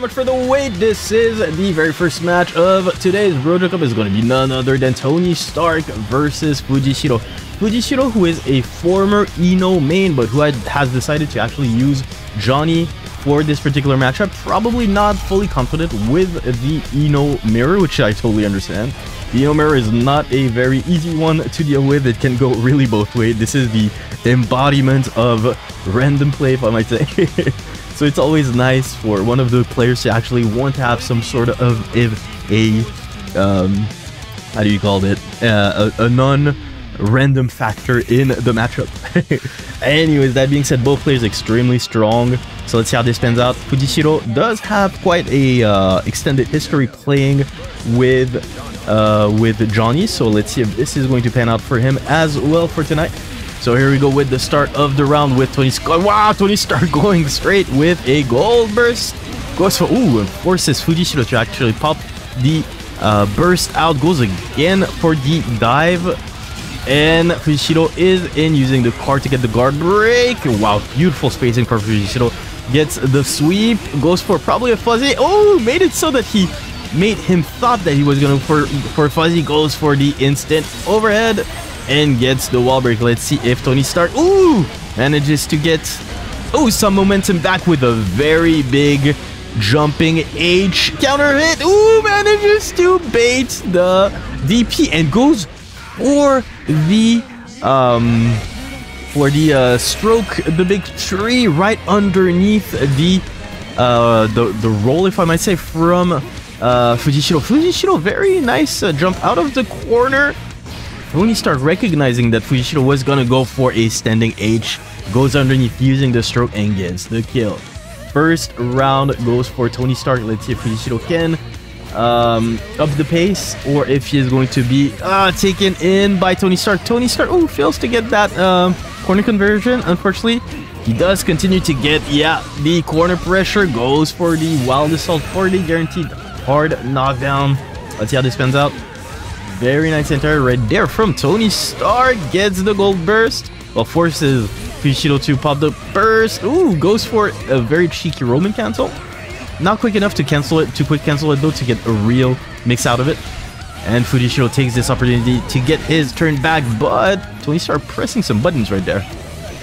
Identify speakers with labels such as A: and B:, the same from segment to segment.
A: very much for the wait. This is the very first match of today's Brojo Cup. is going to be none other than Tony Stark versus Fujishiro. Fujishiro, who is a former Ino main, but who has decided to actually use Johnny for this particular matchup. Probably not fully confident with the Ino mirror, which I totally understand. The Ino mirror is not a very easy one to deal with. It can go really both ways. This is the embodiment of random play, if I might say. so it's always nice for one of the players to actually want to have some sort of if a um, how do you call it uh, a, a non random factor in the matchup. Anyways, that being said, both players extremely strong. So let's see how this pans out. Fujishiro does have quite a uh, extended history playing with uh, with Johnny. So let's see if this is going to pan out for him as well for tonight. So here we go with the start of the round with Tony Stark. Wow, Tony Stark going straight with a gold burst. Goes for, ooh, and forces Fujishiro to actually pop the uh, burst out. Goes again for the dive. And Fujishiro is in using the card to get the guard break. Wow, beautiful spacing for Fujishiro. Gets the sweep. Goes for probably a fuzzy. Oh, made it so that he made him thought that he was going for, for fuzzy. Goes for the instant overhead and gets the wall break. Let's see if Tony Stark, ooh, manages to get, oh, some momentum back with a very big jumping H counter hit. Ooh, manages to bait the DP and goes for the, um, for the uh, stroke, the big tree right underneath the, uh, the, the roll, if I might say, from uh, Fujishiro. Fujishiro, very nice uh, jump out of the corner when you start recognizing that Fujishiro was gonna go for a standing H, goes underneath using the stroke and gets the kill. First round goes for Tony Stark. Let's see if Fujishiro can um, up the pace or if he is going to be uh, taken in by Tony Stark. Tony Stark, oh, fails to get that um, corner conversion, unfortunately. He does continue to get, yeah, the corner pressure, goes for the wild assault for the guaranteed hard knockdown. Let's see how this pans out. Very nice enter right there from Tony Stark. Gets the gold burst. Well, forces Fujishiro to pop the burst. Ooh, goes for a very cheeky Roman cancel. Not quick enough to cancel it, to quick cancel it though, to get a real mix out of it. And Fujishiro takes this opportunity to get his turn back, but Tony Stark pressing some buttons right there.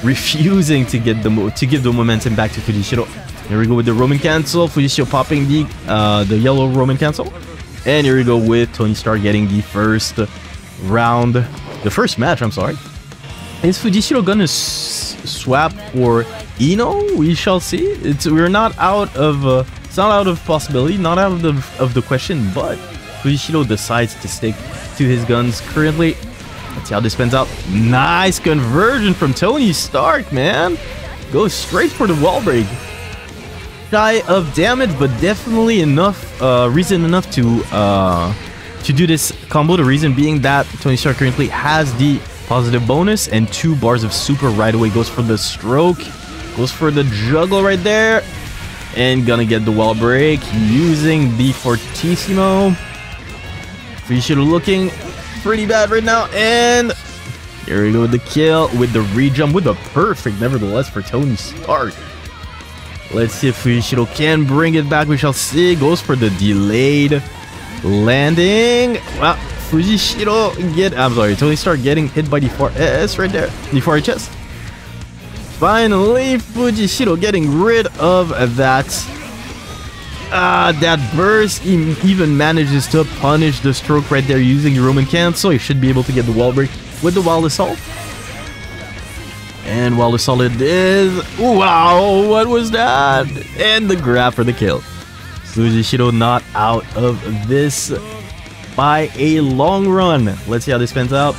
A: Refusing to get the to give the momentum back to Fujishiro. Here we go with the Roman cancel. Fujishiro popping the uh, the yellow Roman cancel. And here we go with Tony Stark getting the first round, the first match, I'm sorry. Is Fujishiro gonna swap for Ino? We shall see. It's We're not out of, uh, it's not out of possibility, not out of the, of the question, but Fujishiro decides to stick to his guns currently. Let's see how this pans out. Nice conversion from Tony Stark, man. Goes straight for the wall break shy of damage, but definitely enough, uh, reason enough to, uh, to do this combo. The reason being that Tony Stark currently has the positive bonus and two bars of super right away. Goes for the stroke, goes for the juggle right there, and gonna get the wall break using the Fortissimo. Fujishiro looking pretty bad right now, and here we go with the kill, with the rejump, with the perfect, nevertheless, for Tony Stark. Let's see if Fujishiro can bring it back. We shall see. Goes for the delayed landing. Well, Fujishiro get... I'm sorry. Tony Stark getting hit by the 4S right there. The 4HS. Finally, Fujishiro getting rid of that. Ah, that burst he even manages to punish the stroke right there using the Roman cancel. He should be able to get the wall break with the wild assault. And while the solid is... Wow, what was that? And the grab for the kill. Fujishiro not out of this by a long run. Let's see how this pans out.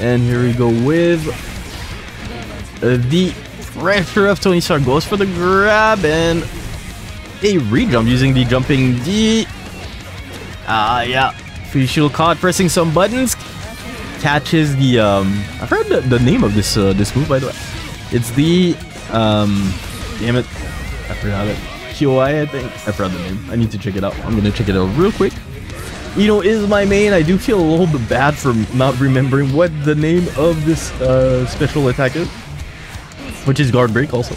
A: And here we go with the pressure of Tony Stark goes for the grab and a rejump using the jumping D. Ah, uh, yeah. Fujishiro caught pressing some buttons catches the um I've heard the, the name of this uh, this move by the way. It's the um damn it. I forgot it. QI I think. I forgot the name. I need to check it out. I'm gonna check it out real quick. You know, is my main. I do feel a little bit bad for not remembering what the name of this uh, special attack is. Which is guard break also.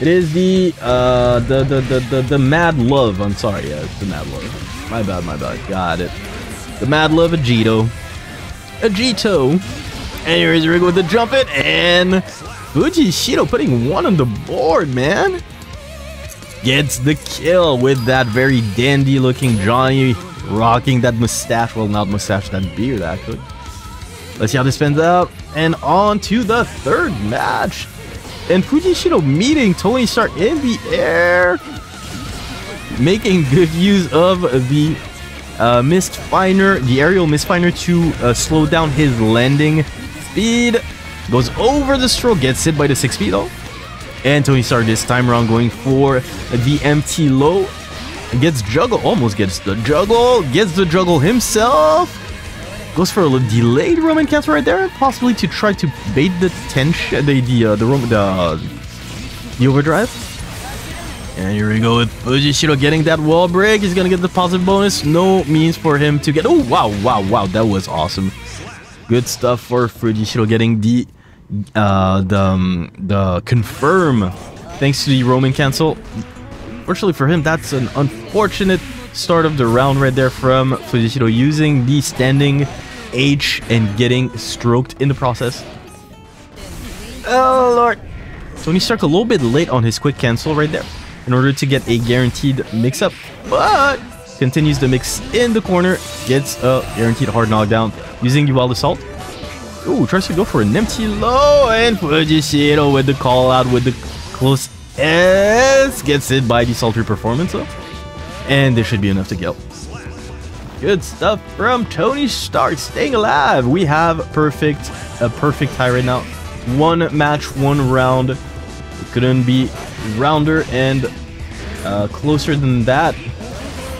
A: It is the uh the the the the, the Mad Love. I'm sorry, yeah, it's the Mad Love. My bad, my bad. Got it. The Mad Love. Agitato. And here's Rigo with the jump it and Fujishiro putting one on the board, man. Gets the kill with that very dandy looking Johnny rocking that mustache. Well, not mustache, that beard actually. Let's see how this pans out. And on to the third match. And Fujishiro meeting Tony Stark in the air. Making good use of the uh, Mist Finer, the aerial Mist Finer to uh, slow down his landing speed. Goes over the stroke, gets hit by the 6 feet though. And Tony Stark this time around going for the empty low. Gets juggle, almost gets the juggle, gets the juggle himself. Goes for a delayed Roman cancel right there, possibly to try to bait the tension, the the uh, the Roman the uh, the overdrive. And here we go with Fujishiro getting that wall break. He's gonna get the positive bonus. No means for him to get. Oh wow, wow, wow! That was awesome. Good stuff for Fujishiro getting the uh, the um, the confirm thanks to the Roman cancel. Fortunately for him, that's an unfortunate start of the round right there from Fujishiro using the standing H and getting stroked in the process. Oh lord. Tony Stark a little bit late on his quick cancel right there in order to get a guaranteed mix-up, but continues to mix in the corner, gets a guaranteed hard knockdown using Wild Assault. Ooh, tries to go for an empty low, and Fujishiro with the call out with the close S gets hit by the sultry performance though. And this should be enough to kill. Good stuff from Tony Stark staying alive. We have perfect, a perfect tie right now. One match, one round. Couldn't be rounder and uh, closer than that.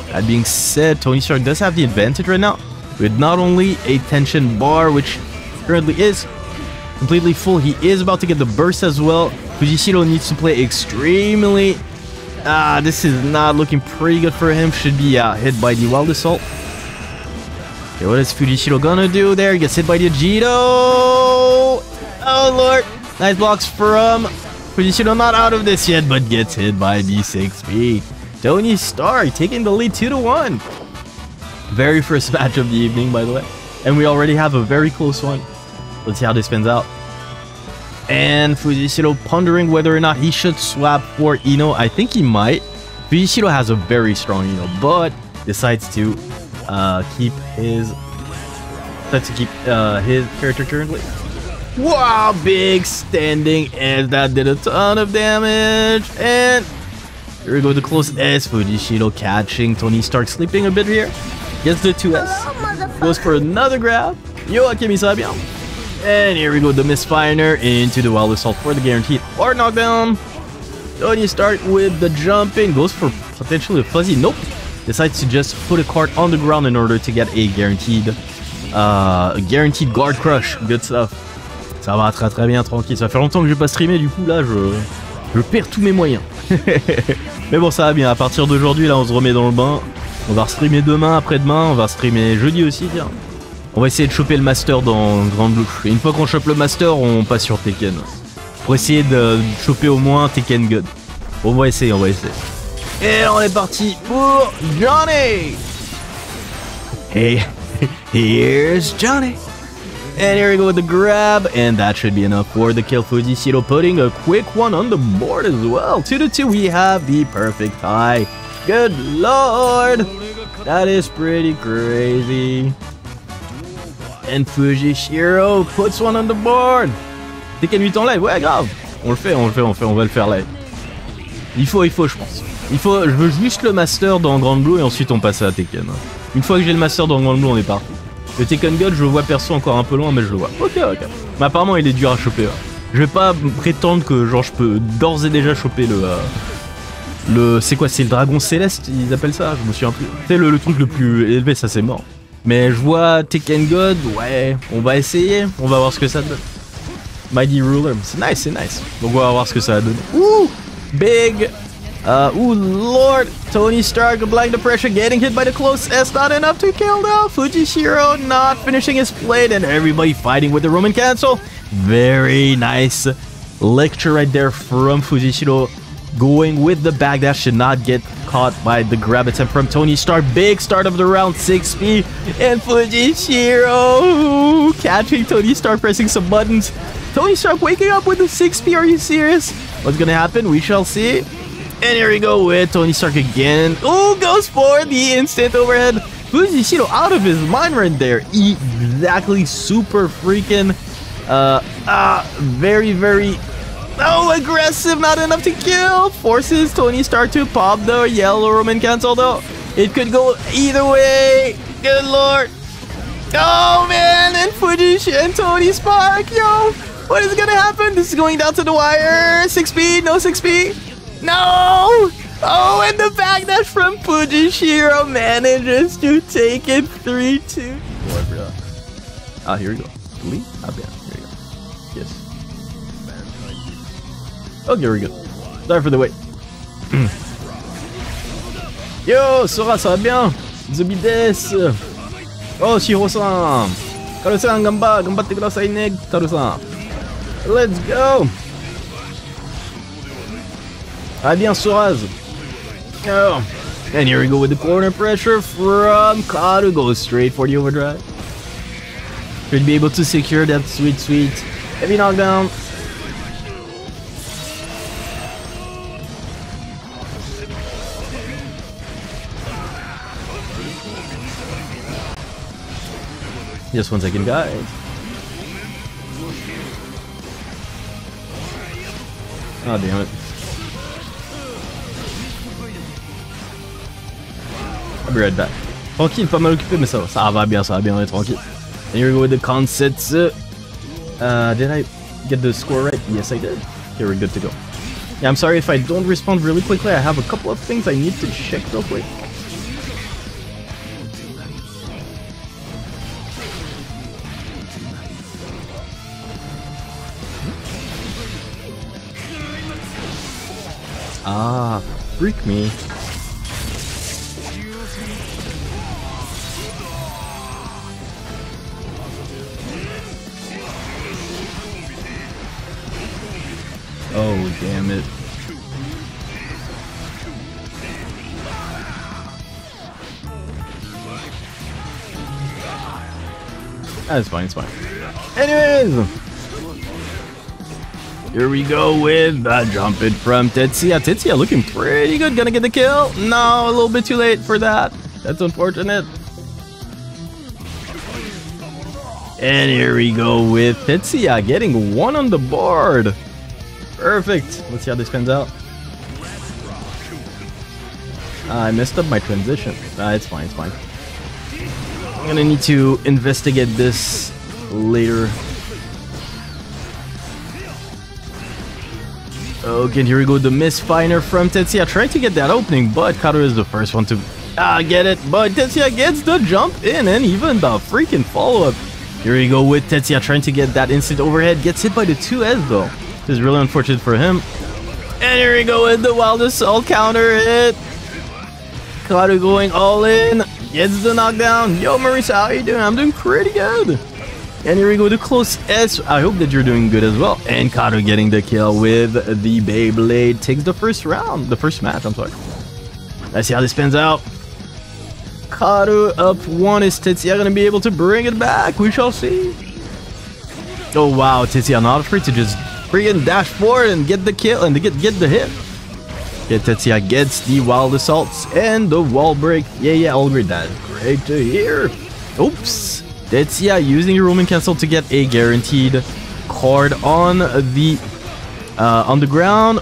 A: That being said, Tony Stark does have the advantage right now with not only a tension bar, which currently is completely full, he is about to get the burst as well. Fujishiro needs to play extremely Ah, this is not looking pretty good for him. Should be uh, hit by the Wild Assault. Okay, what is Fujishiro gonna do there? He gets hit by the Agitato! Oh lord! Nice blocks from Fujishiro not out of this yet, but gets hit by the 6B. Tony Stark taking the lead 2 to 1. Very first match of the evening, by the way. And we already have a very close one. Let's see how this spins out. And Fujishiro pondering whether or not he should swap for Ino. I think he might. Fujishiro has a very strong Ino, but decides to uh, keep his decides to keep uh, his character currently. Wow, big standing and that did a ton of damage. And here we go, the close S. Fujishiro catching Tony Stark sleeping a bit here. Gets the 2S. Goes for another grab. Joachim Isabian. And here we go, the Mist Finer into the Wild Assault for the guaranteed hard knockdown. Tony Stark with the jumping, goes for potentially a fuzzy. Nope. Decides to just put a card on the ground in order to get a guaranteed, uh, a guaranteed guard crush. Good stuff. Ça va très très bien, tranquille. Ça fait longtemps que je vais pas streamer, du coup là, je, je perds tous mes moyens. Mais bon, ça va bien. À partir d'aujourd'hui, là, on se remet dans le bain. On va streamer demain, après-demain. On va streamer jeudi aussi, tiens. On va essayer de choper le master dans Grand Blue. Et une fois qu'on chope le master, on passe sur Tekken. Pour essayer de choper au moins Tekken God. On va essayer, on va essayer. Et on est parti pour Johnny Hey, here's Johnny And here we go with the grab, and that should be enough for the kill. Fujishiro putting a quick one on the board as well. 2 to 2, we have the perfect tie. Good lord! That is pretty crazy. And Fujishiro puts one on the board. Tekken 8 en live, ouais grave. On le fait, on le fait, on le fait, on va le faire live. Il faut, il faut, je pense. Il faut, je veux juste le master dans Grand Blue et ensuite on passe à Tekken. Une fois que j'ai le master dans Grand Blue, on est parti. Le Tekken God, je le vois perso encore un peu loin, mais je le vois. Ok, ok. Mais apparemment, il est dur à choper. Je vais pas prétendre que genre je peux d'ores et déjà choper le... Euh, le c'est quoi C'est le dragon céleste, ils appellent ça Je me souviens plus. C'est le, le truc le plus élevé, ça c'est mort. Mais je vois Tekken God, ouais, on va essayer, on va voir ce que ça donne. Mighty Ruler, c'est nice, c'est nice. Donc on va voir ce que ça donne. Ouh, big. Uh, ooh, Lord, Tony Stark applying the pressure, getting hit by the close S, not enough to kill now. Fujishiro not finishing his plate, and everybody fighting with the Roman cancel. Very nice lecture right there from Fujishiro. going with the backdash should not get caught by the grab attempt from Tony Stark. Big start of the round, 6P, and Fujishiro catching Tony Stark pressing some buttons. Tony Stark waking up with a 6P, are you serious? What's gonna happen? We shall see. And here we go with Tony Stark again. Oh, goes for the instant overhead. Fujishiro out of his mind right there. Exactly super freaking uh, uh, very, very Oh, aggressive, not enough to kill. Forces Tony Stark to pop the yellow Roman cancel though. It could go either way. Good lord. Oh man, and Fujish and Tony Stark, yo. What is gonna happen? This is going down to the wire. 6 no 6 No! Oh, and the backdash from Fujishiro manages to take it 3-2. Ah, here we go. Delete? Ah, yeah. Oh, here we go. Sorry for the wait. Yo, Sora, ça va bien Zubides Oh, Shiro-san Karu-san, gamba, gambatte kudasai ne, Taru-san Let's go Ah bien, Soraz Oh. And here we go with the corner pressure from Karu. Goes straight for the overdrive. Should be able to secure that sweet, sweet heavy knockdown. Just one second, guys. Oh, damn it. I'll be right back. Tranquille, pas mal occupé, mais ça va. Ça va bien, ça va bien, on est tranquille. And here we go with the concepts. Uh, did I get the score right? Yes, I did. Okay, we're good to go. Yeah, I'm sorry if I don't respond really quickly. I have a couple of things I need to check real quick. Ah, freak me. Damn it. Ah, That's fine, it's fine. Anyways! Here we go with the jump it from Tetsuya. Tetsuya looking pretty good. Gonna get the kill? No, a little bit too late for that. That's unfortunate. And here we go with Tetsuya getting one on the board. Perfect. Let's see how this pans out. Uh, I messed up my transition. Uh, it's fine, it's fine. I'm gonna need to investigate this later Okay, here we go. The misfire from Tetsuya trying to get that opening, but Kato is the first one to ah, get it. But Tetsuya gets the jump in and even the freaking follow-up. Here we go with Tetsuya trying to get that instant overhead. Gets hit by the 2S though. This is really unfortunate for him. And here we go with the wild assault counter hit. Karu going all in. Gets the knockdown. Yo, Marisa, how you doing? I'm doing pretty good. And here we go to close S. I hope that you're doing good as well. And Karu getting the kill with the Beyblade. Takes the first round. The first match, I'm sorry. Let's see how this pans out. Karu up one. Is Tetsuya going to be able to bring it back? We shall see. Oh, wow. Tetsuya not afraid to just freaking dash forward and get the kill and get, get the hit. Yeah, Tetsuya gets the wild assaults and the wall break. Yeah, yeah, all great. That's great to hear. Oops. Tetsuya using Roman Cancel to get a guaranteed card on the uh, on the ground.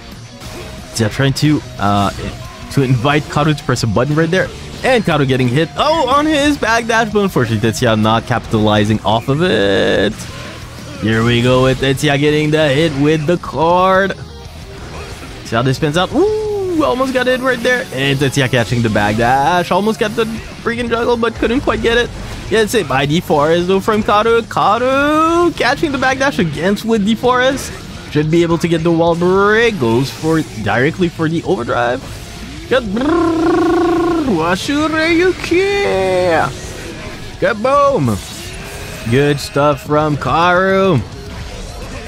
A: Yeah, trying to uh, to invite Karu to press a button right there. And Karu getting hit. Oh, on his back dash, but unfortunately Tetsuya not capitalizing off of it. Here we go with Tetsuya getting the hit with the card. See how this spins out. Ooh, almost got it right there. And Tetsuya catching the back dash. Almost got the freaking juggle, but couldn't quite get it. Gets it by DeForest though from Karu. Karu catching the back dash against with DeForest. Should be able to get the wall break. Goes for directly for the overdrive. Good. Wasureyuki. Good boom. Good stuff from Karu.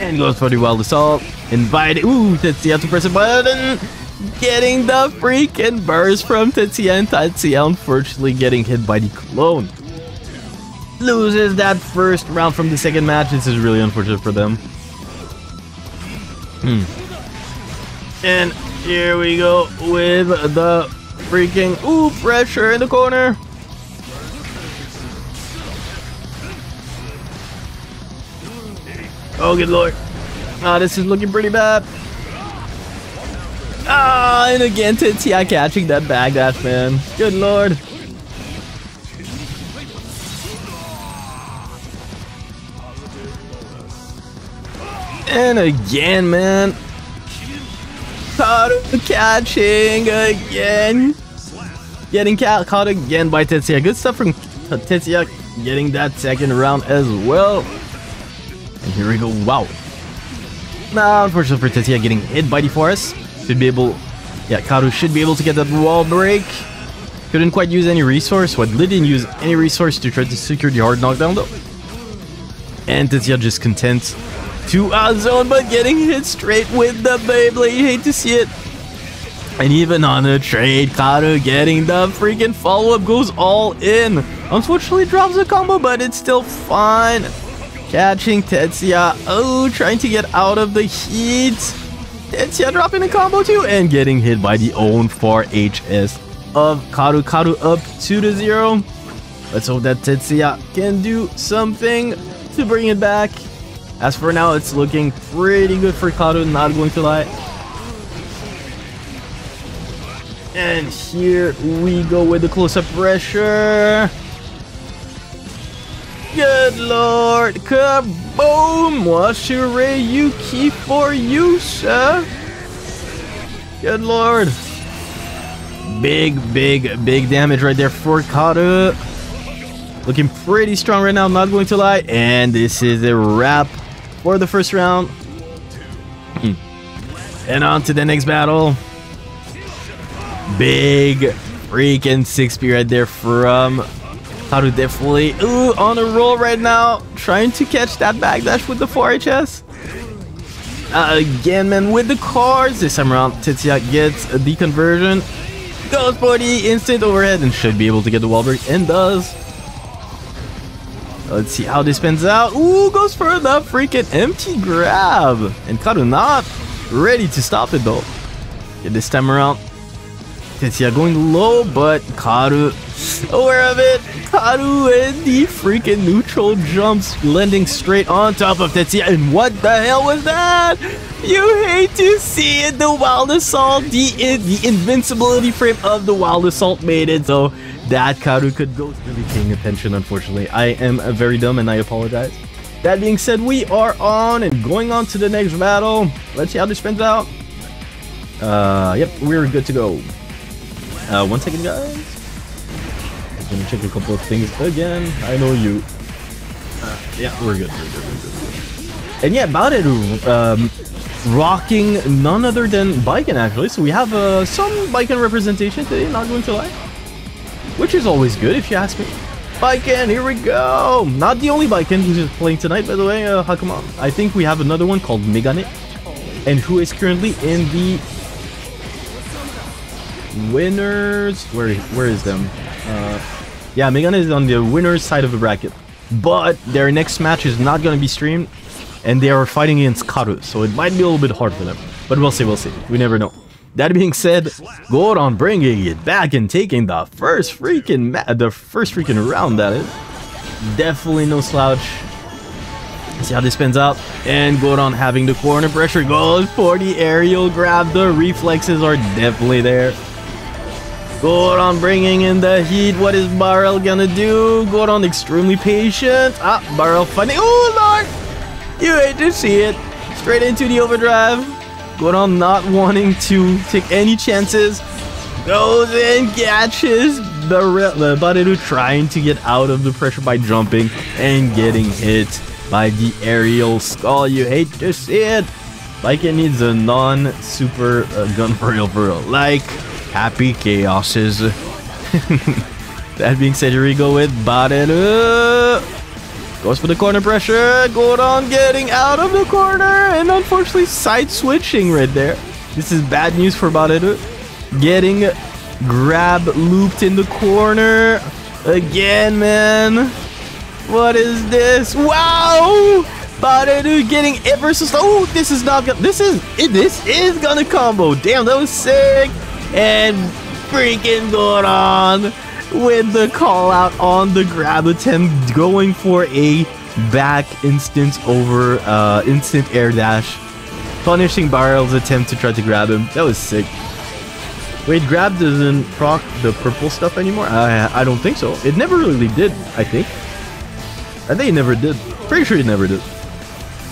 A: And goes for the wild assault. Invite. Ooh, the to press a button. getting the freaking burst from Tetsuya and Tetsuya unfortunately getting hit by the clone. Loses that first round from the second match. This is really unfortunate for them. Hmm. And here we go with the freaking ooh pressure in the corner. Oh good lord. Ah, this is looking pretty bad. Ah, and again Tetsuya catching that backdash, man. Good lord. And again, man. Caught catching again. Getting ca caught again by Tetsuya. Good stuff from Tetsuya getting that second round as well. And here we go. Wow. Now, unfortunately for Tetsuya getting hit by the forest. Should be able... Yeah, Karu should be able to get that wall break. Couldn't quite use any resource. What didn't use any resource to try to secure the hard knockdown though. And Tetsuya just content to our zone, but getting hit straight with the Beyblade. Hate to see it. And even on the trade, Karu getting the freaking follow-up goes all in. Unfortunately, drops a combo, but it's still fine. Catching Tetsuya. Oh, trying to get out of the heat. Tetsuya dropping a combo too, and getting hit by the own 4HS of Karu. Karu up 2 to 0. Let's hope that Tetsuya can do something to bring it back. As for now, it's looking pretty good for Karu, not going to lie. And here we go with the close-up pressure. Good lord, kaboom! Wasureyuki for you, sir. Good lord. Big, big, big damage right there for Karu. Looking pretty strong right now, not going to lie. And this is a wrap for the first round. Hmm. and on to the next battle. Big freaking 6B right there from Haru definitely ooh, on a roll right now. Trying to catch that backdash with the 4HS. Uh, again, man, with the cards. This time around, Tetsuya gets the conversion. Goes for the instant overhead and should be able to get the wall break and does. Let's see how this pans out. Ooh, goes for the freaking empty grab. And Karu not ready to stop it though. Yeah, this time around, Tetsuya going low, but Karu aware of it. Karu and the freaking neutral jumps landing straight on top of Tetsuya. And what the hell was that? You hate to see it. The Wild Assault, the, the invincibility frame of the Wild Assault made it. So that Karu could go really paying attention, unfortunately. I am very dumb and I apologize. That being said, we are on and going on to the next battle. Let's see how this spins out. Uh, yep, we're good to go. Uh, one second, guys. I'm gonna check a couple of things again. I know you. Uh, yeah, we're good, we're good, we're good. And yeah, about it, um, rocking none other than Baiken, actually. So we have uh, some Baiken representation today, not going to lie which is always good if you ask me. Baiken, here we go! Not the only Baiken who's playing tonight, by the way, uh, Hakuma. I think we have another one called Megane, and who is currently in the winners. Where where is them? Uh, yeah, Megane is on the winners side of the bracket, but their next match is not gonna be streamed, and they are fighting against Karu, so it might be a little bit hard for them. But we'll see, we'll see. We never know. That being said, Goran bringing it back and taking the first freaking the first freaking round. That is definitely no slouch. See how this spins out, and Goran having the corner pressure goes for the aerial grab. The reflexes are definitely there. Goran bringing in the heat. What is Barrel gonna do? Goran extremely patient. Ah, Barrel funny. Oh lord, you hate to see it. Straight into the overdrive. Goran not wanting to take any chances. Goes and catches the Bareru trying to get out of the pressure by jumping and getting hit by the aerial skull. You hate to see it. Like it needs a non-super uh, gun for real for real. Like Happy Chaoses. that being said, here we go with Bareru. Goes for the corner pressure. Goran getting out of the corner. And unfortunately, side switching right there. This is bad news for Bareru. Getting grab looped in the corner. Again, man. What is this? Wow! Bareru getting it versus. Oh, this is not gonna. This is. This is gonna combo. Damn, that was sick. And freaking going on with the call out on the grab attempt, going for a back instance over uh, instant air dash, punishing Barrel's attempt to try to grab him. That was sick. Wait, grab doesn't proc the purple stuff anymore? I I don't think so. It never really did, I think. I think it never did. Pretty sure it never did.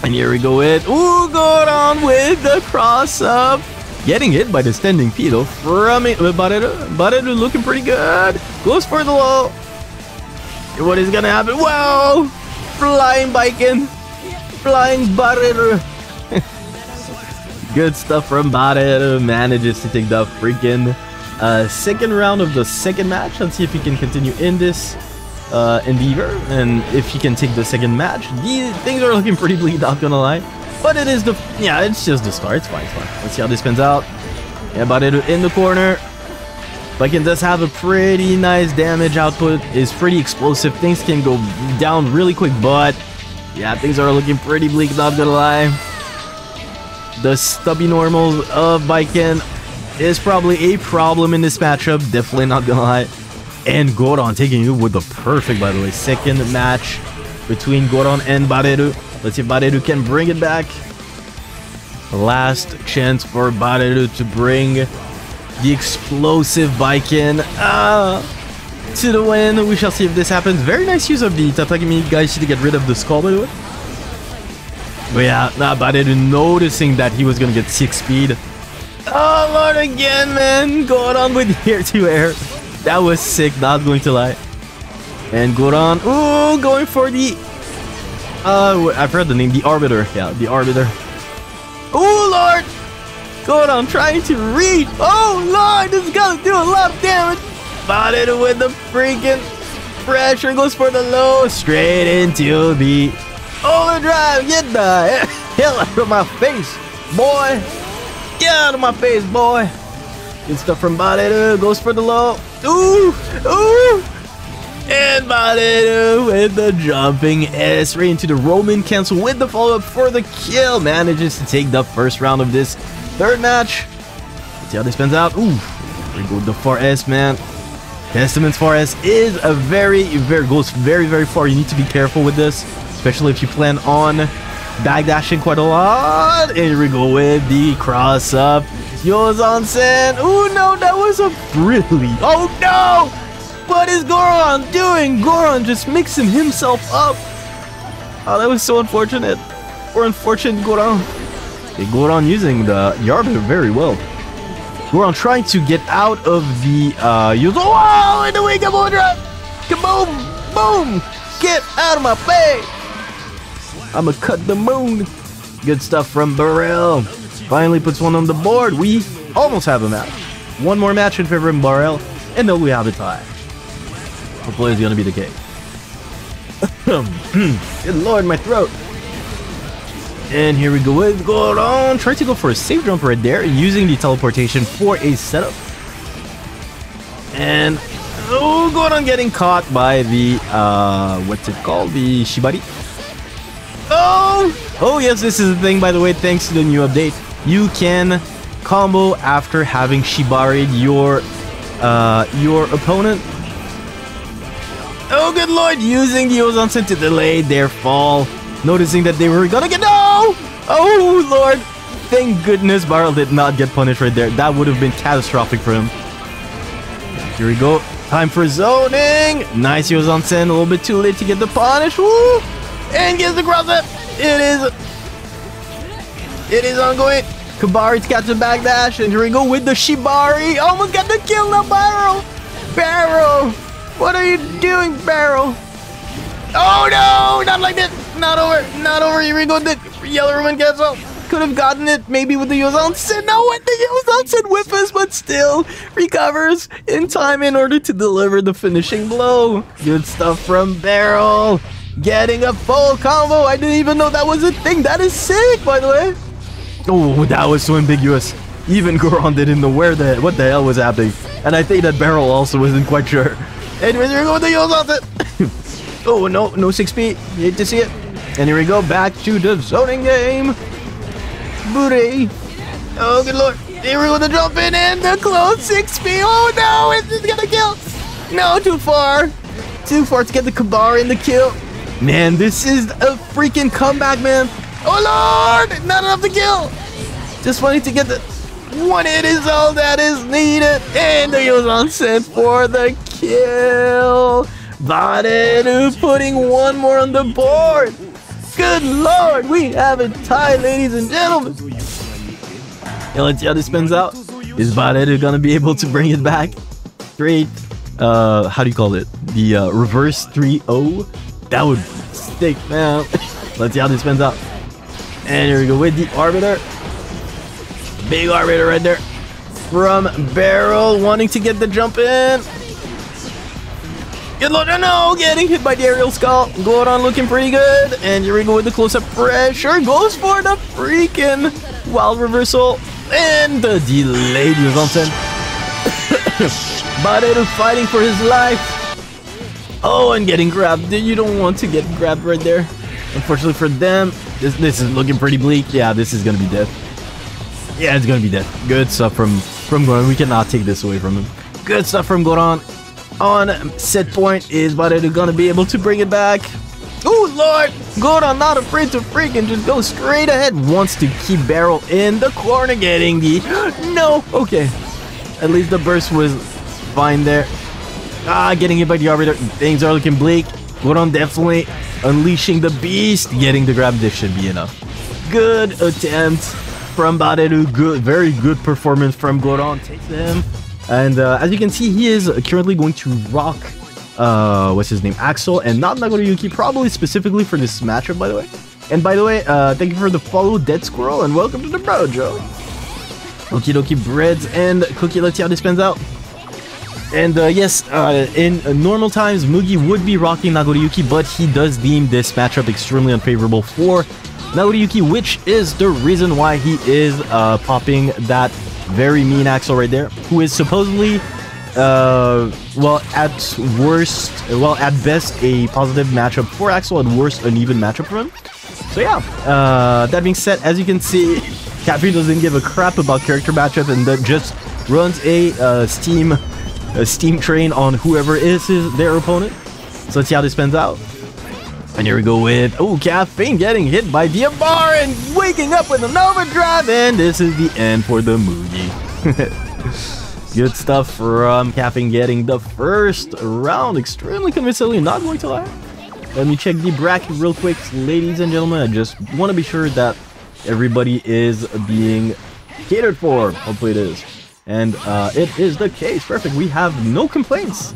A: And here we go with, ooh, on with the cross up. Getting hit by the standing P though from it, Bareru. Bareru looking pretty good. Goes for the wall. What is gonna happen? Wow! Flying Baiken. Flying Bareru. good stuff from Bareru. Manages to take the freaking uh, second round of the second match. Let's see if he can continue in this uh, endeavor. And if he can take the second match. These things are looking pretty bleak, not gonna lie. But it is the... Yeah, it's just the start. It's fine, it's fine. Let's see how this pans out. Yeah, Bareru in the corner. Baiken does have a pretty nice damage output. Is pretty explosive. Things can go down really quick, but... Yeah, things are looking pretty bleak, not gonna lie. The stubby normals of Baiken is probably a problem in this matchup. Definitely not gonna lie. And Goran taking it with the perfect, by the way, second match between Goran and Bareru. Let's see if Bareru can bring it back. Last chance for Bareru to bring the explosive Baiken ah, to the win. We shall see if this happens. Very nice use of the Tatami Gaeshi to get rid of the skull, by the way. But yeah, nah, Bareru noticing that he was going to get 6 speed. Oh, Lord, again, man. Going on with air to air. That was sick, not going to lie. And Goran, ooh, going for the uh, I've heard the name. The Arbiter. Yeah, the Arbiter. Oh, Lord! Going on, trying to read. Oh, Lord! This is gonna do a lot of damage. It with the freaking pressure. Goes for the low. Straight into the overdrive. Get the hell out of my face, boy. Get out of my face, boy. Good stuff from Bareru. Goes for the low. Ooh! Ooh! And Bareru with the jumping S right into the Roman cancel with the follow-up for the kill. Manages to take the first round of this third match. Let's see how this pans out. Ooh, we go the 4S, man. Testament's 4S is a very, very, goes very, very far. You need to be careful with this, especially if you plan on backdashing quite a lot. And here we go with the cross up. Yozansen. Oh no, that was a really. Oh no! What is Goran doing? Goran just mixing himself up. Oh, that was so unfortunate. Or unfortunate Goran. Okay, Goran using the Yarbiter very well. Goran trying to get out of the uh Oh in the of overdrive! Kaboom! Boom! Get out of my face! I'ma cut the moon. Good stuff from Burrell. Finally puts one on the board. We almost have a match. One more match in favor of Burrell, and then we have a tie. Hopefully it's gonna be the case. Good lord, my throat. And here we go with Goran. Trying to go for a safe jump right there, using the teleportation for a setup. And oh, Goran getting caught by the uh, what's it called? The Shibari. Oh, oh yes, this is the thing. By the way, thanks to the new update, you can combo after having Shibari your uh, your opponent Oh, good lord, using the ozone Ozansen to delay their fall. Noticing that they were gonna get- No! Oh, lord! Thank goodness Barrel did not get punished right there. That would have been catastrophic for him. Here we go. Time for zoning! Nice Yozansen, a little bit too late to get the punish. Woo! And gets the cross up. It is... It is ongoing. Kabari to catch the backdash. And here we go with the Shibari. Almost got the kill now, Barrel! Barrel! What are you doing, Barrel? Oh no! Not like that! Not over! Not over! Here we go, the yellow Roman cancel! Could have gotten it maybe with the Yozansen. No, with the Yozansen whip us, but still recovers in time in order to deliver the finishing blow. Good stuff from Barrel. Getting a full combo. I didn't even know that was a thing. That is sick, by the way. Oh, that was so ambiguous. Even Goran didn't know where the what the hell was happening. And I think that Barrel also wasn't quite sure. Anyways, here we go with the Yozat. oh, no, no 6P. You hate to see it. And here we go, back to the zoning game. Booty. Oh, good lord. Here we go, the jump in and the close 6P. Oh, no, it's gonna kill. No, too far. Too far to get the Kabar in the kill. Man, this is a freaking comeback, man. Oh, lord. Not enough to kill. Just wanting to get the one hit is all that is needed. And he the Yozansen for the kill. Bareru putting one more on the board. Good lord, we have a tie, ladies and gentlemen. And let's see how this spins out. Is Bareru gonna be able to bring it back? Great. Uh, how do you call it? The uh, reverse 3-0? That would stick, man. let's see how this spins out. And here we go with the Arbiter. Big Arbiter right there. From Barrel, wanting to get the jump in. Good luck, no, getting hit by aerial skull. Goran looking pretty good. And here we go with the close-up pressure. Goes for the freaking wild reversal. And the delayed Yozansen. Bareru fighting for his life. Oh, and getting grabbed. You don't want to get grabbed right there. Unfortunately for them, this, this is looking pretty bleak. Yeah, this is going to be death. Yeah, it's gonna be dead. Good stuff from from Goran. We cannot take this away from him. Good stuff from Goran. On set point is Bareru gonna be able to bring it back. Oh lord! Goran not afraid to freaking just go straight ahead. Wants to keep Beryl in the corner getting the... No! Okay. At least the burst was fine there. Ah, getting hit by the Arbiter. Things are looking bleak. Goran definitely unleashing the beast. Getting the grab. This should be enough. Good attempt from Bareru. Good, very good performance from Goran. Takes him. And uh, as you can see, he is currently going to rock, uh, what's his name, Axl, and not Nagoriyuki, probably specifically for this matchup, by the way. And by the way, uh, thank you for the follow, Dead Squirrel, and welcome to the Brojo. Okie dokie breads and cookie. Let's see how this pans out. And uh, yes, uh, in uh, normal times, Mugi would be rocking Nagoriyuki, but he does deem this matchup extremely unfavorable for Nagoriyuki, which is the reason why he is uh, popping that very mean Axl right there, who is supposedly, uh, well, at worst, well, at best, a positive matchup for Axl, at worst, an even matchup for him. So yeah, uh, that being said, as you can see, Caffeine doesn't give a crap about character matchup and just runs a uh, Steam a Steam train on whoever is his, their opponent. So let's see how this pans out. And here we go with, oh, Caffeine getting hit by Diabar and waking up with an overdrive. And this is the end for the movie. Good stuff from Caffeine getting the first round. Extremely convincingly, not going to lie. Let me check the bracket real quick, ladies and gentlemen. I just want to be sure that everybody is being catered for. Hopefully it is. And uh, it is the case. Perfect. We have no complaints.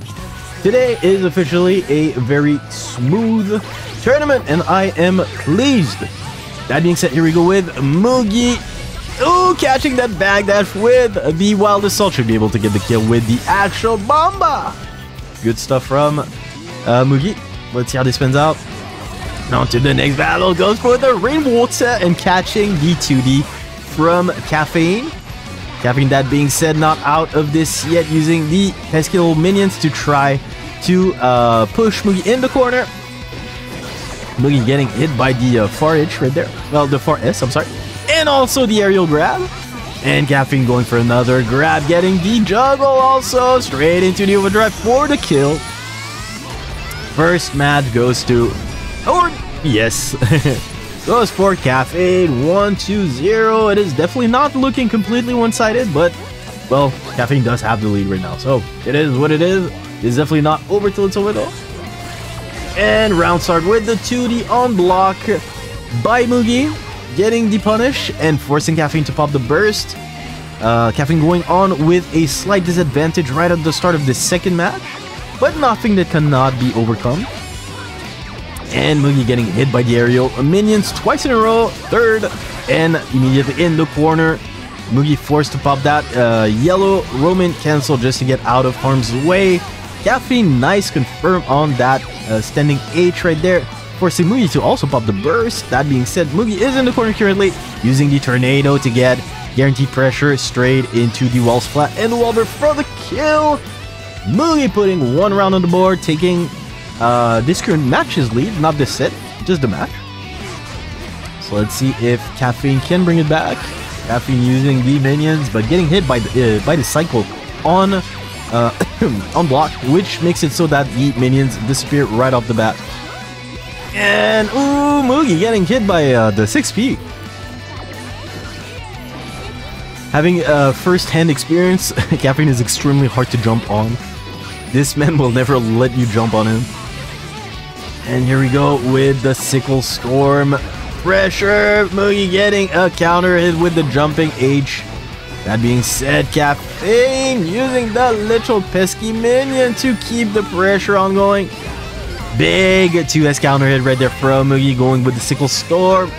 A: Today is officially a very smooth tournament, and I am pleased. That being said, here we go with Mugi. Ooh, catching that bag dash with the Wild Assault. Should be able to get the kill with the Axl Bomber. Good stuff from uh, Mugi. Let's see how this spins out. On to the next battle. Goes for the Rainwater and catching the 2D from Caffeine. Caffeine, that being said, not out of this yet, using the pesky little minions to try to uh, push Mugi in the corner. Mugi getting hit by the uh, far edge right there. Well, the far S, I'm sorry. And also the aerial grab. And Caffeine going for another grab, getting the juggle also straight into the overdrive for the kill. First match goes to... Or, yes. goes for Caffeine 1 2 0. It is definitely not looking completely one sided, but well, Caffeine does have the lead right now. So it is what it is. It's definitely not over till it's over though. And round start with the 2D on block by Mugi, getting the punish and forcing Caffeine to pop the burst. Uh, Caffeine going on with a slight disadvantage right at the start of the second match, but nothing that cannot be overcome. And Mugi getting hit by the aerial minions twice in a row, third, and immediately in the corner. Mugi forced to pop that uh, yellow Roman cancel just to get out of harm's way. Caffeine, nice confirm on that uh, standing H right there, forcing Mugi to also pop the burst. That being said, Mugi is in the corner currently, using the tornado to get Guaranteed pressure straight into the wall splat and the Wallbreak for the kill. Mugi putting one round on the board, taking uh, this current match's lead, not this set, just the match. So let's see if Caffeine can bring it back. Caffeine using the minions, but getting hit by the uh, by the cycle on uh, which makes it so that the minions disappear right off the bat. And ooh, Mugi getting hit by uh, the 6P. Having a first-hand experience, Caffeine is extremely hard to jump on. This man will never let you jump on him. And here we go with the Sickle Storm. Pressure! Mugi getting a counter hit with the jumping H. That being said, Caffeine using the little pesky minion to keep the pressure on going. Big 2S counter hit right there from Mugi going with the Sickle Storm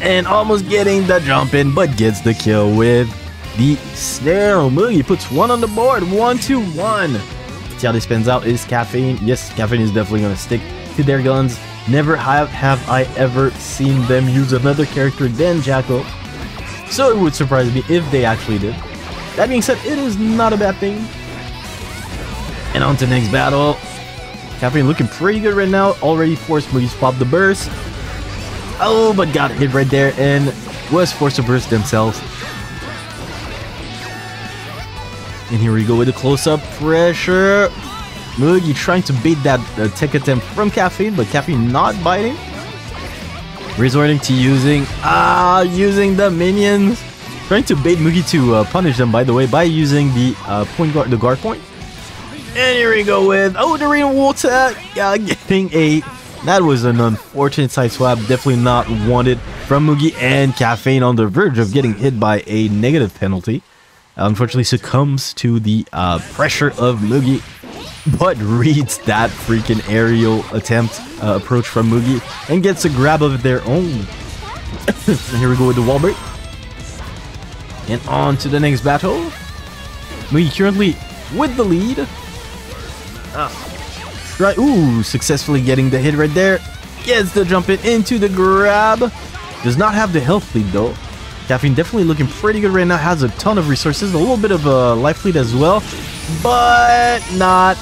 A: and almost getting the jump in, but gets the kill with the snare. Mugi puts one on the board, one to one. See how this spins out is caffeine. Yes, caffeine is definitely gonna stick to their guns. Never have have I ever seen them use another character than Jack-O. So it would surprise me if they actually did. That being said, it is not a bad thing. And on to the next battle. Caffeine looking pretty good right now. Already forced Mugi's pop the burst. Oh, but got hit right there and was forced to burst themselves. And here we go with the close-up pressure. Mugi trying to beat that uh, tech attempt from Caffeine, but Caffeine not biting. Resorting to using, ah, using the minions. Trying to bait Mugi to uh, punish them, by the way, by using the uh, point guard, the guard point. And here we go with, oh, the rainwater, yeah, getting a that was an unfortunate side swap, definitely not wanted from Mugi and Caffeine on the verge of getting hit by a negative penalty. Unfortunately succumbs to the uh, pressure of Mugi, but reads that freaking aerial attempt uh, approach from Mugi and gets a grab of their own. here we go with the wall break. And on to the next battle. Mugi currently with the lead. Ah, Right, ooh, successfully getting the hit right there. Gets the jump in into the grab. Does not have the health lead though. Caffeine definitely looking pretty good right now. Has a ton of resources. A little bit of a life lead as well. But not...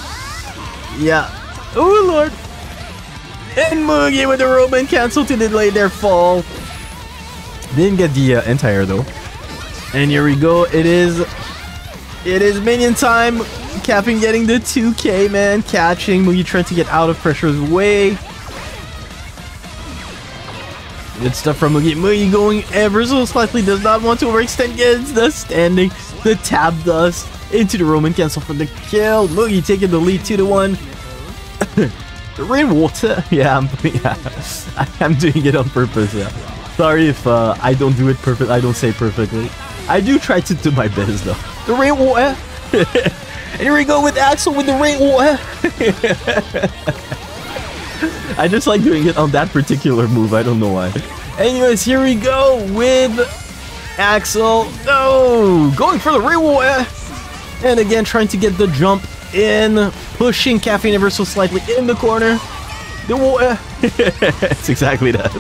A: Yeah. Oh lord. And Mugi with the Roman cancel to delay their fall. Didn't get the uh, entire though. And here we go. It is... It is minion time. Capping getting the 2k, man. Catching. Mugi trying to get out of pressure's way. Good stuff from Mugi. Mugi going ever so slightly. Does not want to overextend. Gets the standing. The tab dust into the Roman cancel for the kill. Mugi taking the lead 2 to 1. the rainwater. Yeah, I'm, yeah, I'm doing it on purpose. Yeah. Sorry if uh, I don't do it perfect. I don't say perfectly. I do try to do my best though. The rainwater. And here we go with Axl with the rainwater. I just like doing it on that particular move. I don't know why. Anyways, here we go with Axl. Oh, going for the rainwater. And again, trying to get the jump in, pushing Caffeine Universal slightly in the corner. The water. Eh. it's exactly that.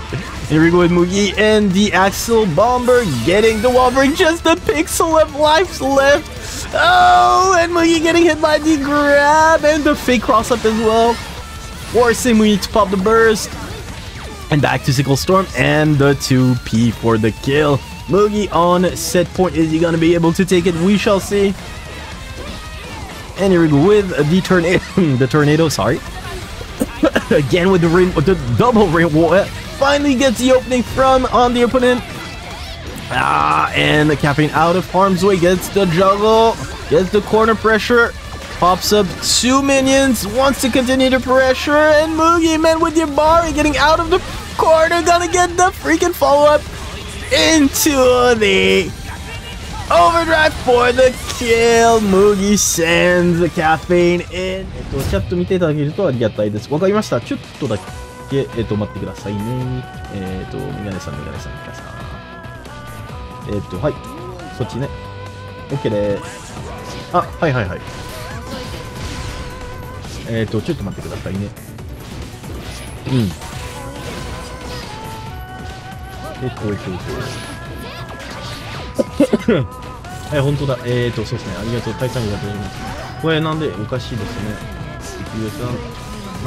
A: Here we go with Mugi and the Axl Bomber getting the wall break. Just a pixel of life left. Oh, and Mugi getting hit by the grab and the fake cross up as well. Forcing Mugi to pop the burst. And back to Sickle Storm and the 2P for the kill. Mugi on set point. Is he going to be able to take it? We shall see. And with the tornado. the tornado, sorry. Again with the rain, the double rainwater. Finally gets the opening from on the opponent. Ah, and the caffeine out of harm's way gets the juggle, gets the corner pressure, pops up two minions, wants to continue the pressure, and Mugi Man with your bar getting out of the corner, gonna get the freaking follow-up into the overdrive for the kill. Mugi sends the caffeine in. えっと、チャット見ていただけるとありがたいです。わかりました。ちょっとだけ、えっと、待ってくださいね。えっと、メガネさん、メガネさん、メガネさん。えっと、はい。そっちね。OK です。あ、はいはいはい。えっと、ちょっと待ってくださいね。うん。えっと、えっと、えっと。はい、本当だ。えーと、そうですね。ありがとう。タイさんありがとうございます。これなんでおかしいですね。関上さ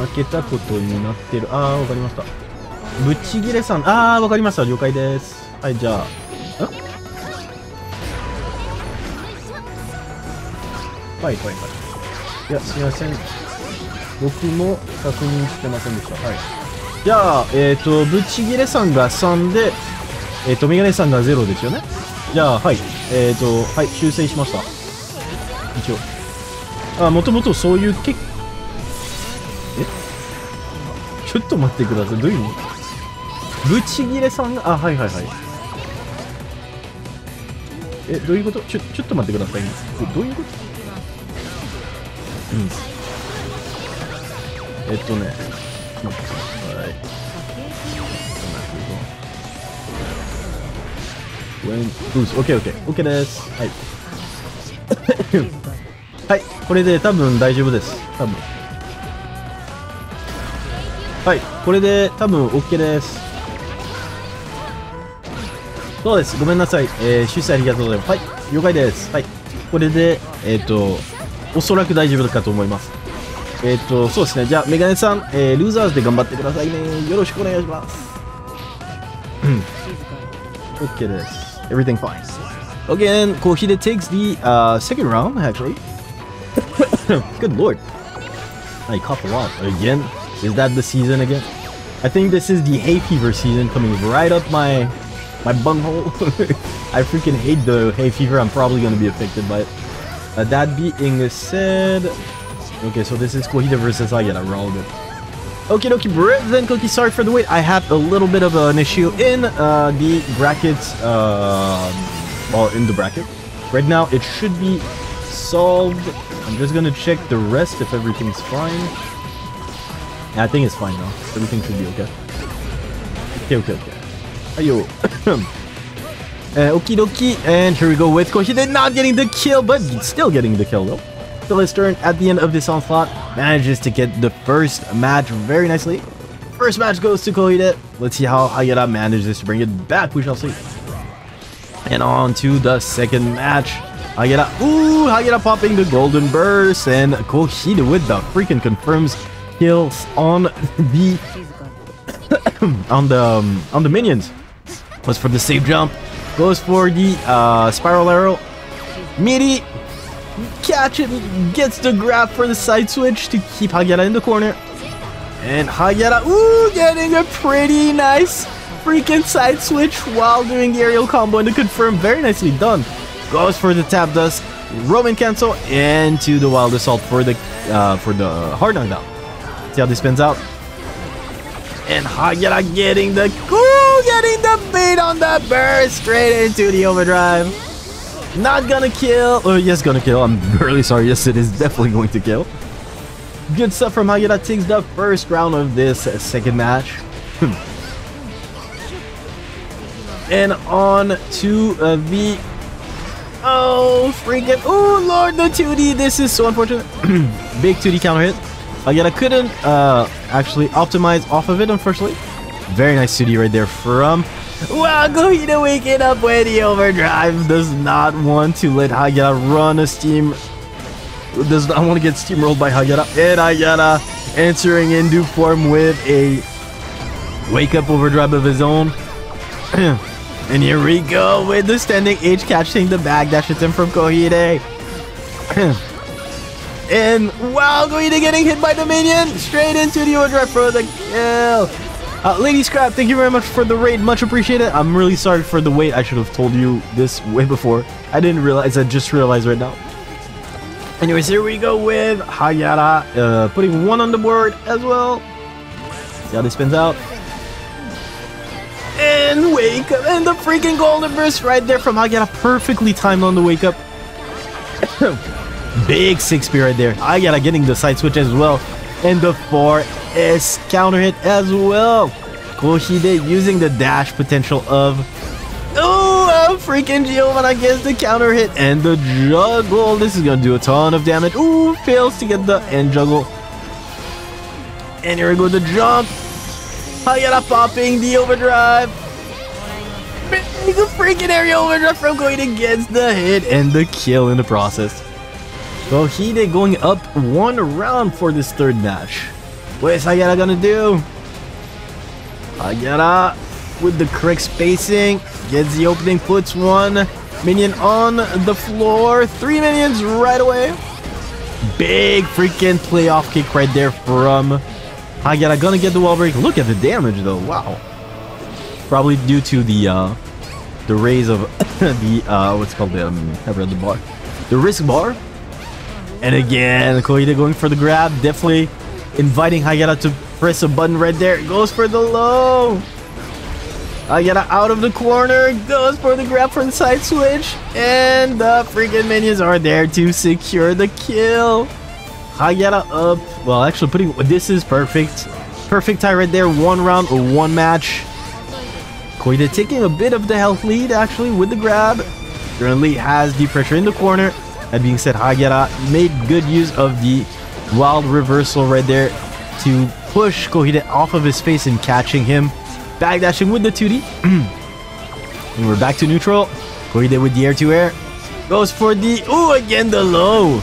A: ん、負けたことになってる。あー、わかりました。ぶち切れさん、あー、わかりました。了解です。はい、じゃあ、はい、はい、はい。いや、すいません。僕も確認してませんでした。はい。じゃあ、えっ、ー、と、ぶち切れさんが3で、えっ、ー、と、メガネさんが0ですよね。じゃあ、はい。えっ、ー、と、はい、修正しました。一応。あ、もともとそういうけ、え？ちょっと待ってください。どういう意味？ぶち切れさんが、あ、はいはいはい。え、どういうこと？ちょ、ちょっと待ってください。え、どういうこと？うん。えっとね。はい。When, boost. OK, OK. OK です。はい。はい。これで多分大丈夫です。多分。はい。これで多分 OK です。そうです。ごめんなさい。えー、主催ありがとうございます。はい。了解です。はい。これで、えっ、ー、と、おそらく大丈夫かと思います。えっ、ー、と、そうですね。じゃあ、メガネさん、えー、ルーザーズで頑張ってくださいね。よろしくお願いします。うん。OK です。Everything fine. Again, Kouhide takes the uh, second round, actually. Good lord. I cough a lot. Again? Is that the season again? I think this is the hay fever season coming right up my my bunghole. I freaking hate the hay fever. I'm probably gonna be affected by it. Uh, that being said, okay, so this is Kouhide versus Ayala. We're all good. Okie dokie, then Cookie, sorry for the wait. I had a little bit of an issue in uh, the brackets, uh, well, in the bracket. Right now, it should be solved. I'm just gonna check the rest if everything's fine. I think it's fine now. Everything should be okay. Okay, okay, okay. Ayo. uh, okie dokie, and here we go with Kouhide not getting the kill, but still getting the kill though. Phyllis Stern at the end of this onslaught manages to get the first match very nicely. First match goes to Kouhide. Let's see how Hayata manages to bring it back. We shall see. And on to the second match. Hayata, ooh, Hayata popping the golden burst and Kouhide with the freaking confirms kills on the on the um, on the minions. Was for the safe jump. Goes for the uh, spiral arrow. Midi catch it, gets the grab for the side switch to keep Hagyaara in the corner. And Hagyaara, ooh, getting a pretty nice freaking side switch while doing the aerial combo and to confirm, very nicely done. Goes for the tap dust, Roman cancel, into the wild assault for the uh, for the hard knockdown. See how this spins out. And Hagyaara getting the ooh, getting the bait on the burst straight into the overdrive. Not gonna kill. Oh, yes, gonna kill. I'm really sorry. Yes, it is definitely going to kill. Good stuff from Hagyaara takes the first round of this second match. and on to uh, the... Oh, freaking... Oh, Lord, the 2D. This is so unfortunate. Big 2D counter hit. Hagyaara couldn't uh, actually optimize off of it, unfortunately. Very nice 2D right there from Kouhide waking up when the overdrive does not want to let Hagyaara run a steam. Does not want to get steamrolled by Hagyaara. And Hagyaara answering in due form with a wake up overdrive of his own. and here we go with the standing H catching the bag that hits him from Kouhide. and wow, Kouhide getting hit by the minion straight into the overdrive for the kill. Uh, Lady Scrap, thank you very much for the raid. Much appreciated. I'm really sorry for the wait. I should have told you this way before. I didn't realize. I just realized right now. Anyways, here we go with Hayata uh, putting one on the board as well. See how this spins out. And wake up. And the freaking golden burst right there from Hayata. Perfectly timed on the wake up. Big 6 right there. Hayata getting the side switch as well. And the 4S counter hit as well. Kouhide using the dash potential of... Oh, a freaking Giovanna gets the counter hit and the juggle. This is going to do a ton of damage. Ooh, fails to get the end juggle. And here we go, the jump. Hayata popping the overdrive. Big freaking aerial overdrive from going against the hit and the kill in the process. Kouhide going up one round for this third match. What is Hagyaara gonna do? Hagyaara with the correct spacing gets the opening, puts one minion on the floor. Three minions right away. Big freaking playoff kick right there from Hagyaara. Gonna get the wall break. Look at the damage though. Wow. Probably due to the uh, the raise of the uh, what's called the um, read the bar, the risk bar. And again, Kouhide going for the grab. Definitely inviting Hagyaara to press a button right there. Goes for the low. Hagyaara out of the corner. Goes for the grab for the side switch. And the freaking minions are there to secure the kill. Hagyaara up. Well, actually putting... This is perfect. Perfect tie right there. One round one match. Kouhide taking a bit of the health lead actually with the grab. Currently has the pressure in the corner. That being said, Hagyaara made good use of the wild reversal right there to push Kouhide off of his face and catching him. Backdashing with the 2D. and we're back to neutral. Kouhide with the air-to-air. -air. Goes for the... Ooh, again the low.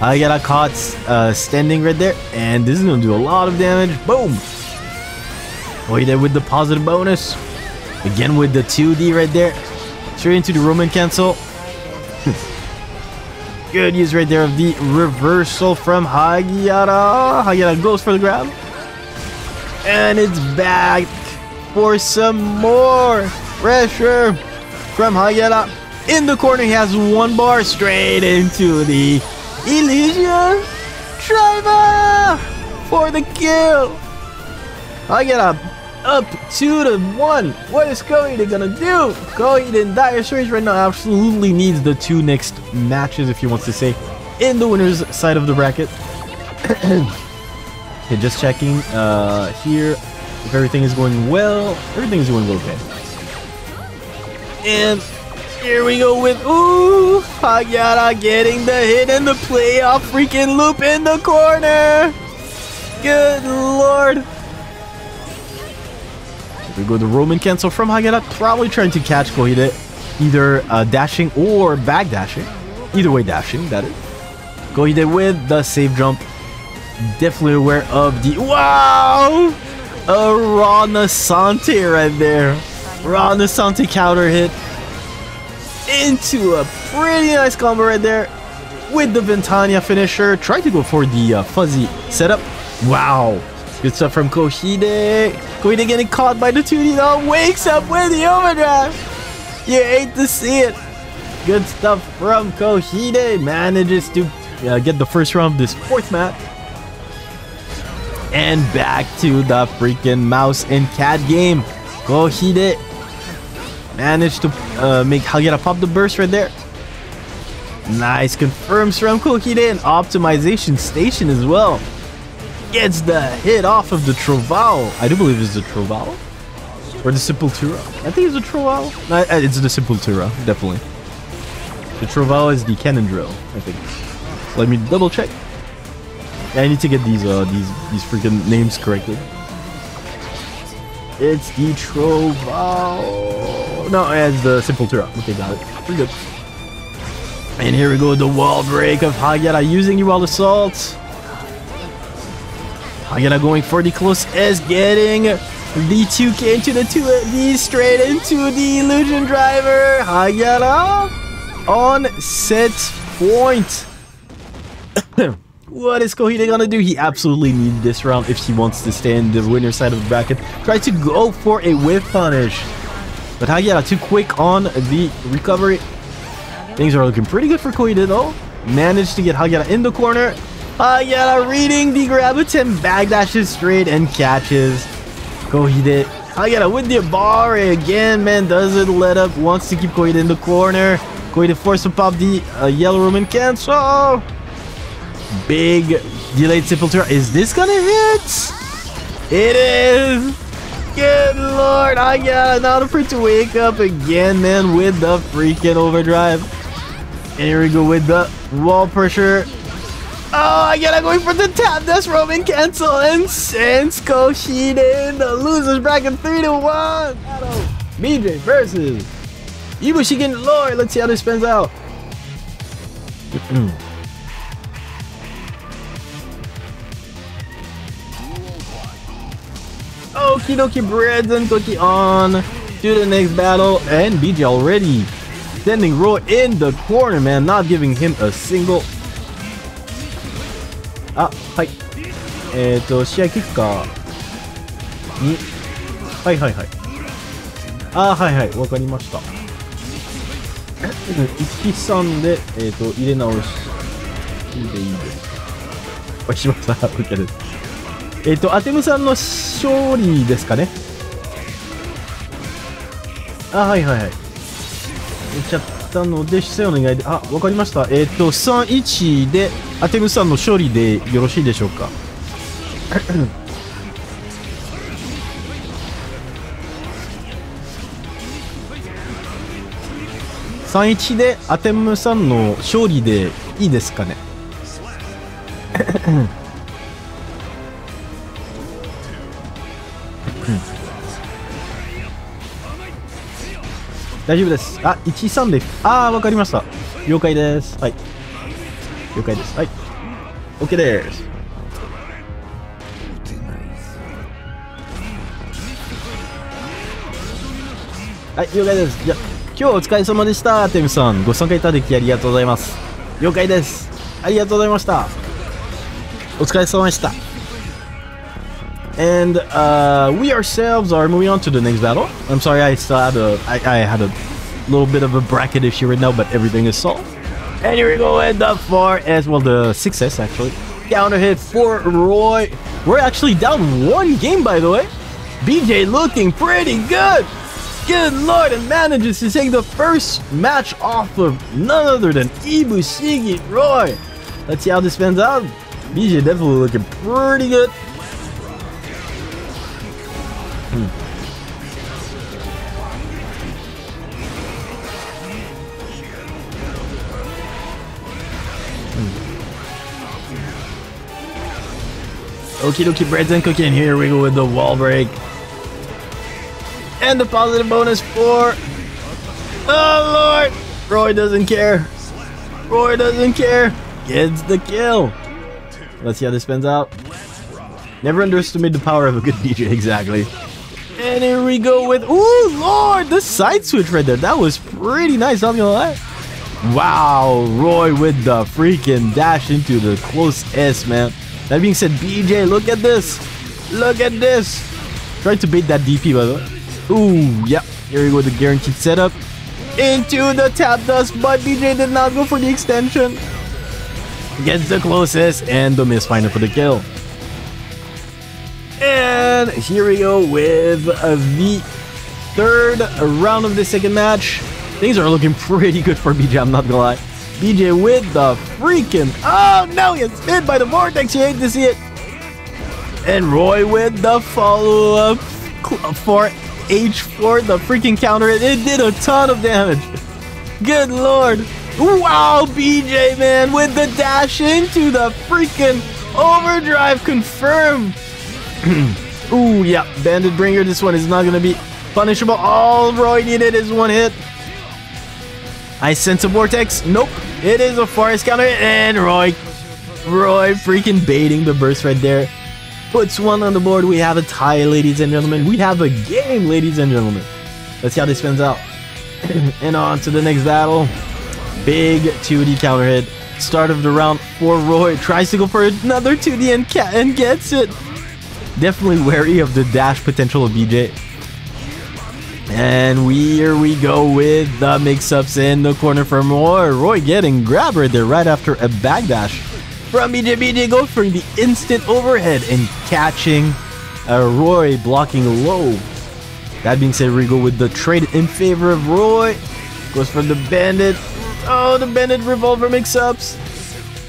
A: Hagyaara caught uh, standing right there. And this is going to do a lot of damage. Boom. Kouhide with the positive bonus. Again with the 2D right there. Straight into the Roman cancel. Good use right there of the reversal from Hagyaara. Hagyaara goes for the grab. And it's back for some more pressure from Hagyaara. In the corner, he has one bar straight into the Elysion Driver for the kill. Hagyaara up two to one. What is Kouhide gonna do? Kouhide in dire straits right now absolutely needs the two next matches, if he wants to say, in the winner's side of the bracket. okay, just checking uh, here if everything is going well. Everything is going okay. And here we go with ooh, Hagyaara getting the hit and the playoff freaking loop in the corner. Good lord. We go the Roman cancel from Hagyaara, probably trying to catch Kouhide, either uh, dashing or back dashing. Either way dashing, that is. Kouhide with the save jump. Definitely aware of the... Wow! A Rana Sante right there. Rana Sante counter hit. Into a pretty nice combo right there. With the Ventania finisher. Try to go for the uh, fuzzy setup. Wow. Good stuff from Kouhide. Kouhide getting caught by the 2D though. Wakes up with the overdrive. You hate to see it. Good stuff from Kouhide. Manages to uh, get the first round of this fourth map. And back to the freaking mouse and cat game. Kouhide managed to uh, make Hagyaara pop the burst right there. Nice confirms from Kouhide and optimization station as well gets the hit off of the Troval. I do believe it's the Troval. Or the Sepultura. I think it's the Troval. No, uh, it's the Sepultura, definitely. The Troval is the cannon drill, I think. Let me double check. Yeah, I need to get these uh these these freaking names corrected. It's the Troval. No, it's the Sepultura. Okay, got it. Pretty good. And here we go, the wall break of Hagyaara using Wild Assault. Hagyaara going for the close S, getting the 2K into the 2D straight into the Elysion Driver. Hagyaara on set point. what is Kouhide gonna do? He absolutely needs this round if he wants to stay in the winner side of the bracket. Try to go for a whiff punish. But Hagyaara too quick on the recovery. Things are looking pretty good for Kouhide though. Managed to get Hagyaara in the corner. Uh, Hagyaara reading the grab attempt, backdashes straight and catches. Kouhide. Uh, Hagyaara with the bar again, man, doesn't let up, wants to keep Kouhide in the corner. Kouhide force to pop the uh, yellow Roman cancel. Big delayed Sepultura. Is this gonna hit? It is! Good lord, Hagyaara now the to wake up again, man, with the freaking overdrive. And here we go with the wall pressure. Oh, I gotta go for the tap That's Roman cancel and Kouhide in the losers bracket 3 to 1. BJ versus Ibushigin Lord. Let's see how this spins out. Okie dokie breads and cookie on to the next battle and BJ already sending Roy in the corner man not giving him a single あはい。えっ、ー、と試合キッカーにはいはいはい。あはいはい。わかりました。13で、えっ、ー、と入れ直しでいいです。おしました OK ですえっ、ー、とアテムさんの勝利ですかね。あはいはいはい。ちゃったので姿勢お願いであわかりました。えっ、ー、と31でアテムさんの勝利でよろしいでしょうか？3-1でアテムさんの勝利でいいですかね？大丈夫です。あ、13で、あー、わかりました。了解です。はい。了解です。はい。OK です。はい、了解です。じゃ今日お疲れ様でした。テムさん。ご参加いただきありがとうございます。了解です。ありがとうございました。お疲れ様でした。And uh, we ourselves are moving on to the next battle. I'm sorry, I still had a, I, I had a little bit of a bracket issue right now, but everything is solved. And here we go with the 4S, well the 6S actually. Counter hit for Roy. We're actually down one game by the way. BJ looking pretty good. Good lord, and manages to take the first match off of none other than Ibushigi Roy. Let's see how this pans out. BJ definitely looking pretty good. Okie dokie breads and cooking. Here we go with the wall break. And the positive bonus for... Oh, Lord! Roy doesn't care. Roy doesn't care. Gets the kill. Let's see how this spins out. Never underestimate the power of a good DJ, exactly. And here we go with, ooh, Lord, the side switch right there. That was pretty nice, I'm gonna lie. Wow, Roy with the freaking dash into the close S, man. That being said, BJ, look at this. Look at this. Tried to bait that DP, by the way. Ooh, yep. Here we go the guaranteed setup. Into the tap dust, but BJ did not go for the extension. Gets the closest and the Mist Finer for the kill. And here we go with uh, the third round of the second match. Things are looking pretty good for BJ, I'm not gonna lie. BJ with the freaking... Oh, no, he hit by the Vortex. You hate to see it. And Roy with the follow-up for H4, the freaking counter. It did a ton of damage. Good lord. Wow, BJ, man, with the dash into the freaking overdrive confirmed. Ooh, yeah, Bandit Bringer, this one is not going to be punishable. All Roy needed is one hit. I sense a Vortex. Nope, it is a Forest counter, and Roy, Roy freaking baiting the burst right there. Puts one on the board. We have a tie, ladies and gentlemen. We have a game, ladies and gentlemen. Let's see how this spins out. and on to the next battle. Big 2D counter hit. Start of the round for Roy. Tries to go for another 2D and, and gets it. Definitely wary of the dash potential of BJ. And here we go with the mix-ups in the corner for more. Roy getting grabbed right there right after a backdash from BJ. BJ goes for the instant overhead and catching uh, Roy blocking low. That being said, we with the trade in favor of Roy. Goes for the bandit. Oh, the bandit revolver mix-ups.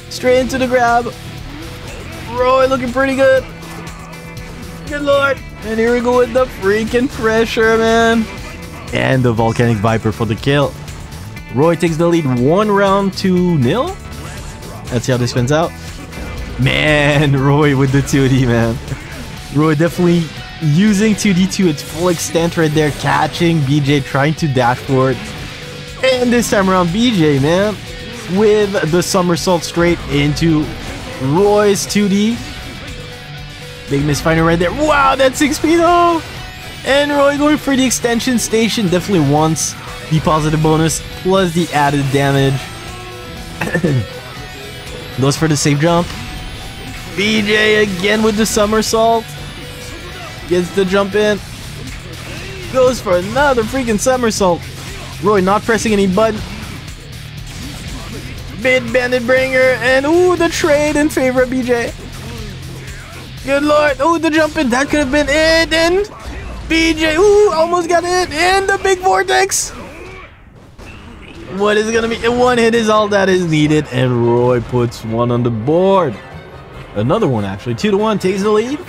A: Straight into the grab. Roy looking pretty good. Good lord. And here we go with the freaking pressure, man. And the Volcanic Viper for the kill. Roy takes the lead one round to nil. Let's see how this spins out. Man, Roy with the 2D, man. Roy definitely using 2D to its full extent right there, catching BJ, trying to dash forward. And this time around, BJ, man, with the somersault straight into Roy's 2D. Big Mist Finer right there. Wow, that's 6 feet oh! And Roy going for the extension station. Definitely wants the positive bonus plus the added damage. Goes for the safe jump. BJ again with the somersault. Gets the jump in. Goes for another freaking somersault. Roy not pressing any button. Bit Bandit Bringer and ooh the trade in favor of BJ. Good lord. Ooh the jump in. That could have been it. And BJ. Ooh almost got it. And the big vortex. What is gonna be? One hit is all that is needed, and Roy puts one on the board. Another one actually, two to one, takes the lead.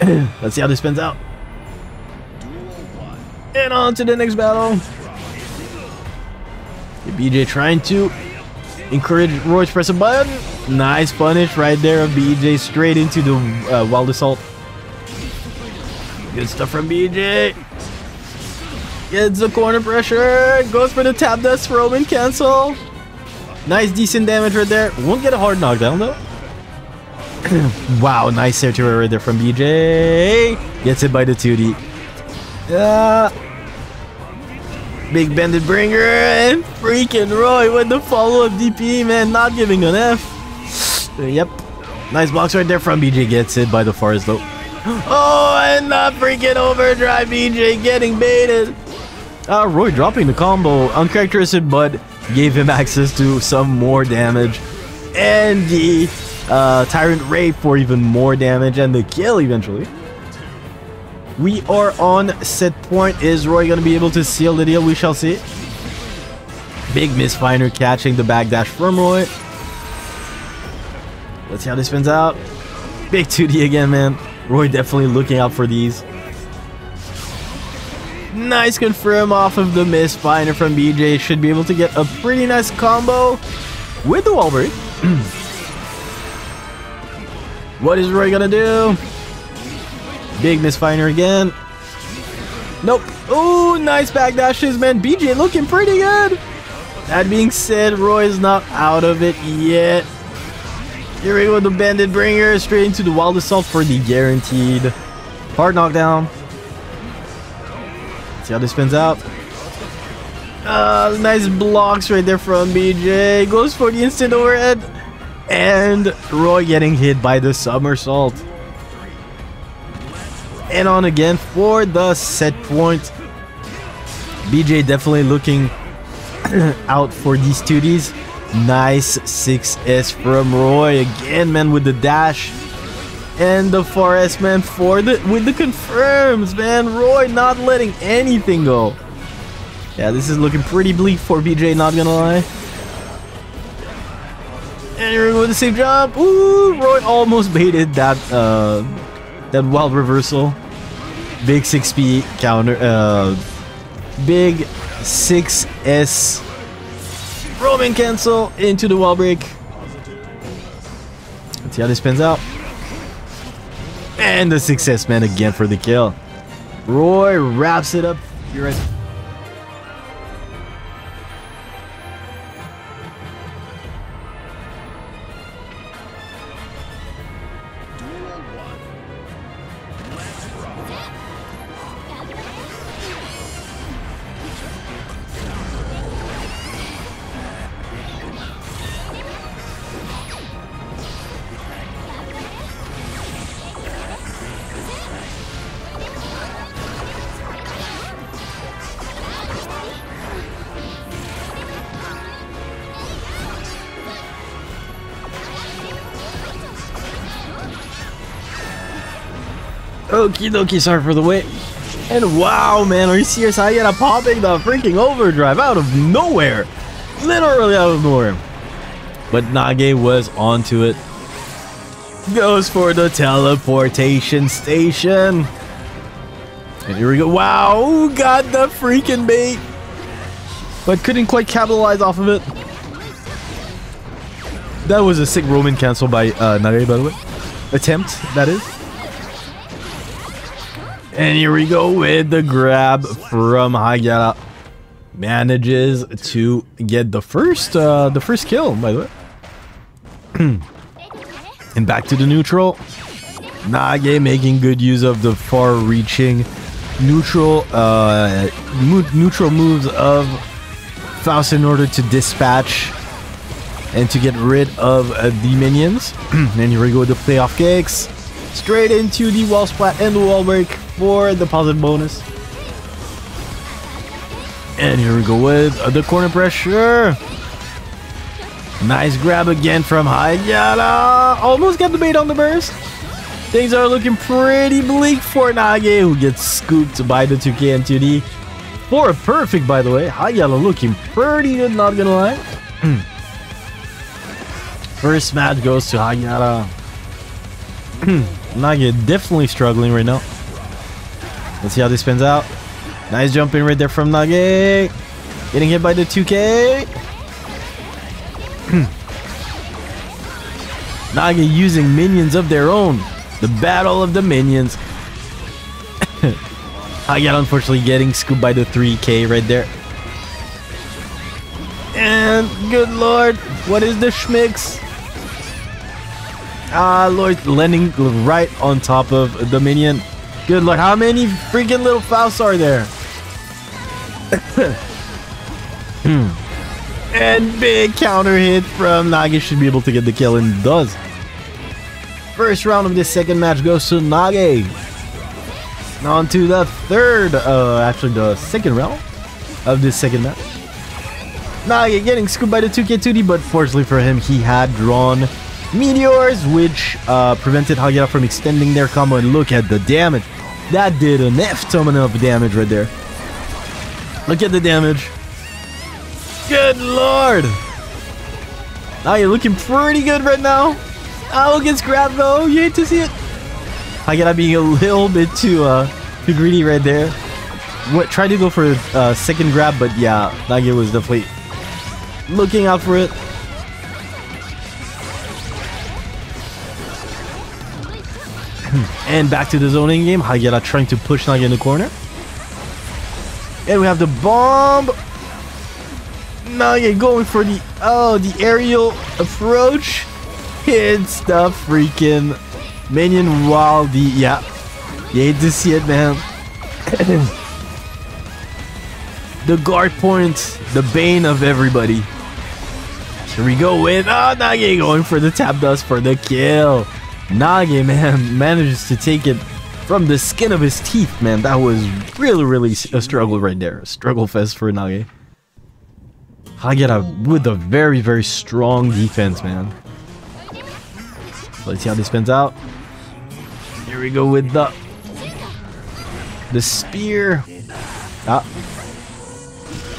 A: Let's see how this spins out. And on to the next battle. BJ trying to encourage Roy to press a button. Nice punish right there of BJ straight into the uh, wild assault. Good stuff from BJ. Gets the corner pressure. Goes for the tap dust Roman cancel. Nice decent damage right there. Won't get a hard knockdown though. wow, nice air territory right there from BJ. Gets it by the 2D. Yeah. Big Bandit Bringer and freaking Roy with the follow-up DP, man. Not giving an F. Yep. Nice blocks right there from BJ. Gets it by the forest though. Oh, and the freaking overdrive BJ getting baited. Uh, Roy dropping the combo, uncharacteristic, but gave him access to some more damage. And the uh, Tyrant Rave for even more damage and the kill eventually. We are on set point. Is Roy going to be able to seal the deal? We shall see. Big Mist Finer catching the backdash from Roy. Let's see how this spins out. Big 2D again, man. Roy definitely looking out for these. Nice confirm off of the Mist Finer from BJ. Should be able to get a pretty nice combo with the wall break. what is Roy gonna do? Big Mist Finer again. Nope. Oh, nice backdashes, man. BJ looking pretty good. That being said, Roy is not out of it yet. Here we go the Bandit Bringer straight into the Wild Assault for the guaranteed hard knockdown. See how this spins out. Uh, nice blocks right there from BJ. Goes for the instant overhead. And Roy getting hit by the somersault. And on again for the set point. BJ definitely looking out for these 2Ds. Nice 6S from Roy. Again, man, with the dash. And the forest man for the with the confirms man. Roy not letting anything go. Yeah this is looking pretty bleak for bj not gonna lie. And go with the safe jump Ooh, roy almost baited that uh that wild reversal. Big 6p counter uh big 6s roman cancel into the wall break let's see how this spins out and the success man again for the kill. Roy wraps it up. You're right. Okie dokie, sorry for the wait. And wow, man, are you serious? I get a popping the freaking overdrive out of nowhere. Literally out of nowhere. But Nage was onto it. Goes for the teleportation station. And here we go. Wow, got the freaking bait. But couldn't quite capitalize off of it. That was a sick Roman cancel by uh, Nage, by the way. Attempt, that is. And here we go with the grab from Hagyaara. Manages to get the first uh, the first kill, by the way. and back to the neutral. Nage making good use of the far-reaching neutral uh, neutral moves of Faust in order to dispatch and to get rid of uh, the minions. and here we go with the playoff kicks. Straight into the wall splat and the wall break for the positive bonus. And here we go with the corner pressure. Nice grab again from Hayata. Almost got the bait on the burst. Things are looking pretty bleak for Nage, who gets scooped by the 2K and 2D. For a perfect, by the way. Hayata looking pretty good, not gonna lie. Hmm. First match goes to Hayata. Hmm. Nage definitely struggling right now. Let's see how this spins out. Nice jumping right there from Nage. Getting hit by the 2K. Nage using minions of their own. The battle of the minions. I got unfortunately getting scooped by the 3K right there. And good lord, what is the schmicks? Ah, Lord, landing right on top of the minion. Good lord, how many freaking little Fausts are there? hmm. And big counter hit from Nage should be able to get the kill and does. First round of this second match goes to Nage. On to the third, uh, actually the second round of this second match. Nage getting scooped by the 2K2D, but fortunately for him, he had drawn meteors, which uh, prevented Hagyaara from extending their combo. And look at the damage. That did an F ton of damage right there. Look at the damage. Good lord! Now you're looking pretty good right now. Oh, gets grabbed though. You hate to see it. I gotta be a little bit too uh too greedy right there. What tried to go for a uh, second grab, but yeah, Nage was definitely looking out for it. And back to the zoning game. Hagyaara trying to push Nage in the corner. And we have the bomb. Nage going for the oh the aerial approach hits the freaking minion while the yeah. You hate to see it, man. the guard point, the bane of everybody. Here we go with oh Nage going for the tap dust for the kill. Nage man manages to take it from the skin of his teeth, man. That was really, really a struggle right there. A struggle fest for Nage. Hagyaara with a very, very strong defense, man. Let's see how this spins out. Here we go with the the spear. Ah.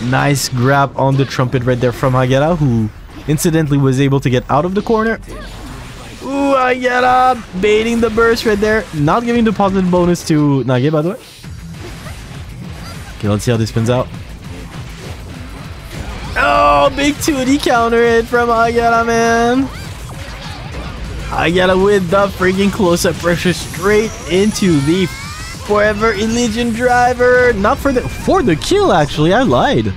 A: Nice grab on the trumpet right there from Hagyaara, who incidentally was able to get out of the corner. Ooh, Hagyaara baiting the burst right there. Not giving the positive bonus to Nage, by the way. Okay, let's see how this spins out. Oh, big 2D counter hit from Hagyaara, man. I it with the freaking close-up pressure straight into the Forever Elysion driver. Not for the for the kill actually. I lied.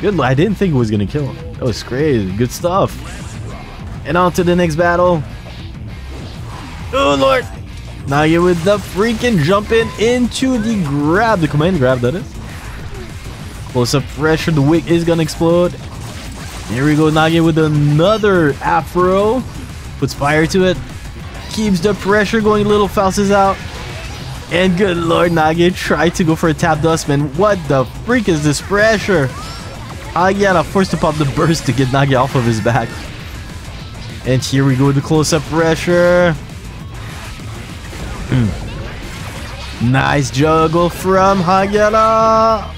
A: Good. I didn't think it was gonna kill. That was crazy. Good stuff. And on to the next battle. Oh lord. Now you with the freaking jumping into the grab, the command grab that is. Close-up pressure. The wig is gonna explode. Here we go. Nage with another afro. Puts fire to it. Keeps the pressure going. Little Faust is out. And good lord, Nage tried to go for a tap dustman. What the freak is this pressure? I gotta force to pop the burst to get Nage off of his back. And here we go with the close-up pressure. Nice juggle from Hagyaara.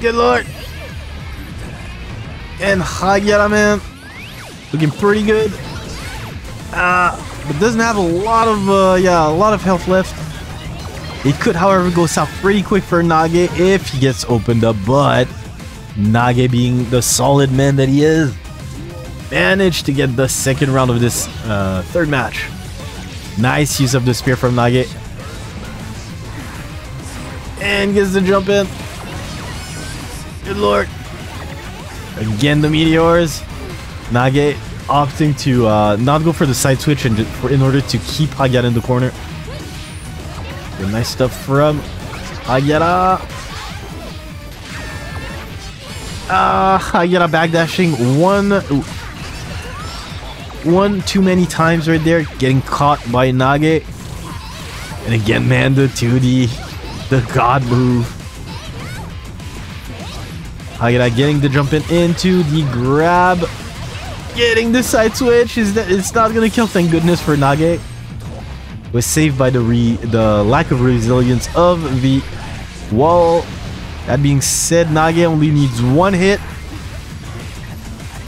A: Good lord. And Hagyaara, man. Looking pretty good. Uh, but doesn't have a lot of, uh, yeah, a lot of health left. It could, however, go south pretty quick for Nage if he gets opened up, but Nage being the solid man that he is, managed to get the second round of this uh, third match. Nice use of the spear from Nage. And gets the jump in. Good lord. Again, the meteors. Nage opting to uh, not go for the side switch and in order to keep Hagyaara in the corner. Good, nice stuff from Hagyaara. Ah, uh, Hagyaara backdashing one, one too many times right there, getting caught by Nage. And again, man, the 2D, the god move. Hagyaara getting the jump in into the grab. Getting the side switch. Is that it's not gonna kill, thank goodness for Nage. Was saved by the re the lack of resilience of the wall. That being said, Nage only needs one hit.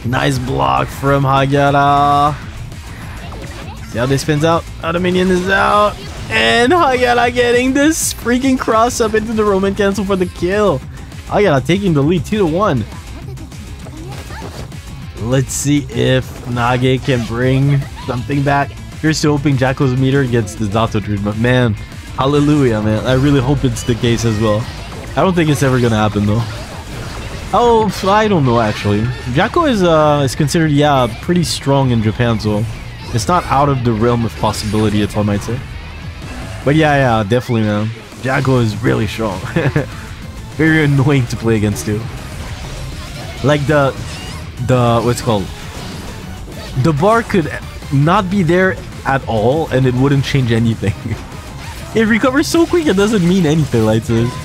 A: Nice block from Hagyaara. See how this spins out? Other minion is out. And Hagyaara getting this freaking cross up into the Roman cancel for the kill. Hagyaara taking the lead 2 to 1. Let's see if Nage can bring something back. Here's to hoping Jacko's meter gets the Zato treatment. Man, hallelujah, man. I really hope it's the case as well. I don't think it's ever gonna happen though. Oh, I don't know actually. Jacko is uh is considered yeah pretty strong in Japan, so it's not out of the realm of possibility, if I might say. But yeah, yeah, definitely, man. Jacko is really strong. Very annoying to play against too. Like the the what's called the bar could not be there at all and it wouldn't change anything. it recovers so quick it doesn't mean anything like this.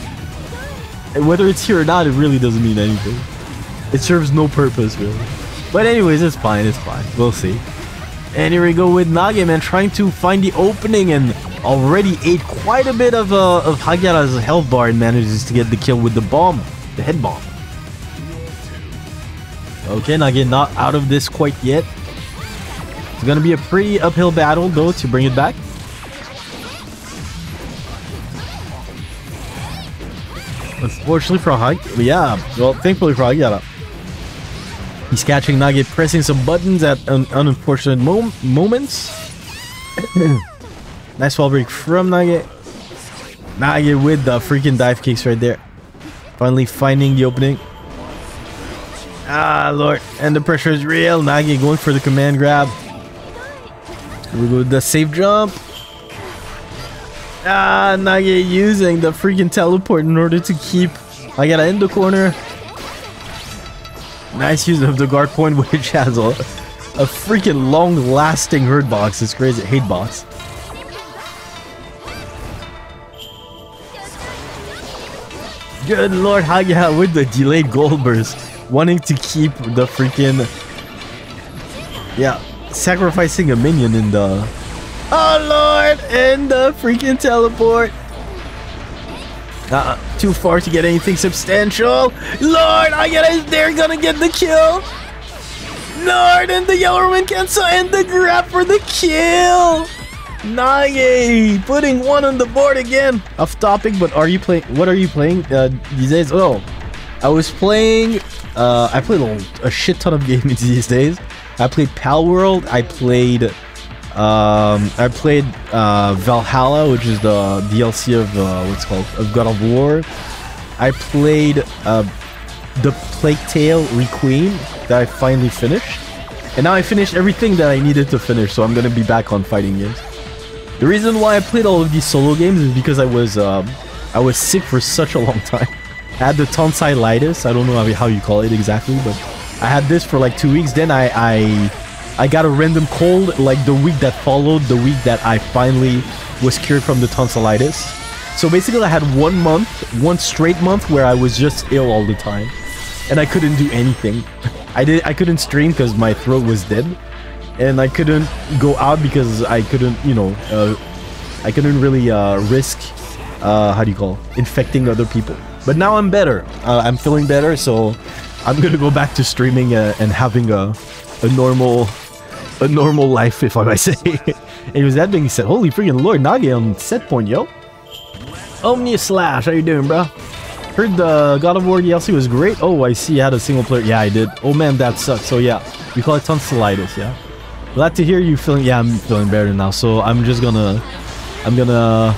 A: And whether it's here or not, it really doesn't mean anything. It serves no purpose really. But anyways, it's fine, it's fine. We'll see. And here we go with Nage, man, trying to find the opening and already ate quite a bit of, uh, of Hagyaara's health bar and manages to get the kill with the bomb, the head bomb. Okay, Nage not out of this quite yet. It's gonna be a pretty uphill battle though to bring it back. Unfortunately for Hag, yeah, well, thankfully for Hagyaara. He's catching Nage pressing some buttons at un unfortunate mom moments. nice wall break from Nage. Nage with the freaking dive kicks right there. Finally finding the opening. Ah, Lord. And the pressure is real. Nage going for the command grab. We go with the safe jump. Ah, Nage using the freaking teleport in order to keep I gotta end the corner. Nice use of the guard point, which has a, a freaking long-lasting hurt box. It's crazy. Hate box. Good lord, Hagyaara with the delayed gold burst. Wanting to keep the freaking... Yeah, sacrificing a minion in the... Oh lord! And the freaking teleport. Uh, too far to get anything substantial. Lord, I get it. They're gonna get the kill. Lord, and the yellow Roman cancel and the grab for the kill. Nage putting one on the board again. Off topic, but are you playing? What are you playing uh, these days? Oh, I was playing. Uh, I played a, a shit ton of games these days. I played Palworld. I played um, I played uh, Valhalla, which is the DLC of uh, what's called of God of War. I played uh, the Plague Tale Requiem that I finally finished, and now I finished everything that I needed to finish. So I'm gonna be back on fighting games. The reason why I played all of these solo games is because I was um, I was sick for such a long time. I had the tonsillitis. I don't know how you call it exactly, but I had this for like two weeks. Then I I I got a random cold like the week that followed the week that I finally was cured from the tonsillitis. So basically I had one month, one straight month where I was just ill all the time. And I couldn't do anything. I did I couldn't stream because my throat was dead. And I couldn't go out because I couldn't, you know, uh, I couldn't really uh, risk, uh, how do you call, infecting other people. But now I'm better. Uh, I'm feeling better, so I'm gonna go back to streaming uh, and having a, a normal a normal life, if I may say. Anyways, that being said, holy freaking lord, Nage on set point, yo. Omnia Slash, how you doing, bro? Heard the God of War DLC was great. Oh, I see you had a single player. Yeah, I did. Oh man, that sucks. So yeah, we call it tonsillitis, yeah? Glad to hear you feeling, yeah, I'm feeling better now. So I'm just gonna, I'm gonna,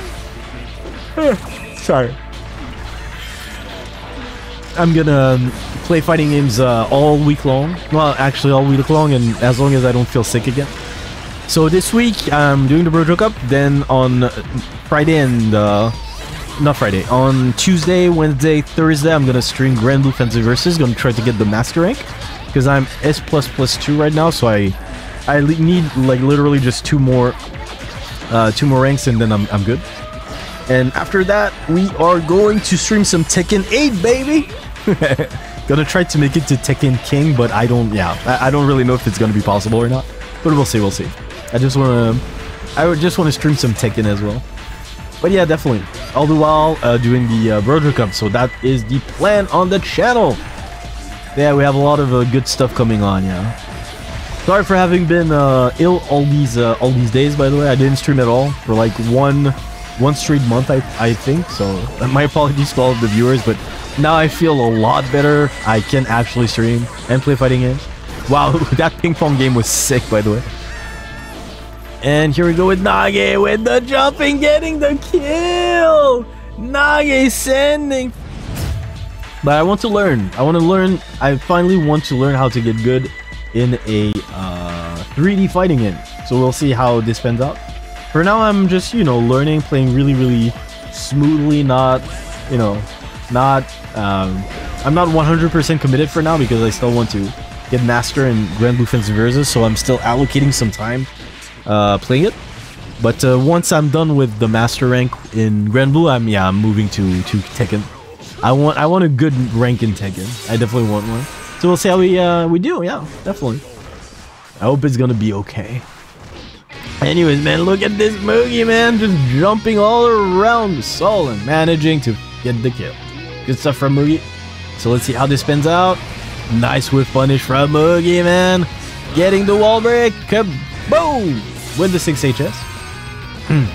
A: sorry. I'm gonna um, play fighting games uh, all week long. Well, actually all week long, and as long as I don't feel sick again. So this week I'm doing the Brojo Cup. Then on Friday and uh, not Friday, on Tuesday, Wednesday, Thursday, I'm gonna stream Granblue Fantasy Versus. Gonna try to get the master rank because I'm S plus plus two right now. So I I need like literally just two more uh, two more ranks, and then I'm I'm good. And after that, we are going to stream some Tekken 8, baby. gonna try to make it to Tekken King, but I don't. Yeah, I, I don't really know if it's gonna be possible or not. But we'll see. We'll see. I just want to, I would just want to stream some Tekken as well. But yeah, definitely. All the while uh, doing the uh, Cup, so that is the plan on the channel. Yeah, we have a lot of uh, good stuff coming on, yeah. Sorry for having been uh, ill all these uh, all these days, by the way. I didn't stream at all for like one one straight month, I, I think. So my apologies to all of the viewers, but now I feel a lot better. I can actually stream and play fighting games. Wow, that ping pong game was sick, by the way. And here we go with Nage with the jumping, getting the kill. Nage sending. But I want to learn. I want to learn. I finally want to learn how to get good in a uh, 3D fighting game. So we'll see how this pans out. For now, I'm just, you know, learning, playing really, really smoothly, not, you know, not, um, I'm not 100% committed for now because I still want to get master in Granblue Fantasy Versus, so I'm still allocating some time uh, playing it. But uh, once I'm done with the master rank in Granblue, I'm yeah, I'm moving to to Tekken. I want I want a good rank in Tekken. I definitely want one. So we'll see how we uh, we do. Yeah, definitely. I hope it's gonna be okay. Anyways, man, look at this Mugi, man, just jumping all around Sol and managing to get the kill. Good stuff from Mugi. So let's see how this spins out. Nice whiff punish from Mugi, man. Getting the wall break. Kaboom! with the 6HS. Hmm.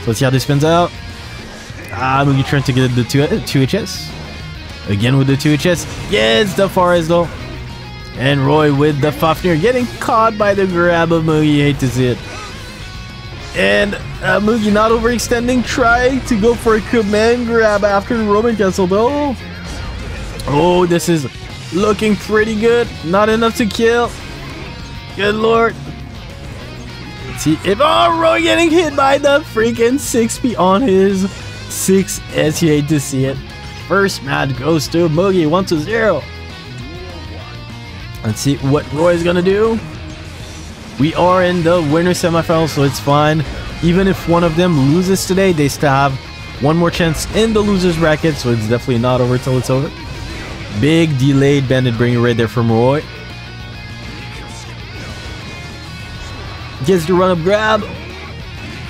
A: so let's see how this spins out. Ah, Mugi trying to get the 2, 2HS. Again with the 2HS. Yes, the Forest though. And Roy with the Fafnir getting caught by the grab of Mugi. Hate to see it. And uh, Mugi not overextending, trying to go for a command grab after the Roman cancel though. Oh, this is looking pretty good. Not enough to kill. Good lord. See if oh Roy getting hit by the freaking 6P on his 6S. You hate to see it. First match goes to Mugi 1 to 0. Let's see what Roy's gonna do. We are in the winner semifinal, so it's fine. Even if one of them loses today, they still have one more chance in the loser's bracket, so it's definitely not over till it's over. Big delayed bandit bringer right there from Roy. Gets the run up grab.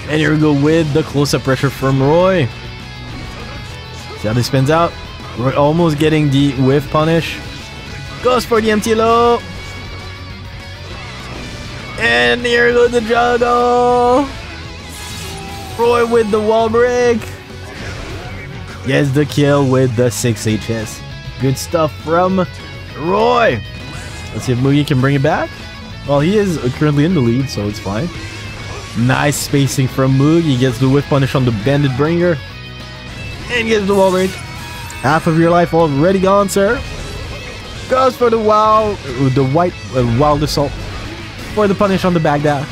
A: And here we go with the close-up pressure from Roy. See how this spins out. Roy almost getting the whiff punish. Goes for the empty low. And here goes the juggle. Roy with the wall break. Gets the kill with the 6HS. Good stuff from Roy. Let's see if Mugi can bring it back. Well, he is currently in the lead, so it's fine. Nice spacing from. He gets the whiff punish on the Bandit Bringer. And gets the wall break. Half of your life already gone, sir. Goes for the wild, the white uh, wild assault. For the punish on the Baghdad.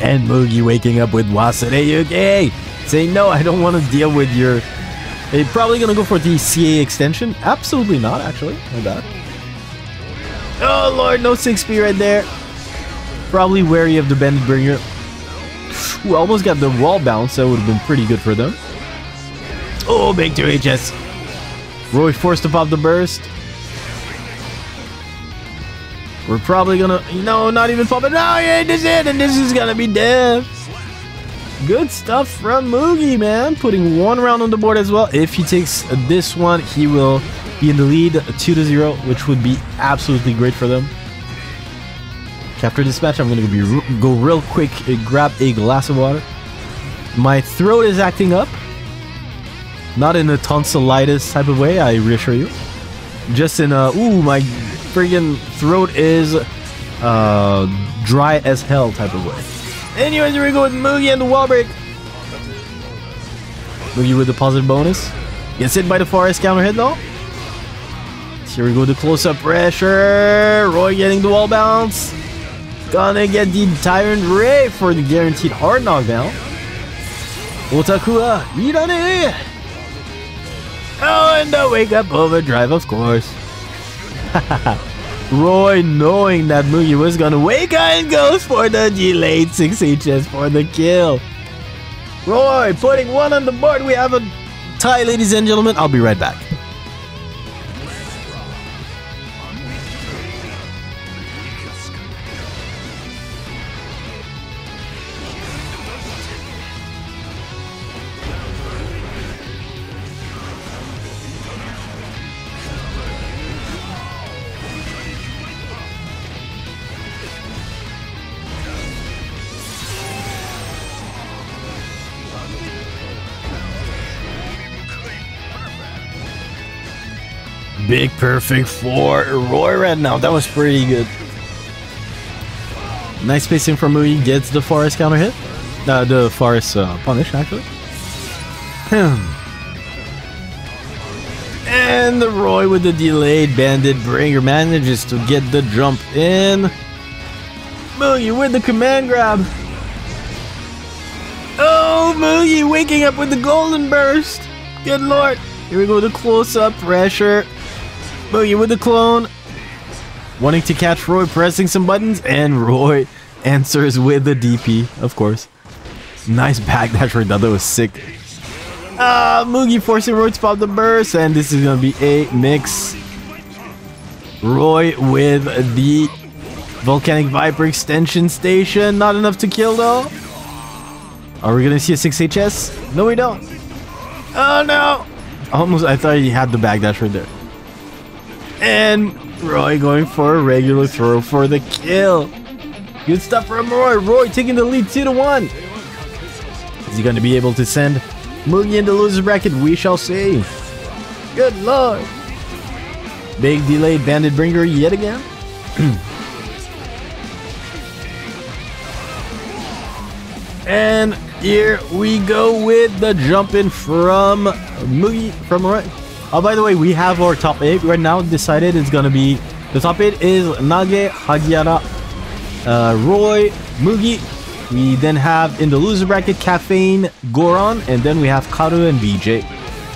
A: And Mugi waking up with Wasureyuki. Saying, no, I don't want to deal with your... Are probably going to go for the CA extension? Absolutely not, actually. My bad. Oh lord, no 6P right there. Probably wary of the Bandit Bringer. Who almost got the wall bounce, that would have been pretty good for them. Oh, big 2HS. Roy forced to pop the burst. We're probably gonna... No, not even pop it. No, yeah, this is it, and this is gonna be death. Good stuff from Mugi, man. Putting one round on the board as well. If he takes this one, he will be in the lead 2 to 0, which would be absolutely great for them. After this match, I'm to be go real quick, grab a glass of water. My throat is acting up. Not in a tonsillitis type of way, I reassure you. Just in a, ooh, my friggin' throat is uh, dry as hell type of way. Anyways, here we go with Mugi and the wall break. Mugi with the positive bonus. Gets hit by the forest counter hit though. Here we go, the close-up pressure. Roy getting the wall bounce. Gonna get the Tyrant Rave for the guaranteed hard knockdown. Otakua, Irane! Oh, and the wake up overdrive, of course. Roy, knowing that Mugi was gonna wake up and goes for the delayed 6HS for the kill. Roy putting one on the board. We have a tie, ladies and gentlemen. I'll be right back. Big perfect for Roy right now. That was pretty good. Nice spacing from Mugi. Gets the forest counter hit. Uh, the forest uh, punish, actually. and the Roy with the delayed bandit bringer manages to get the jump in. Mugi with the command grab. Oh, Mugi waking up with the golden burst. Good lord. Here we go, the close-up pressure. Mugi with the clone. Wanting to catch Roy pressing some buttons, and Roy answers with the DP, of course. Nice backdash right now, that was sick. Ah, Mugi forcing Roy to pop the burst, and this is gonna be a mix. Roy with the Volcanic Viper extension station. Not enough to kill though. Are we gonna see a 6HS? No, we don't. Oh no! Almost, I thought he had the backdash right there. And Roy going for a regular throw for the kill. Good stuff from Roy. Roy taking the lead 2 to 1. Is he going to be able to send Mugi in the loser bracket? We shall see. Good lord. Big delayed bandit bringer yet again. and here we go with the jumping from Mugi from Roy. Oh, by the way, we have our top 8 right now decided it's gonna be... The top 8 is Nage, Hagyaara, uh, Roy, Mugi. We then have in the loser bracket Caffeine, Goran, and then we have Karu and BJ.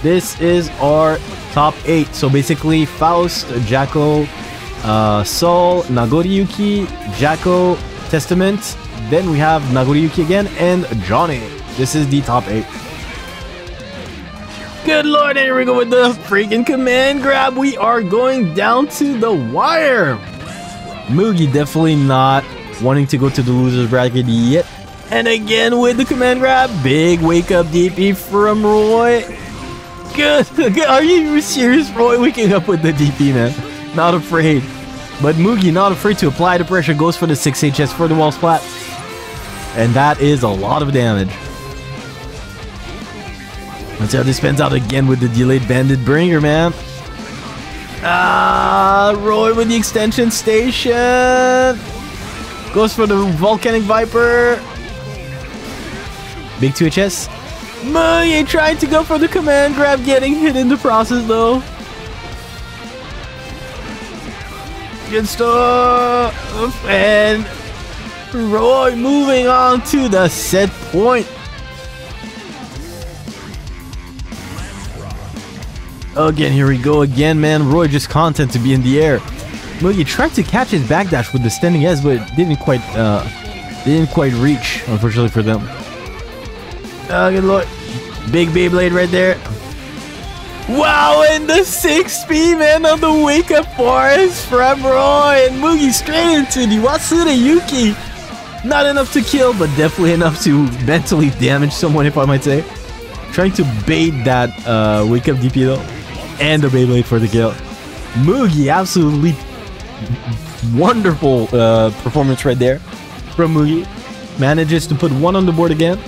A: This is our top 8. So basically Faust, Jacko, uh, Sol, Nagoriyuki, Jacko, Testament. Then we have Nagoriyuki again and Johnny. This is the top 8. Good lord, here we go with the freaking command grab. We are going down to the wire. Mugi definitely not wanting to go to the loser's bracket yet. And again with the command grab. Big wake up DP from Roy. Good. Are you serious, Roy? Waking up with the DP, man. Not afraid. But Mugi not afraid to apply the pressure. Goes for the 6HS for the wall splat. And that is a lot of damage. Let's see how this pans out again with the delayed bandit bringer, man. Ah, Roy with the extension station. Goes for the volcanic viper. Big 2HS. Mugi trying to go for the command grab, getting hit in the process though. Good stuff. And Roy moving on to the set point. Again, here we go again, man. Roy just content to be in the air. Mugi tried to catch his backdash with the standing S, but didn't quite, uh, didn't quite reach, unfortunately for them. Oh, good lord. Big Beyblade right there. Wow, and the 6P, man, on the Wake Up Forest from Roy and Mugi straight into the Wasureyuki. Not enough to kill, but definitely enough to mentally damage someone, if I might say. Trying to bait that uh, Wake Up DP though and the Beyblade for the kill. Mugi, absolutely wonderful uh, performance right there from Mugi. Manages to put one on the board again.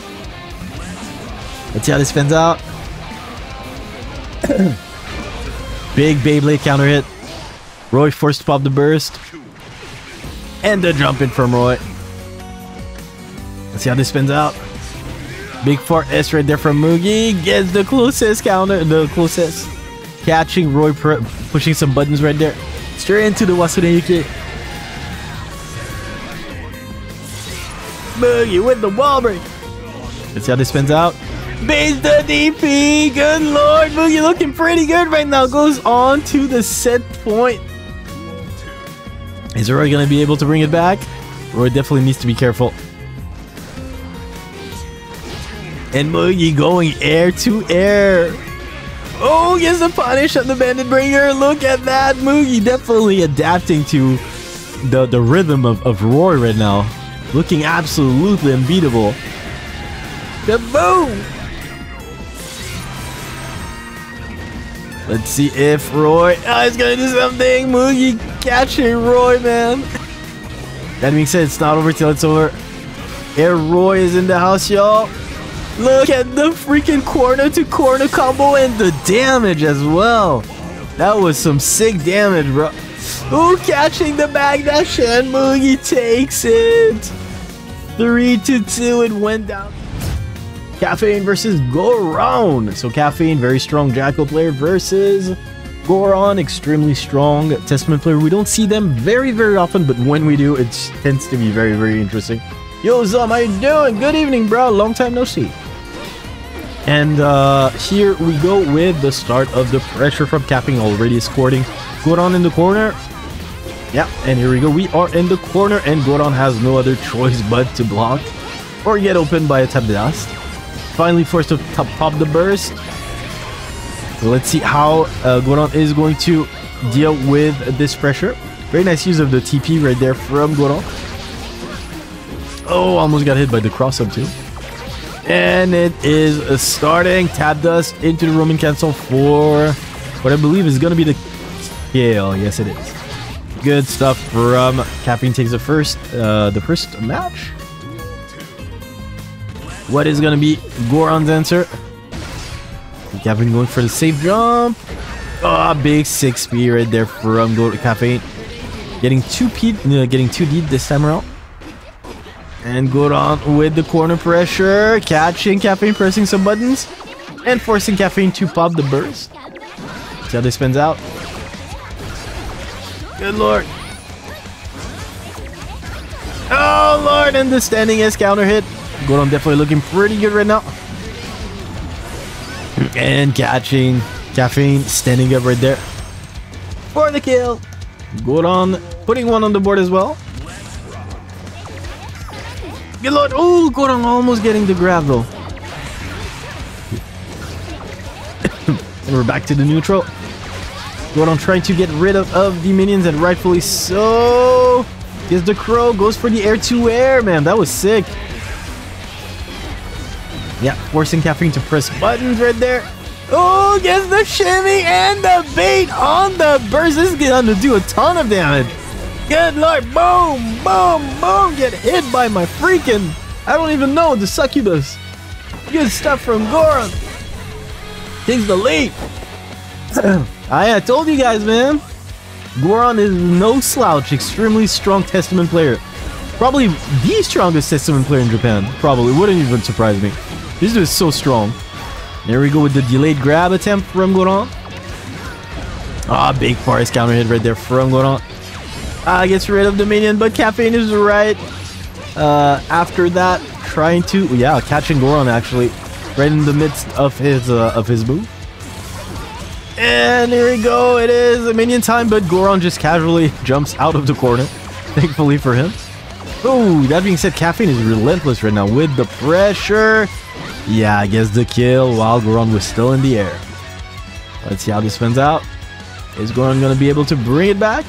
A: Let's see how this spins out. Big Beyblade counter hit. Roy forced to pop the burst. And the jump in from Roy. Let's see how this spins out. Big fart S right there from Mugi. Gets the closest counter, the closest catching Roy pushing some buttons right there. Straight into the Wasureyuki. Mugi with the wall break. Let's see how this spins out. Base the DP. Good lord, Mugi looking pretty good right now. Goes on to the set point. Is Roy going to be able to bring it back? Roy definitely needs to be careful. And Mugi going air to air. Oh, gets the punish on the Bandit Bringer. Look at that. Mugi definitely adapting to the, the rhythm of, of Roy right now. Looking absolutely unbeatable. The boom! Let's see if Roy ah, oh, is gonna do something. Mugi catching Roy, man. That being said, it's not over till it's over. Air Roy is in the house, y'all. Look at the freaking corner to corner combo and the damage as well. That was some sick damage, bro. Ooh, catching the backdash and Mugi takes it. 3 to 2, it went down. Caffeine versus Goran. So Caffeine, very strong Jacko player versus Goran, extremely strong Testament player. We don't see them very, very often, but when we do, it tends to be very, very interesting. Yo, Zum, how you doing? Good evening, bro. Long time no see. And uh, here we go with the start of the pressure from Caffeine already escorting Goran in the corner. Yeah, and here we go. We are in the corner and Goran has no other choice but to block or get opened by a tap. Finally forced to pop the burst. So let's see how uh, Goran is going to deal with this pressure. Very nice use of the TP right there from Goran. Oh, almost got hit by the cross up too. And it is starting. Tab Dust into the Roman cancel for what I believe is going to be the kill. Yes, it is. Good stuff from Caffeine takes the first, uh, the first match. What is going to be Goran's answer? Caffeine going for the safe jump. Oh, big 6p right there from Caffeine. Getting 2p, uh, getting 2D this time around. And Goran with the corner pressure, catching Caffeine, pressing some buttons, and forcing Caffeine to pop the burst. See how this spins out. Good lord. Oh lord, and the standing S counter hit. Goran definitely looking pretty good right now. And catching Caffeine, standing up right there. For the kill. Goran putting one on the board as well. Good lord. Oh, Goran almost getting the grab though. and we're back to the neutral. Goran trying to get rid of, of the minions and rightfully so. Gets the crow, goes for the air to air, man. That was sick. Yeah, forcing Caffeine to press buttons right there. Oh, gets the shimmy and the bait on the burst. This is going to do a ton of damage. Good lord, boom, boom, boom, get hit by my freaking, I don't even know, the succubus. Good stuff from Goran. Takes the lead. I, I told you guys, man. Goran is no slouch, extremely strong Testament player. Probably the strongest Testament player in Japan. Probably, wouldn't even surprise me. This dude is so strong. There we go with the delayed grab attempt from Goran. Ah, big forest counter hit right there from Goran. Uh, gets rid of the minion, but Caffeine is right. Uh, after that, trying to... Yeah, catching Goran, actually. Right in the midst of his uh, of his move. And here we go. It is a minion time, but Goran just casually jumps out of the corner. Thankfully for him. Oh, that being said, Caffeine is relentless right now with the pressure. Yeah, I guess the kill while Goran was still in the air. Let's see how this spins out. Is Goran going to be able to bring it back?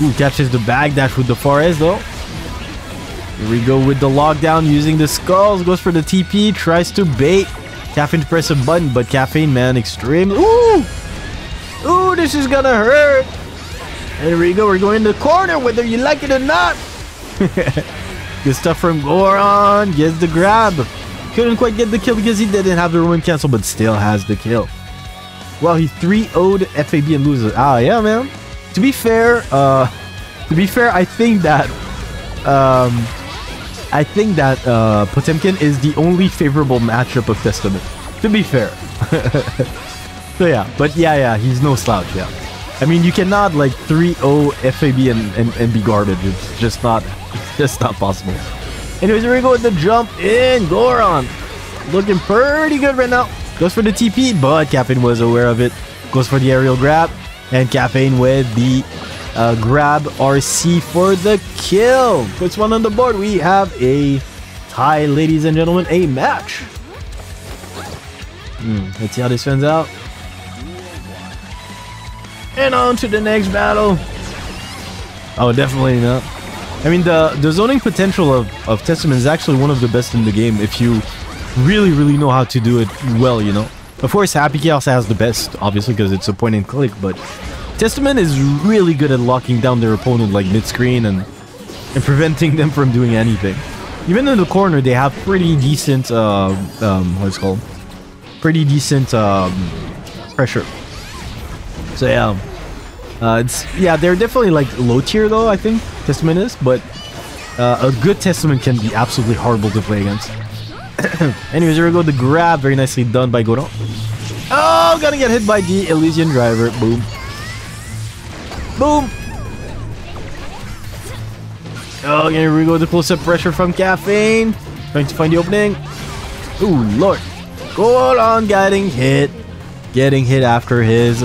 A: Ooh, catches the backdash with the forest though. Here we go with the lockdown using the skulls. Goes for the TP. Tries to bait. Caffeine to press a button, but Caffeine, man, extreme. Ooh! Ooh, this is gonna hurt. Here we go. We're going in the corner, whether you like it or not. Good stuff from Goran. Gets the grab. Couldn't quite get the kill because he didn't have the Roman cancel, but still has the kill. Well, he 3-0'd FAB and loses. Ah, yeah, man to be fair, uh, to be fair, I think that, um, I think that uh, Potemkin is the only favorable matchup of Testament. To be fair, so yeah, but yeah, yeah, he's no slouch, yeah. I mean, you cannot like 3-0 FAB and, and, and be garbage. It's just not, it's just not possible. Anyways, here we go with the jump in. Goran looking pretty good right now. Goes for the TP, but Caffeine was aware of it. Goes for the aerial grab, and Caffeine with the uh, grab RC for the kill. Puts one on the board. We have a tie, ladies and gentlemen, a match. Hmm, let's see how this turns out. And on to the next battle. Oh, definitely not. I mean, the, the zoning potential of, of Testament is actually one of the best in the game if you really, really know how to do it well, you know? Of course, Happy Chaos has the best, obviously, because it's a point and click, but Testament is really good at locking down their opponent like mid-screen and, and preventing them from doing anything. Even in the corner, they have pretty decent, uh, um, what's called? Pretty decent, um, pressure. So yeah, uh, it's yeah they're definitely like low tier though I think Testament is, but uh, a good Testament can be absolutely horrible to play against. Anyways, here we go. The grab, very nicely done by Goran. Oh, gonna get hit by the Elysion Driver. Boom. Boom. Oh, here we go. The close-up pressure from Caffeine. Trying to find the opening. Ooh, Lord. Goran getting hit. Getting hit after his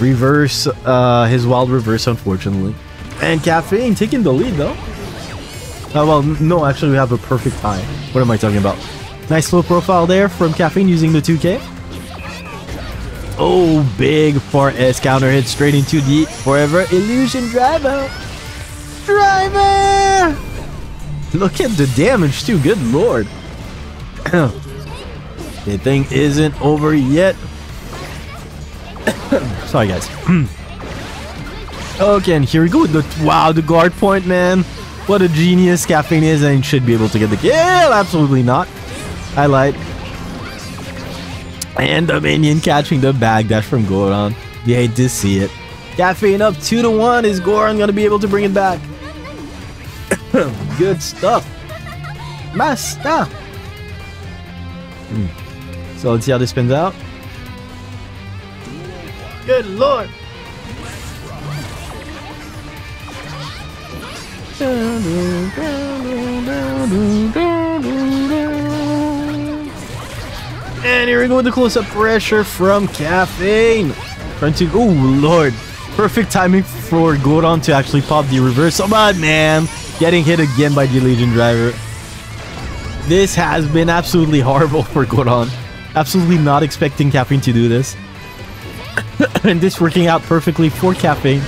A: reverse, uh, his wild reverse, unfortunately. And Caffeine taking the lead, though. Uh, well, no, actually, we have a perfect tie. What am I talking about? Nice low profile there from Caffeine using the 2K. Oh, big 4S counter hit straight into the Forever Elysion Driver. Driver! Look at the damage too, good lord. the thing isn't over yet. Sorry, guys. okay, and here we go. The wow, the guard point, man. What a genius Caffeine is, and should be able to get the kill. Absolutely not. I lied. And the minion catching the backdash from Goran. You hate to see it. Caffeine up 2 to 1. Is Goran going to be able to bring it back? Good stuff. Master. Hmm. So let's see how this spins out. Good lord. And here we go with the close-up pressure from Caffeine. Trying to... Oh, Lord. Perfect timing for Goran to actually pop the reverse. Oh, my man. Getting hit again by the Elysion Driver. This has been absolutely horrible for Goran. Absolutely not expecting Caffeine to do this. and this working out perfectly for Caffeine.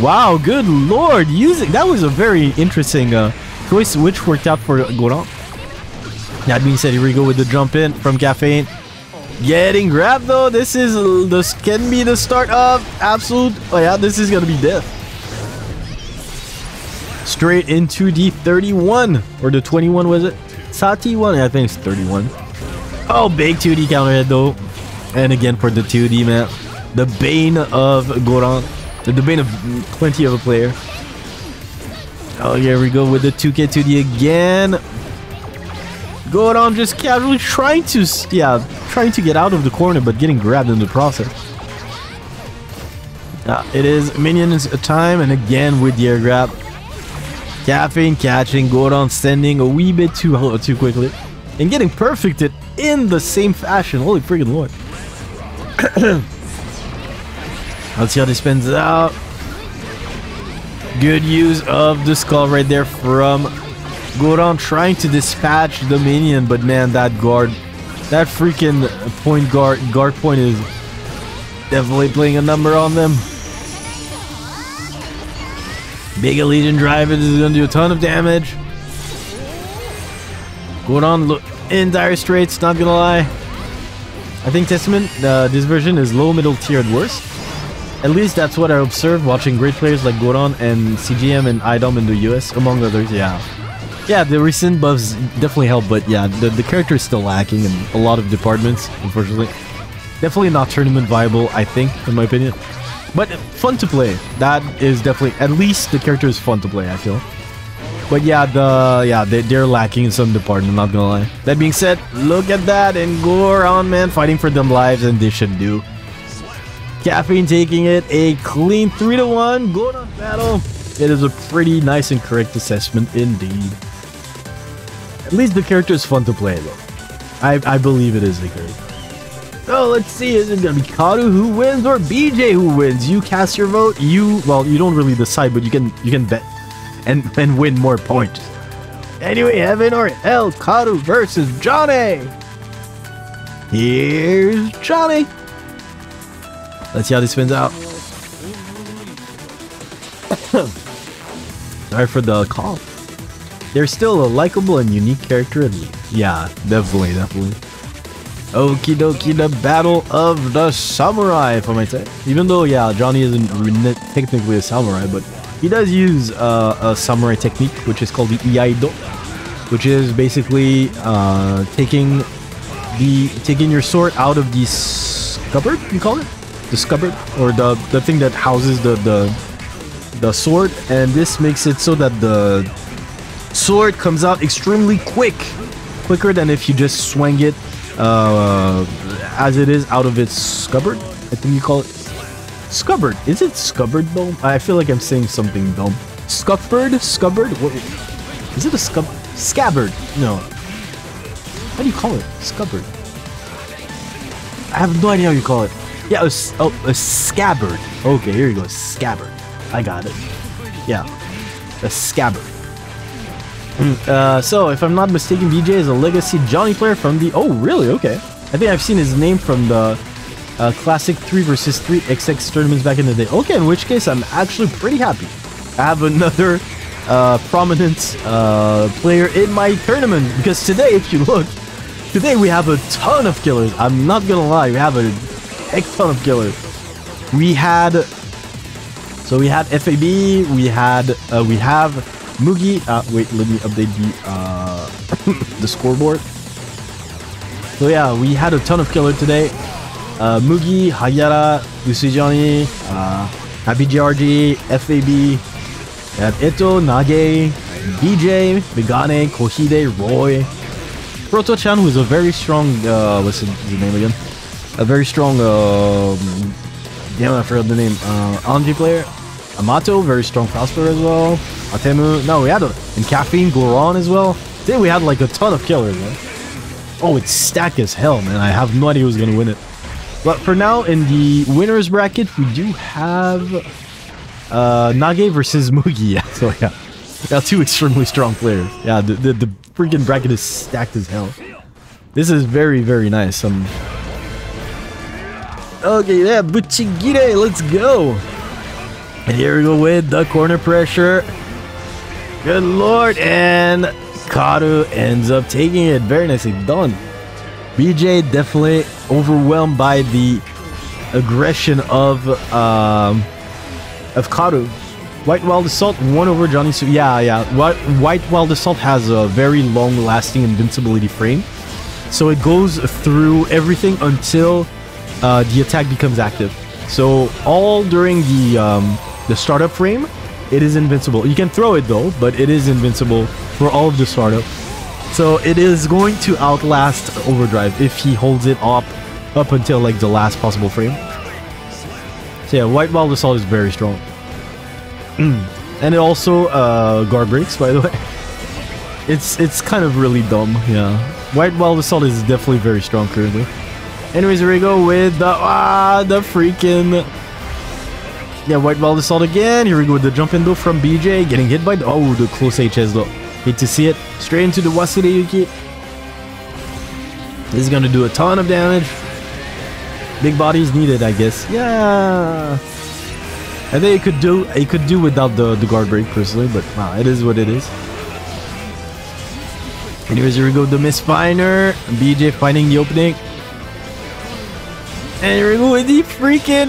A: Wow, good lord. Using That was a very interesting uh, choice which worked out for Goran. That being said, here we go with the jump in from Caffeine. Getting grabbed though. This is this can be the start of absolute. Oh yeah, this is gonna be death. Straight into the 31 or the 21 was it? Sati one. I think it's 31. Oh, big 2D counter hit though. And again for the 2D man, the bane of The bane of plenty of a player. Oh, here we go with the 2K 2D again. Goran just casually trying to, yeah, trying to get out of the corner, but getting grabbed in the process. Uh, it is minions a time, and again with the air grab. Caffeine catching, Goran sending a wee bit too uh, too quickly, and getting perfected in the same fashion. Holy freaking lord! Let's see how this spins out. Good use of the skull right there from Goran trying to dispatch the minion, but man, that guard, that freaking point guard, guard point is definitely playing a number on them. Big Legion Drive is gonna do a ton of damage. Goran look in dire straits, not gonna lie. I think Testament, uh, this version is low middle tier at worst. At least that's what I observed watching great players like Goran and CGM and IDOM in the US, among others, yeah. Yeah, the recent buffs definitely help, but yeah, the, the character is still lacking in a lot of departments, unfortunately. Definitely not tournament viable, I think, in my opinion. But fun to play. That is definitely, at least the character is fun to play, I feel. But yeah, the yeah they, they're lacking in some department, not gonna lie. That being said, look at that, and Goran, man, fighting for them lives, and they should do. Caffeine taking it a clean 3 to 1. Going on battle. It is a pretty nice and correct assessment indeed. At least the character is fun to play though. I, I believe it is the character. So let's see, is it gonna be Karu who wins or BJ who wins? You cast your vote, you well you don't really decide, but you can you can bet and, and win more points. Anyway, heaven or hell, Karu versus Johnny. Here's Johnny. Let's see how this spins out. Sorry for the call. They're still a likable and unique character at least. Yeah, definitely, definitely. Okie dokie, the Battle of the Samurai, if I might say. Even though, yeah, Johnny isn't technically a samurai, but he does use uh, a samurai technique, which is called the Iaido, which is basically uh, taking the taking your sword out of the scabbard, you call it? The scabbard? Or the, the thing that houses the, the, the sword, and this makes it so that the sword comes out extremely quick. Quicker than if you just swing it uh, as it is out of its scabbard. I think you call it scabbard. Is it scabbard though? I feel like I'm saying something dumb. Scuffbird? Scabbard? What? Is it a scub? Scabbard? No. How do you call it? Scabbard. I have no idea how you call it. Yeah, a, oh, a scabbard. Okay, here you go. Scabbard. I got it. Yeah, a scabbard. Uh, so, if I'm not mistaken, BJ is a legacy Johnny player from the... Oh, really? Okay. I think I've seen his name from the uh, classic 3 versus 3 XX tournaments back in the day. Okay, in which case, I'm actually pretty happy. I have another uh, prominent uh, player in my tournament. Because today, if you look, today we have a ton of killers. I'm not gonna lie, we have a heck ton of killers. We had... So we had FAB, we had... Uh, we have Mugi, uh, wait, let me update the, uh, the scoreboard. So yeah, we had a ton of killer today. Uh, Mugi, Hagyaara, Usujani, uh, ABGRG, FAB, and Eto, Nage, BJ, Megane, Kouhide, Roy, Proto-chan, who is a very strong, uh, what's his name again? A very strong, uh, damn, I forgot the name, uh, Anji player. Amato, very strong player as well. Atemu. No, we had a and Caffeine Goron as well. Then we had like a ton of killers, man. Oh, it's stacked as hell, man. I have no idea who's gonna win it. But for now, in the winners bracket, we do have uh, Nage versus Mugi. So yeah, yeah, two extremely strong players. Yeah, the, the the freaking bracket is stacked as hell. This is very very nice. Um. Okay, yeah, Buchigire, let's go. And here we go with the corner pressure. Good lord, and Karu ends up taking it. Very nicely done. BJ definitely overwhelmed by the aggression of um, of Karu. White Wild Assault won over Johnny Su. Yeah, yeah. White, Wild Assault has a very long-lasting invincibility frame, so it goes through everything until uh, the attack becomes active. So all during the um, the startup frame, it is invincible. You can throw it though, but it is invincible for all of the startup. So it is going to outlast Overdrive if he holds it up up until like the last possible frame. So yeah, White Wild Assault is very strong. and it also uh, guard breaks, by the way. It's it's kind of really dumb, yeah. White Wild Assault is definitely very strong currently. Anyways, here we go with the ah the freaking yeah, White Wild Assault again. Here we go with the jump in though from BJ. Getting hit by the... Oh, the close HS though. Hate to see it. Straight into the Yuki. This is to do a ton of damage. Big bodies needed, I guess. Yeah. I think it could do it could do without the, the guard break personally, but wow, it is what it is. Anyways, here we go, the Mist Finer. BJ finding the opening. And go with the freaking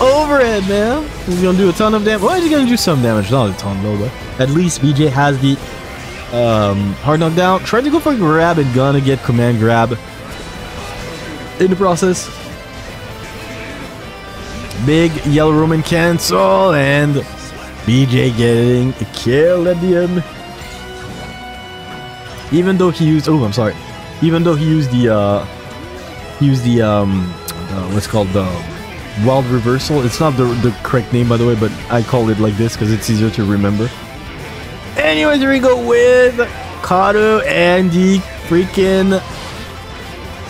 A: overhead, man. He's gonna do a ton of damage. Well, he's gonna do some damage, not a ton though, but at least BJ has the um, hard knockdown. Trying to go for grab and gonna get command grab in the process. Big yellow Roman cancel and BJ getting a kill at the end. Even though he used, oh, I'm sorry. Even though he used the, uh, he used the, um, uh, what's called the Wild Reversal. It's not the, the correct name, by the way, but I call it like this because it's easier to remember. Anyways, here we go with Kato and the freaking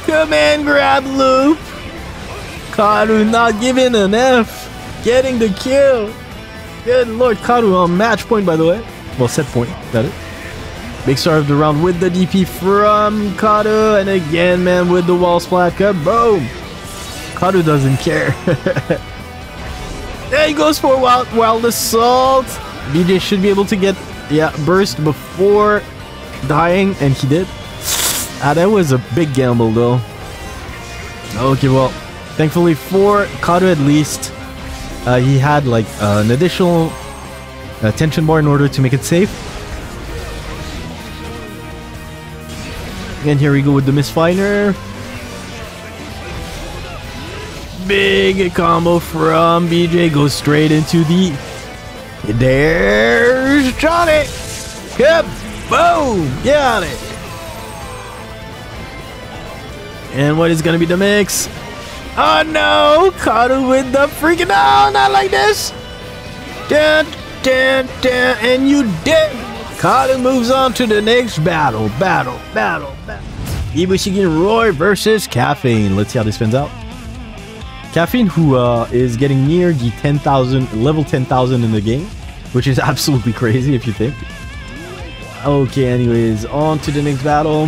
A: command grab loop. Karu not giving an F. Getting the kill. Good lord, Karu on match point, by the way. Well, set point, that is. Big start of the round with the DP from Karu. And again, man, with the wall splat. Boom. Karu doesn't care. there he goes for Wild, wild Assault. BJ should be able to get, yeah, burst before dying. And he did. Ah, that was a big gamble, though. Okay, well, thankfully for Karu at least, uh, he had like uh, an additional uh, tension bar in order to make it safe. And here we go with the Mist Finer. Big combo from BJ goes straight into the. There's Johnny! Yep! Boom! Got it! And what is gonna be the mix? Oh no! Caught him with the freaking. No, not like this! Dun, dun, dun, and you did! Kata moves on to the next battle. Battle, battle, battle. Ibushigin Roy versus Caffeine. Let's see how this spins out. Caffeine, who uh, is getting near the 10,000, level 10,000 in the game, which is absolutely crazy if you think. Okay, anyways, on to the next battle.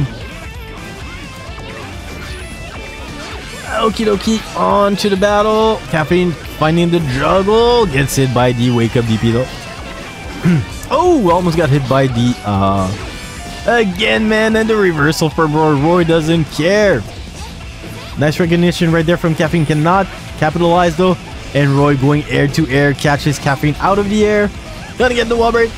A: Okie dokie, on to the battle. Caffeine finding the juggle, gets hit by the wake up DP though. oh, almost got hit by the, uh, again, man, and the reversal from Roy. Roy doesn't care. Nice recognition right there from Caffeine. Cannot capitalize though. And Roy going air to air catches Caffeine out of the air. Gonna get the wall break.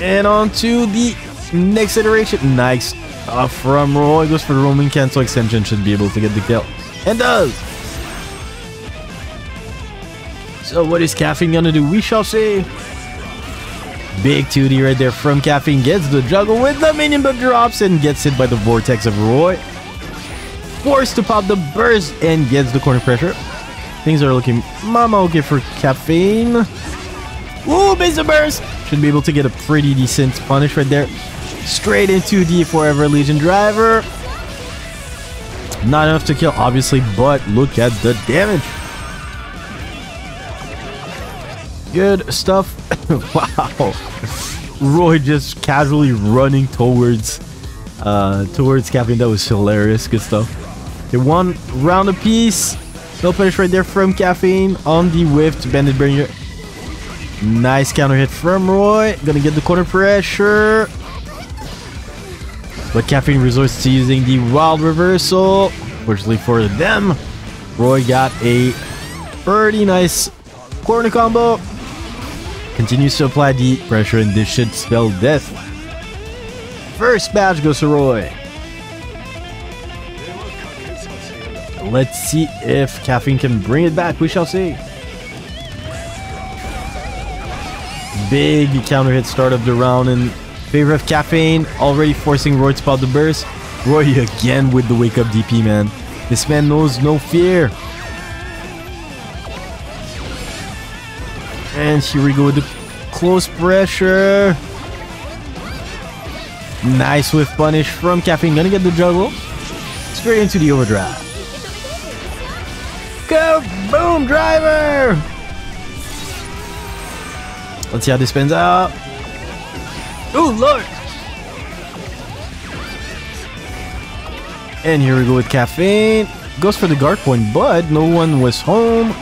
A: And on to the next iteration. Nice uh, from Roy. Goes for the Roman cancel extension. Should be able to get the kill. And does. So what is Caffeine gonna do? We shall see. Big 2D right there from Caffeine gets the juggle with the minion but drops and gets hit by the vortex of Roy. Forced to pop the burst and gets the corner pressure. Things are looking mama okay for Caffeine. Ooh, basic burst! Should be able to get a pretty decent punish right there. Straight into the Forever Elysion driver. Not enough to kill, obviously, but look at the damage. Good stuff. wow. Roy just casually running towards uh towards Caffeine. That was hilarious. Good stuff. Okay, one round apiece. No punish right there from Caffeine on the whiffed Bandit Bringer. Nice counter hit from Roy. Gonna get the corner pressure. But Caffeine resorts to using the Wild Reversal. Fortunately for them, Roy got a pretty nice corner combo. Continues to apply the pressure and this should spell death. First badge goes to Roy. Let's see if Caffeine can bring it back. We shall see. Big counter hit start of the round in favor of Caffeine. Already forcing Roy to the burst. Roy again with the wake up DP, man. This man knows no fear. And here we go with the close pressure. Nice with punish from Caffeine. Gonna get the juggle. Straight into the overdrive. Go! Boom! Driver! Let's see how this spins out. Oh, Lord! And here we go with Caffeine. Goes for the guard point, but no one was home.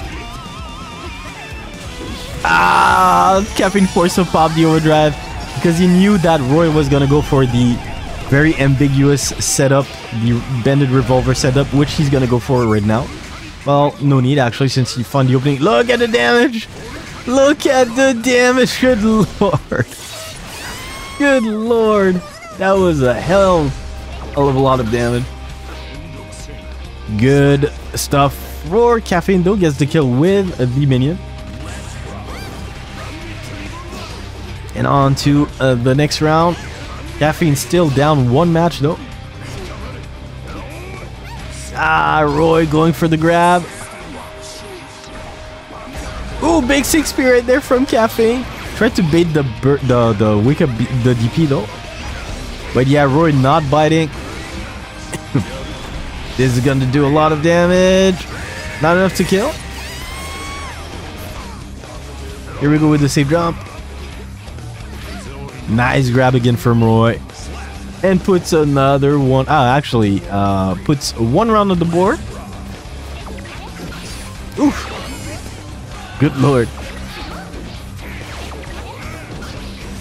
A: Ah, Caffeine forced to pop the overdrive because he knew that Roy was gonna go for the very ambiguous setup, the bended revolver setup, which he's gonna go for right now. Well, no need actually, since he found the opening. Look at the damage! Look at the damage! Good lord! Good lord! That was a hell of a lot of damage. Good stuff. Roar Caffeine though gets the kill with the minion. And on to uh, the next round. Caffeine still down one match though. Ah, Roy going for the grab. Ooh, big six spear right there from Caffeine. Tried to bait the the the up the DP though. But yeah, Roy not biting. this is gonna do a lot of damage. Not enough to kill. Here we go with the safe jump. Nice grab again from Roy. And puts another one. Ah, actually, uh, puts one round on the board. Oof. Good lord.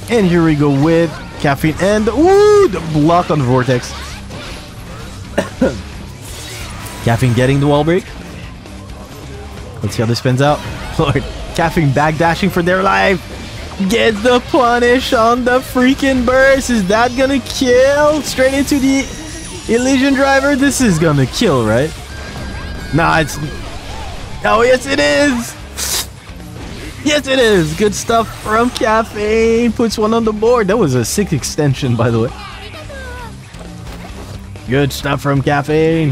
A: And here we go with caffeine and ooh, the block on Vortex. caffeine getting the wall break. Let's see how this spins out. Lord, caffeine back dashing for their life. Get the punish on the freaking burst. Is that gonna kill? Straight into the Elysion driver. This is gonna kill, right? Nah, it's. Oh, yes, it is. Yes, it is. Good stuff from Caffeine. Puts one on the board. That was a sick extension, by the way. Good stuff from Caffeine.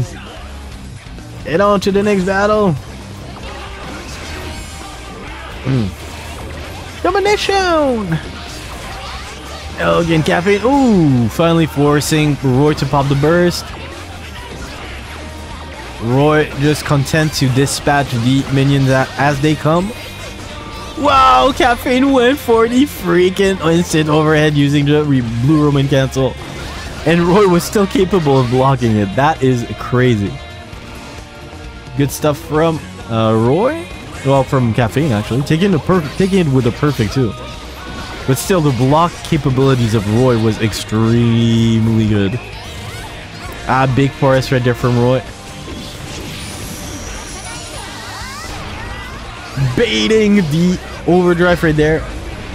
A: Head on to the next battle. Mm. Domination! Elegant Caffeine. Ooh, finally forcing Roy to pop the burst. Roy just content to dispatch the minions as they come. Wow, Caffeine went for the freaking instant overhead using the Blue Roman cancel. And Roy was still capable of blocking it. That is crazy. Good stuff from uh, Roy. Well, from Caffeine, actually. Taking, the perfect, taking it with a perfect, too. But still, the block capabilities of Roy was extremely good. Ah, big forest right there from Roy. Baiting the overdrive right there.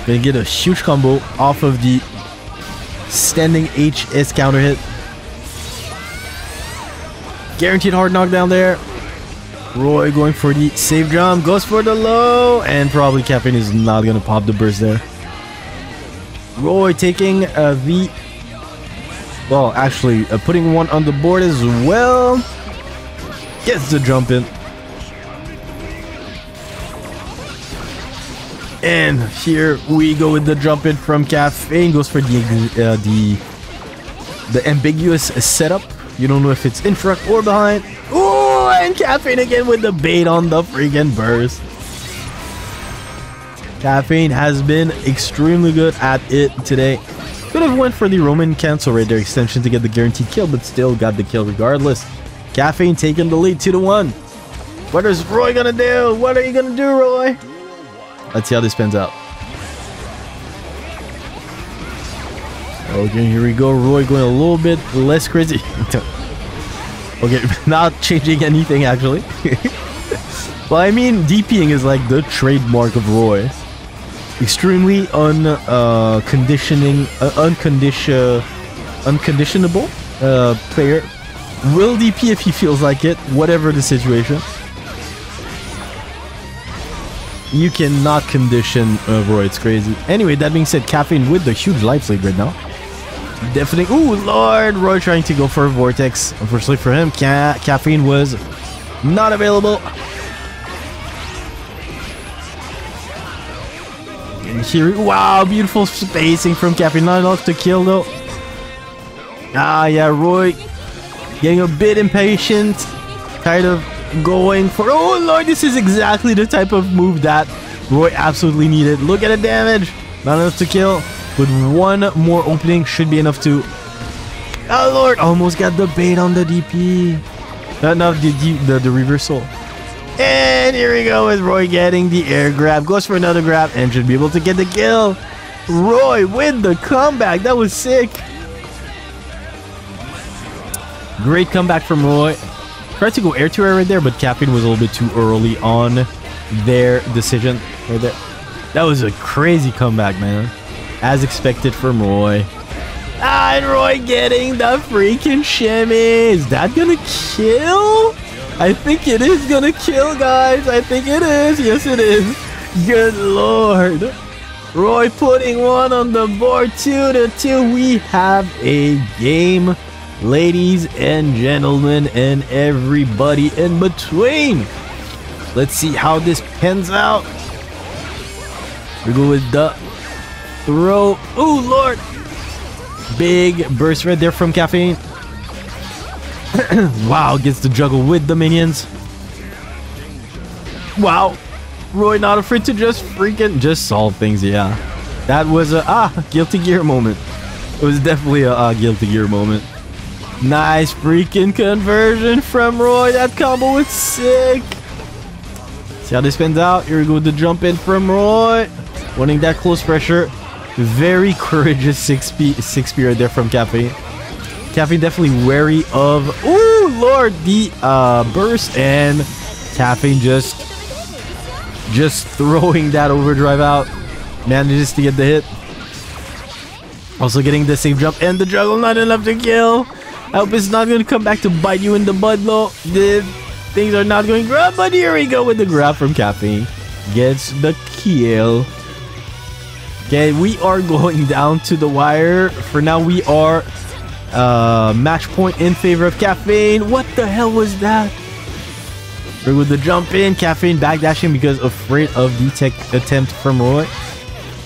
A: Gonna get a huge combo off of the standing HS counter hit. Guaranteed hard knockdown there. Roy going for the save jump, goes for the low, and probably Caffeine is not gonna pop the burst there. Roy taking uh, the, well, actually uh, putting one on the board as well. Gets the jump in. And here we go with the jump in from Caffeine. Goes for the uh, the the ambiguous setup. You don't know if it's in front or behind. And Caffeine again with the bait on the freaking burst. Caffeine has been extremely good at it today. Could have went for the Roman cancel right there extension to get the guaranteed kill, but still got the kill regardless. Caffeine taking the lead 2 to 1. What is Roy gonna do? What are you gonna do, Roy? Let's see how this pans out. Okay, here we go. Roy going a little bit less crazy. okay, not changing anything actually. well, I mean, DPing is like the trademark of Roy. Extremely unconditioning, uh, uh, uncondition, unconditionable uh, player. Will DP if he feels like it, whatever the situation. You cannot condition uh, Roy, it's crazy. Anyway, that being said, Caffeine with the huge life lead right now. Definitely. Ooh, Lord! Roy trying to go for a Vortex. Unfortunately for him, ca Caffeine was not available. And here, wow, beautiful spacing from Caffeine. Not enough to kill though. Ah, yeah, Roy getting a bit impatient. Kind of going for... Oh, Lord, this is exactly the type of move that Roy absolutely needed. Look at the damage. Not enough to kill. But one more opening should be enough to... Oh, Lord. Almost got the bait on the DP. Not enough the, the, the reversal. And here we go with Roy getting the air grab. Goes for another grab and should be able to get the kill. Roy with the comeback. That was sick. Great comeback from Roy. Tried to go air to air right there, but Caffeine was a little bit too early on their decision right there. That was a crazy comeback, man. As expected from Roy. Ah, and Roy getting the freaking shimmy. Is that gonna kill? I think it is gonna kill, guys. I think it is. Yes, it is. Good lord. Roy putting one on the board. Two to two. We have a game ladies and gentlemen, and everybody in between. Let's see how this pans out. We go with the throw. Oh, Lord. Big burst right there from Caffeine. wow, gets to juggle with the minions. Wow. Roy not afraid to just freaking just solve things, yeah. That was a ah guilty gear moment. It was definitely a guilty gear moment. Nice freaking conversion from Roy. That combo was sick. See how this spins out. Here we go with the jump in from Roy. Wanting that close pressure. Very courageous 6 speed 6 speed right there from Caffeine. Caffeine definitely wary of ooh lord the uh burst and Caffeine just just throwing that overdrive out. Manages to get the hit. Also getting the safe jump and the juggle not enough to kill. I hope it's not going to come back to bite you in the butt though. The things are not going grab, but here we go with the grab from Caffeine. Gets the kill. Okay, we are going down to the wire. For now, we are uh, match point in favor of Caffeine. What the hell was that? We're With the jump in, Caffeine backdashing because afraid of the tech attempt from Roy.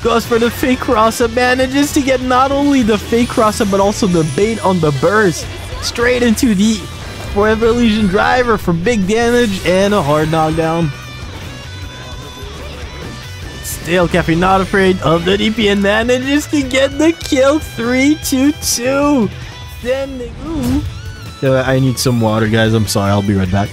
A: Goes for the fake cross-up, manages to get not only the fake cross-up but also the bait on the burst. Straight into the Forever Elysion driver for big damage and a hard knockdown. Still, Caffeine not afraid of the DP and manages to get the kill 3-2-2. Then, ooh. I need some water, guys. I'm sorry. I'll be right back.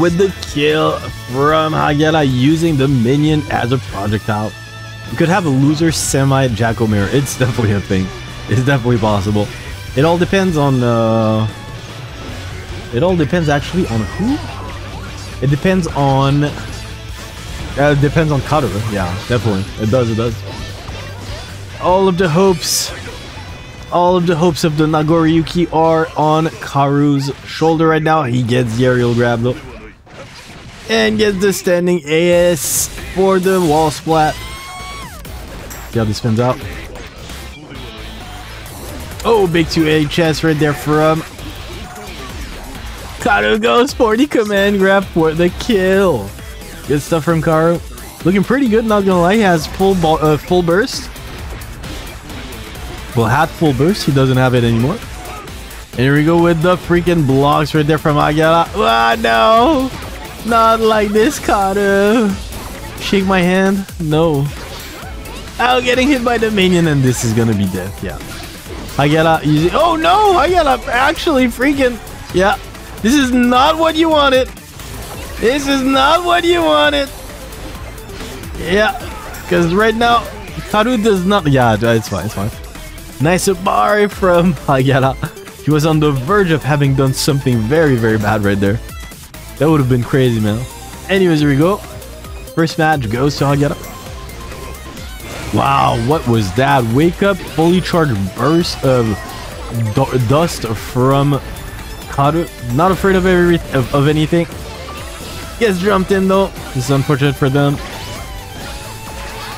A: With the kill from Hagyaara using the minion as a projectile. You could have a loser semi Jacko Mirror. It's definitely a thing. It's definitely possible. It all depends on... Uh, it all depends actually on who? It depends on... Uh, it depends on Karu. Yeah, definitely. It does, it does. All of the hopes all of the hopes of the Nagoriyuki are on Karu's shoulder right now. He gets the aerial grab though. And gets the standing AS for the wall splat. See how this spins out. Oh, big 2A chest right there from Karu goes for the command grab for the kill. Good stuff from Karu. Looking pretty good, not gonna lie. He has full ball, uh, full burst. Well, had full burst. He doesn't have it anymore. And here we go with the freaking blocks right there from Hagyaara. Ah, no. Not like this, Karu. Shake my hand. No. Oh, getting hit by the minion and this is gonna be death. Yeah. I Hagyaara using... Oh, no. Hagyaara actually freaking... Yeah. This is not what you wanted. This is not what you wanted. Yeah. Because right now, Karu does not... Yeah, it's fine. It's fine. Nice bar from Hagyaara. He was on the verge of having done something very, very bad right there. That would have been crazy, man. Anyways, here we go. First match goes to Hagyaara. Wow, what was that? Wake up, fully charged burst of dust from Karu. Not afraid of, every of, of anything. Gets jumped in though. This is unfortunate for them.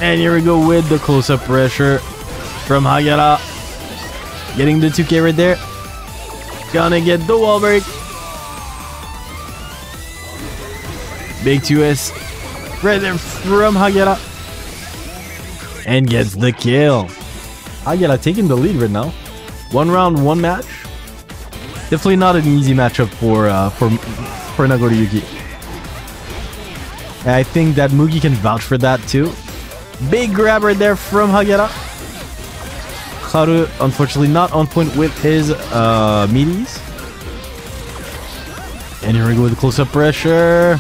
A: And here we go with the close-up pressure from Hagyaara. Getting the 2k right there. Gonna get the wall break. Big 2S right there from Hagyaara. And gets the kill. Hagyaara taking the lead right now. One round, one match. Definitely not an easy matchup for uh, for for Nagoriyuki. I think that Mugi can vouch for that too. Big grab right there from Hagyaara. Karu, unfortunately, not on point with his uh, meaties. And here we go with the close-up pressure.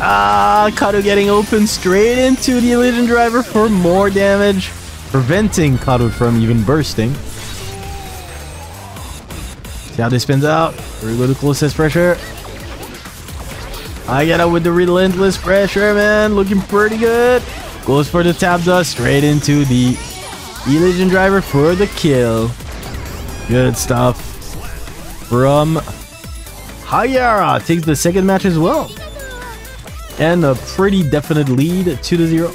A: Ah, Karu getting open straight into the Elysion Driver for more damage, preventing Karu from even bursting. See how this spins out. Here we go the closest pressure. I get out with the relentless pressure, man. Looking pretty good. Goes for the tap dust straight into the Elysion driver for the kill. Good stuff. From Hagyaara takes the second match as well. And a pretty definite lead 2 to 0.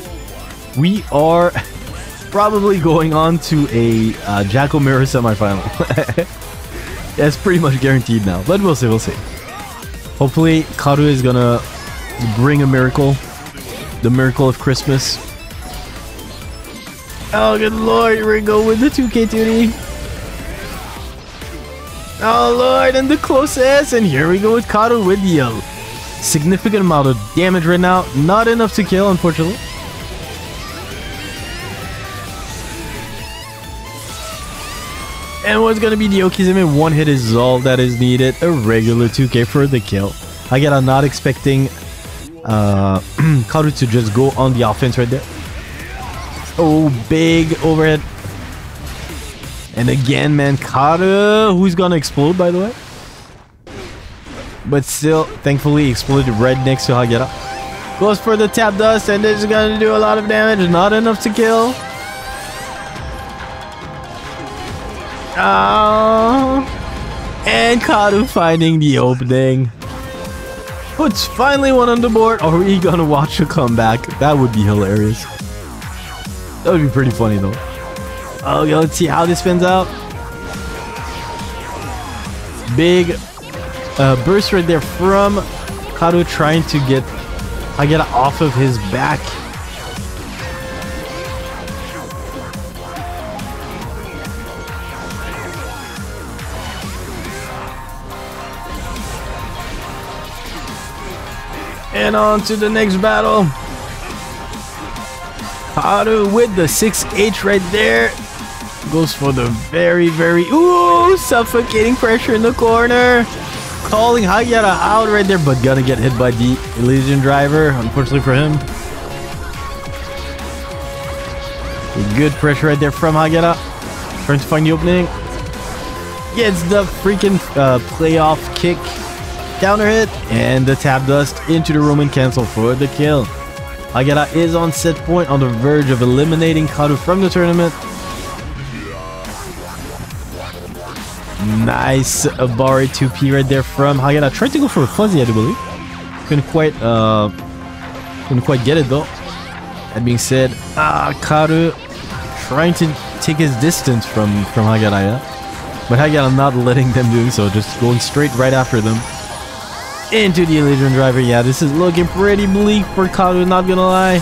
A: We are probably going on to a uh, Jacko Mirror semifinal. That's pretty much guaranteed now, but we'll see, we'll see. Hopefully, Karu is gonna bring a miracle. The miracle of Christmas. Oh, good lord, here we go with the 2K Tootie. Oh lord, and the closest, and here we go with Karu with the significant amount of damage right now. Not enough to kill, unfortunately. And what's gonna be the Okizeme? One hit is all that is needed. A regular 2k for the kill. Again, I'm not expecting uh, Karu to just go on the offense right there. Oh, big overhead. And again, man, Karu, who's gonna explode, by the way. But still, thankfully, exploded right next to Hagyaara. Goes for the tap dust, and is gonna do a lot of damage. Not enough to kill. Oh. And Karu finding the opening. Puts finally one on the board. Are we gonna watch a comeback? That would be hilarious. That would be pretty funny though. Okay, let's see how this spins out. Big uh, burst right there from Karu trying to get Hagyaara off of his back. And on to the next battle. Haru with the 6H right there. Goes for the very, very... Ooh! Suffocating pressure in the corner. Calling Hagyaara out right there, but gonna get hit by the Elysion driver, unfortunately for him. Good pressure right there from Hagyaara. Trying to find the opening. Gets the freaking uh, playoff kick counter hit, and the tap dust into the Roman cancel for the kill. Hagyaara is on set point on the verge of eliminating Karu from the tournament. Nice Abari 2P right there from Hagyaara. Tried to go for a fuzzy, I do believe. Couldn't quite, uh, couldn't quite get it though. That being said, ah, Karu trying to take his distance from, from Hagyaara, yeah? But Hagyaara not letting them do so, just going straight right after them into the Elysion Driver. Yeah, this is looking pretty bleak for Karu, not gonna lie.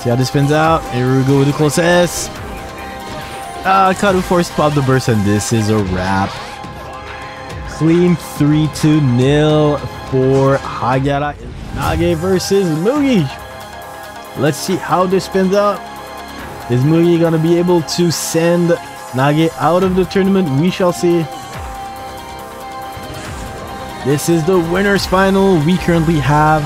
A: See how this spins out. Here we go with the close S. Ah, Karu forced pop the burst, and this is a wrap. Clean 3 2 nil for Hagyaara Nage versus Mugi. Let's see how this spins out. Is Mugi gonna be able to send Nage out of the tournament? We shall see. This is the winners final. We currently have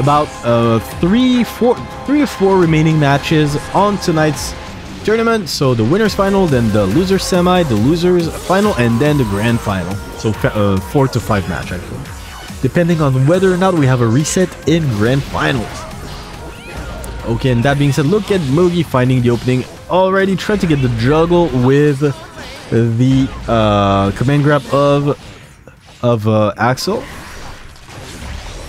A: about uh, three, four, three or four remaining matches on tonight's tournament. So the winners final, then the losers semi, the losers final, and then the grand final. So uh, four to five match actually, depending on whether or not we have a reset in grand finals. Okay, and that being said, look at Mugi finding the opening already. Trying to get the juggle with the uh, command grab of of uh, Axl.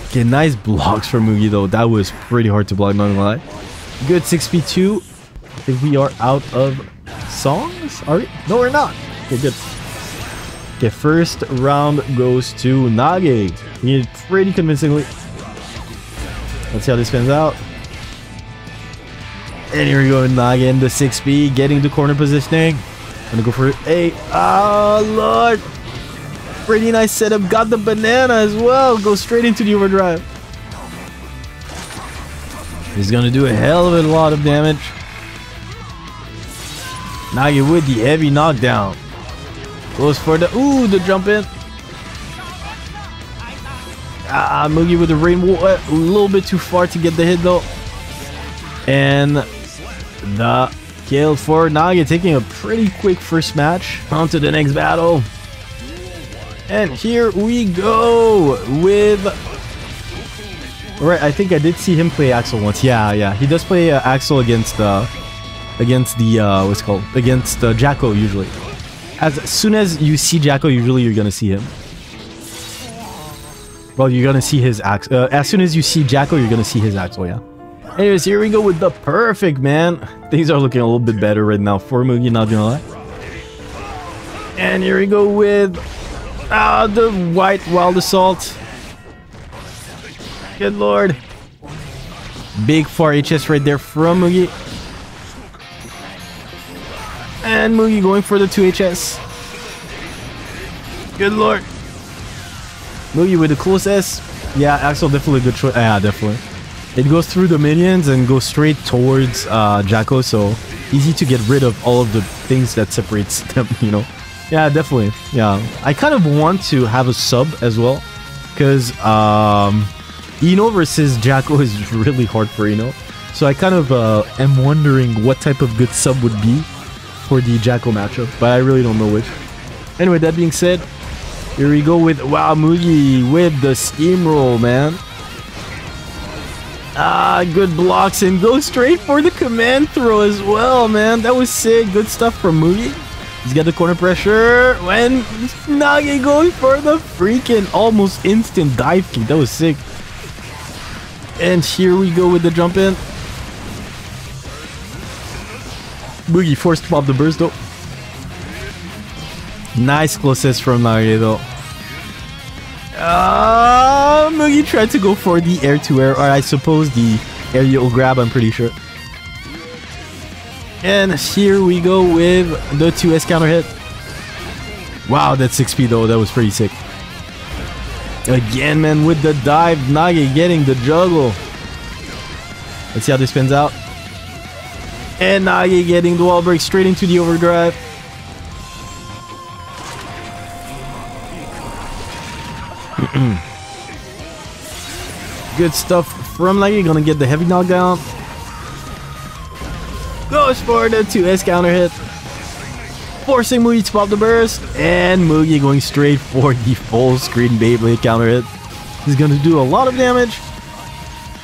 A: Okay, nice blocks for Mugi though. That was pretty hard to block, not gonna lie. Good 6p2. I think we are out of songs? Are we? No, we're not. Okay, good. Okay, first round goes to Nage. He did pretty convincingly. Let's see how this spins out. And here we go, Nage in the 6B, getting the corner positioning. Gonna go for a. Oh, Lord pretty nice setup. Got the banana as well. Go straight into the overdrive. He's gonna do a hell of a lot of damage. Nage with the heavy knockdown. Goes for the ooh the jump in. Ah, Mugi with the rainbow a little bit too far to get the hit though. And the kill for Nage taking a pretty quick first match. On to the next battle. And here we go with... Right, I think I did see him play Axl once. Yeah, yeah. He does play uh, Axl against uh, against the, uh, what's called? Against uh, Jack-O usually. As soon as you see Jack-O, usually you're gonna see him. Well, you're gonna see his axe. Uh, as soon as you see Jack-O, you're gonna see his Axl, yeah. Anyways, here we go with the perfect, man. Things are looking a little bit better right now for Mugi, not gonna lie. And here we go with Ah, the white wild assault. Good lord. Big 4 HS right there from Mugi. And Mugi going for the 2 HS. Good lord. Mugi with the close S. Yeah, Axl definitely a good choice. Yeah, definitely. It goes through the minions and goes straight towards uh, Jack-O, so easy to get rid of all of the things that separates them, you know. Yeah, definitely. Yeah, I kind of want to have a sub as well, because um, I-No versus Jack-O is really hard for I-No. So I kind of uh, am wondering what type of good sub would be for the Jack-O matchup, but I really don't know which. Anyway, that being said, here we go with Wow Mugi with the steamroll, man. Ah, good blocks and go straight for the command throw as well, man. That was sick. Good stuff from Mugi. He's got the corner pressure. When Nage going for the freaking almost instant dive kick. That was sick. And here we go with the jump in. Mugi forced to pop the burst though. Nice closest from Nage though. Uh, Mugi tried to go for the air to air, or I suppose the aerial grab, I'm pretty sure. And here we go with the 2S counter hit. Wow, that 6P though, that was pretty sick. Again, man, with the dive, Nage getting the juggle. Let's see how this spins out. And Nage getting the wall break straight into the overdrive. Good stuff from Nage, gonna get the heavy knockdown. Goes for the 2S counter hit. Forcing Mugi to pop the burst. And Mugi going straight for the full screen Beyblade counter hit. He's gonna do a lot of damage.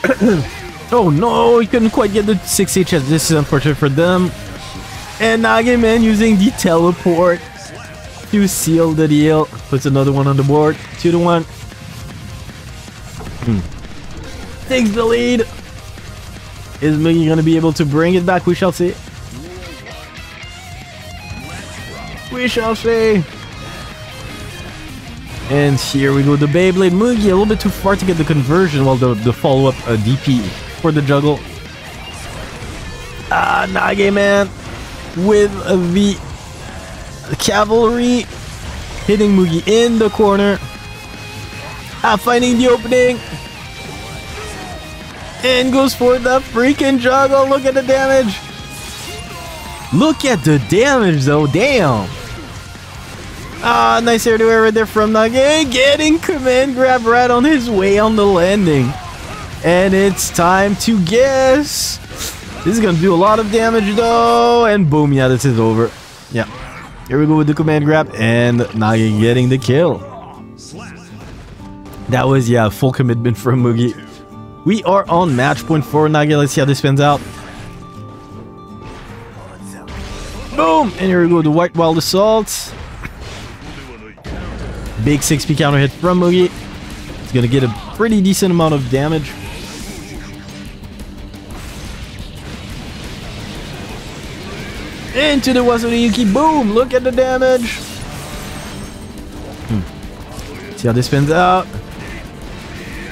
A: oh no, he couldn't quite get the 6 HS. This is unfortunate for them. And Nagiman using the teleport to seal the deal. Puts another one on the board. 2 to 1. Hmm. Takes the lead. Is Mugi going to be able to bring it back? We shall see. We shall see. And here we go, the Beyblade Mugi, a little bit too far to get the conversion, while the, the follow-up uh, DP for the juggle. Ah, Nage man with the cavalry hitting Mugi in the corner. Ah, finding the opening. And goes for the freaking juggle. Look at the damage. Look at the damage though. Damn. Ah, nice air to air right there from Nage. Getting command grab right on his way on the landing. And it's time to guess. This is going to do a lot of damage though. And boom, yeah, this is over. Yeah. Here we go with the command grab and Nage getting the kill. That was, yeah, full commitment from Mugi. We are on match point four, Nage. Let's see how this pans out. Boom! And here we go, the White Wild Assault. Big 6p counter hit from Mugi. It's gonna get a pretty decent amount of damage. Into the Yuki. Boom! Look at the damage. Hmm. See how this spins out.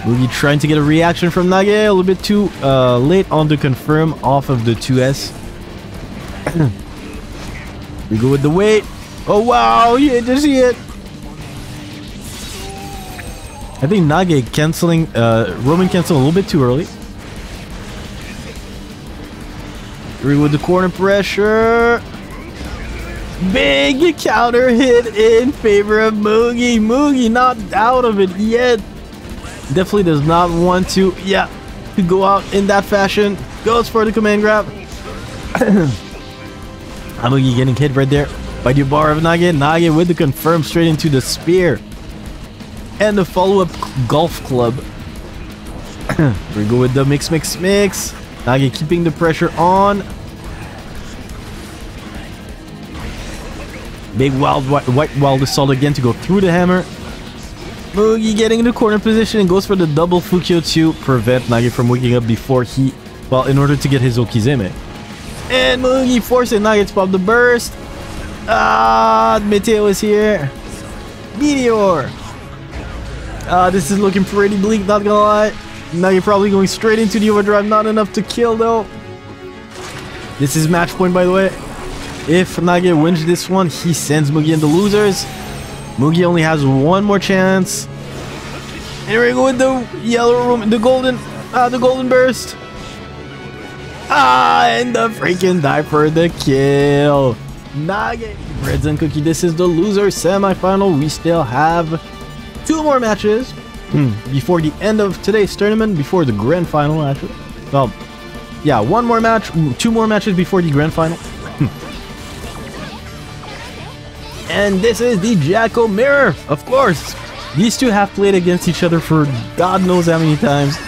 A: Mugi trying to get a reaction from Nage. A little bit too uh, late on the confirm off of the 2S. we go with the weight. Oh wow! He hit see it. I think Nage canceling, uh, Roman canceling a little bit too early. Here with the corner pressure. Big counter hit in favor of Mugi. Mugi not out of it yet. Definitely does not want to, yeah, to go out in that fashion. Goes for the command grab. Ah, Mugi getting hit right there by the bar of Nage. Nage with the confirm straight into the spear. And the follow-up golf club. we go with the mix, mix, mix. Nage keeping the pressure on. Big wild white, white wild assault again to go through the hammer. Mugi getting in the corner position and goes for the double Fukyo to prevent Nage from waking up before he, well, in order to get his Okizeme. And Mugi forcing Nage to pop the burst. Ah, Meteo is here. Meteor. Ah, this is looking pretty bleak, not gonna lie. Now you're probably going straight into the overdrive, not enough to kill though. This is match point by the way. If Nage wins this one, he sends Mugi in the losers. Mugi only has one more chance. And here we go with the yellow room, the golden, ah, the golden burst. Ah, and the freaking die for the kill. Nage, Breads and Cookie, this is the loser semi-final. We still have two more matches hmm, before the end of today's tournament, before the grand final actually. Well, yeah, one more match, two more matches before the grand final. and this is the Jacko Mirror, of course. These two have played against each other for God knows how many times.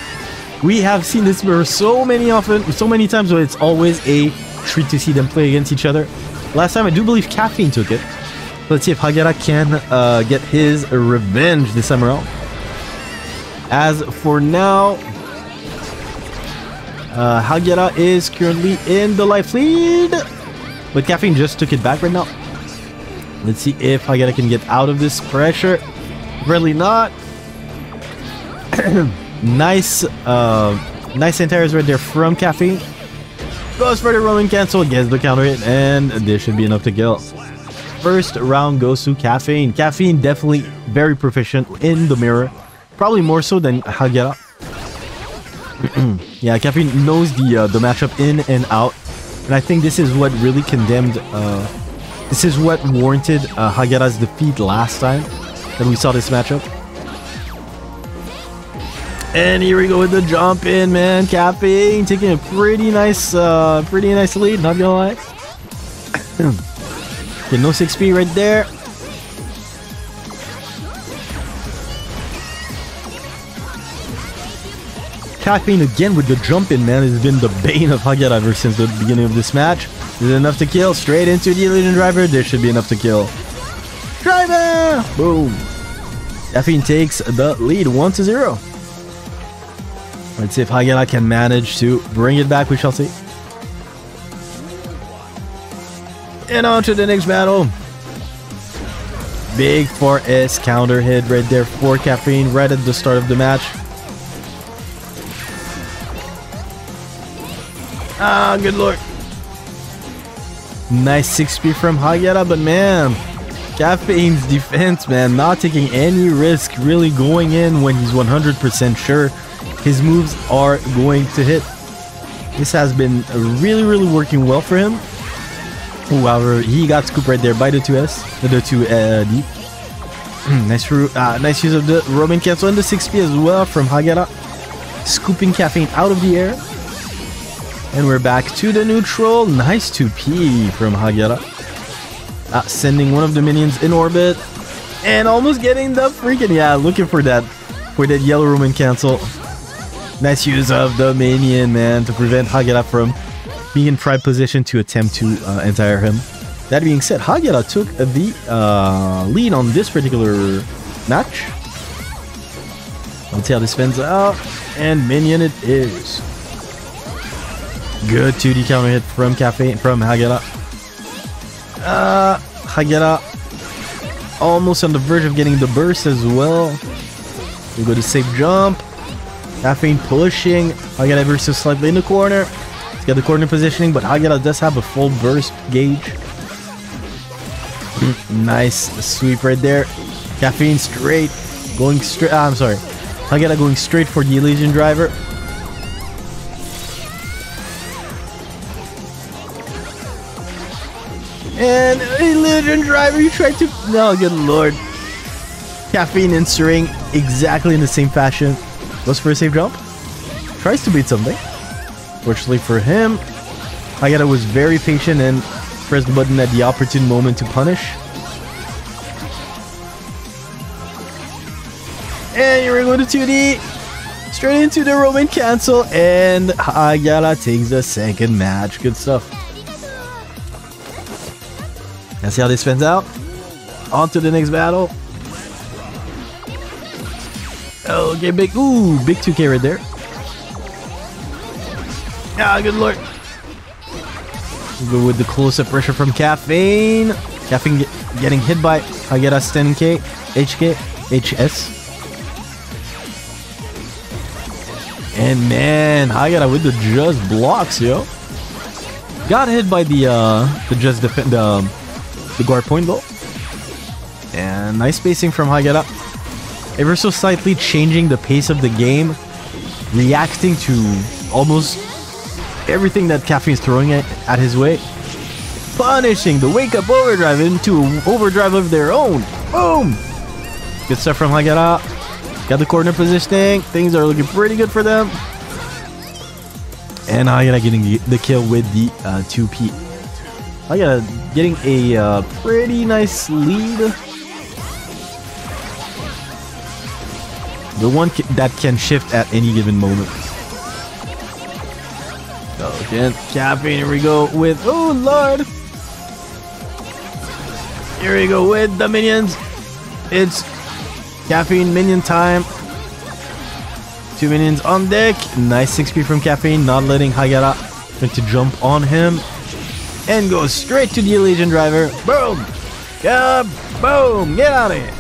A: We have seen this mirror so many often, so many times, but it's always a treat to see them play against each other. Last time, I do believe Caffeine took it. Let's see if Hagyaara can uh, get his revenge this time around. As for now, uh, Hagyaara is currently in the life lead, but Caffeine just took it back right now. Let's see if Hagyaara can get out of this pressure. Really not. nice, uh, nice anti right there from Caffeine. Goes for the Roman cancel, gets the counter hit, and this should be enough to kill. First round goes to Caffeine. Caffeine definitely very proficient in the mirror. Probably more so than Hagyaara. yeah, Caffeine knows the uh, the matchup in and out. And I think this is what really condemned uh, this is what warranted uh, Hagyaara's defeat last time that we saw this matchup. And here we go with the jump in, man. Caffeine taking a pretty nice, uh, pretty nice lead, not gonna lie. okay, no 6P right there. Caffeine again with the jump in, man, has been the bane of Hagyaara ever since the beginning of this match. Is it enough to kill? Straight into the Elysion Driver. There should be enough to kill. Driver! Boom. Caffeine takes the lead 1 to 0. Let's see if Hagyaara can manage to bring it back. We shall see. And on to the next battle. Big 4S counter hit right there for Caffeine right at the start of the match. Ah, good lord. Nice 6P from Hagyaara, but man, Caffeine's defense, man, not taking any risk, really going in when he's 100% sure his moves are going to hit. This has been really, really working well for him. However, he got scooped right there by the 2S, the 2D. Uh, nice, uh, nice use of the Roman cancel and the 6P as well from Hagyaara. Scooping Caffeine out of the air. And we're back to the neutral. Nice 2P from Hagyaara. Uh, sending one of the minions in orbit. And almost getting the freaking... Yeah, looking for that for that yellow Roman cancel. Nice use of the minion, man, to prevent Hagyaara from being in prime position to attempt to uh, entire him. That being said, Hagyaara took the uh, lead on this particular match. Let's see how this fends out. And minion it is. Good 2D counter hit from Cafe from Hagyaara. Uh, Hagyaara almost on the verge of getting the burst as well. We go to safe jump. Caffeine pushing. Hagyaara versus slightly in the corner. He's got the corner positioning, but Hagyaara does have a full burst gauge. nice sweep right there. Caffeine straight. Going straight. Ah, I'm sorry. Hagyaara going straight for the Elysion driver. And a Elysion Driver, you tried to... No, good lord. Caffeine and answering exactly in the same fashion. Goes for a safe jump. Tries to beat something. Fortunately for him, Hagyaara was very patient and pressed the button at the opportune moment to punish. And here we go to 2D. Straight into the Roman cancel. And Hagyaara takes the second match. Good stuff. Let's see how this fans out. On to the next battle. Okay, big. Ooh, big 2k right there. Ah, good lord. Go with the close-up pressure from Caffeine. Caffeine get, getting hit by Hagyaara's 10k, HK, HS. And man, Hagyaara with the just blocks, yo. Got hit by the uh the just defend the um, the guard point though. And nice spacing from Hagyaara. Ever so slightly changing the pace of the game, reacting to almost everything that Caffeine's throwing at, at his way. Punishing the wake up overdrive into an overdrive of their own. Boom! Good stuff from Hagyaara. Got the corner positioning. Things are looking pretty good for them. And Hagyaara getting the kill with the uh, 2P. Hagyaara getting a uh, pretty nice lead. The one that can shift at any given moment. Okay, caffeine. Here we go with. Oh lord! Here we go with the minions. It's caffeine minion time. Two minions on deck. Nice 6p from caffeine, not letting try to jump on him. And go straight to the Elysion Driver. Boom! Yeah, boom! Get out of here!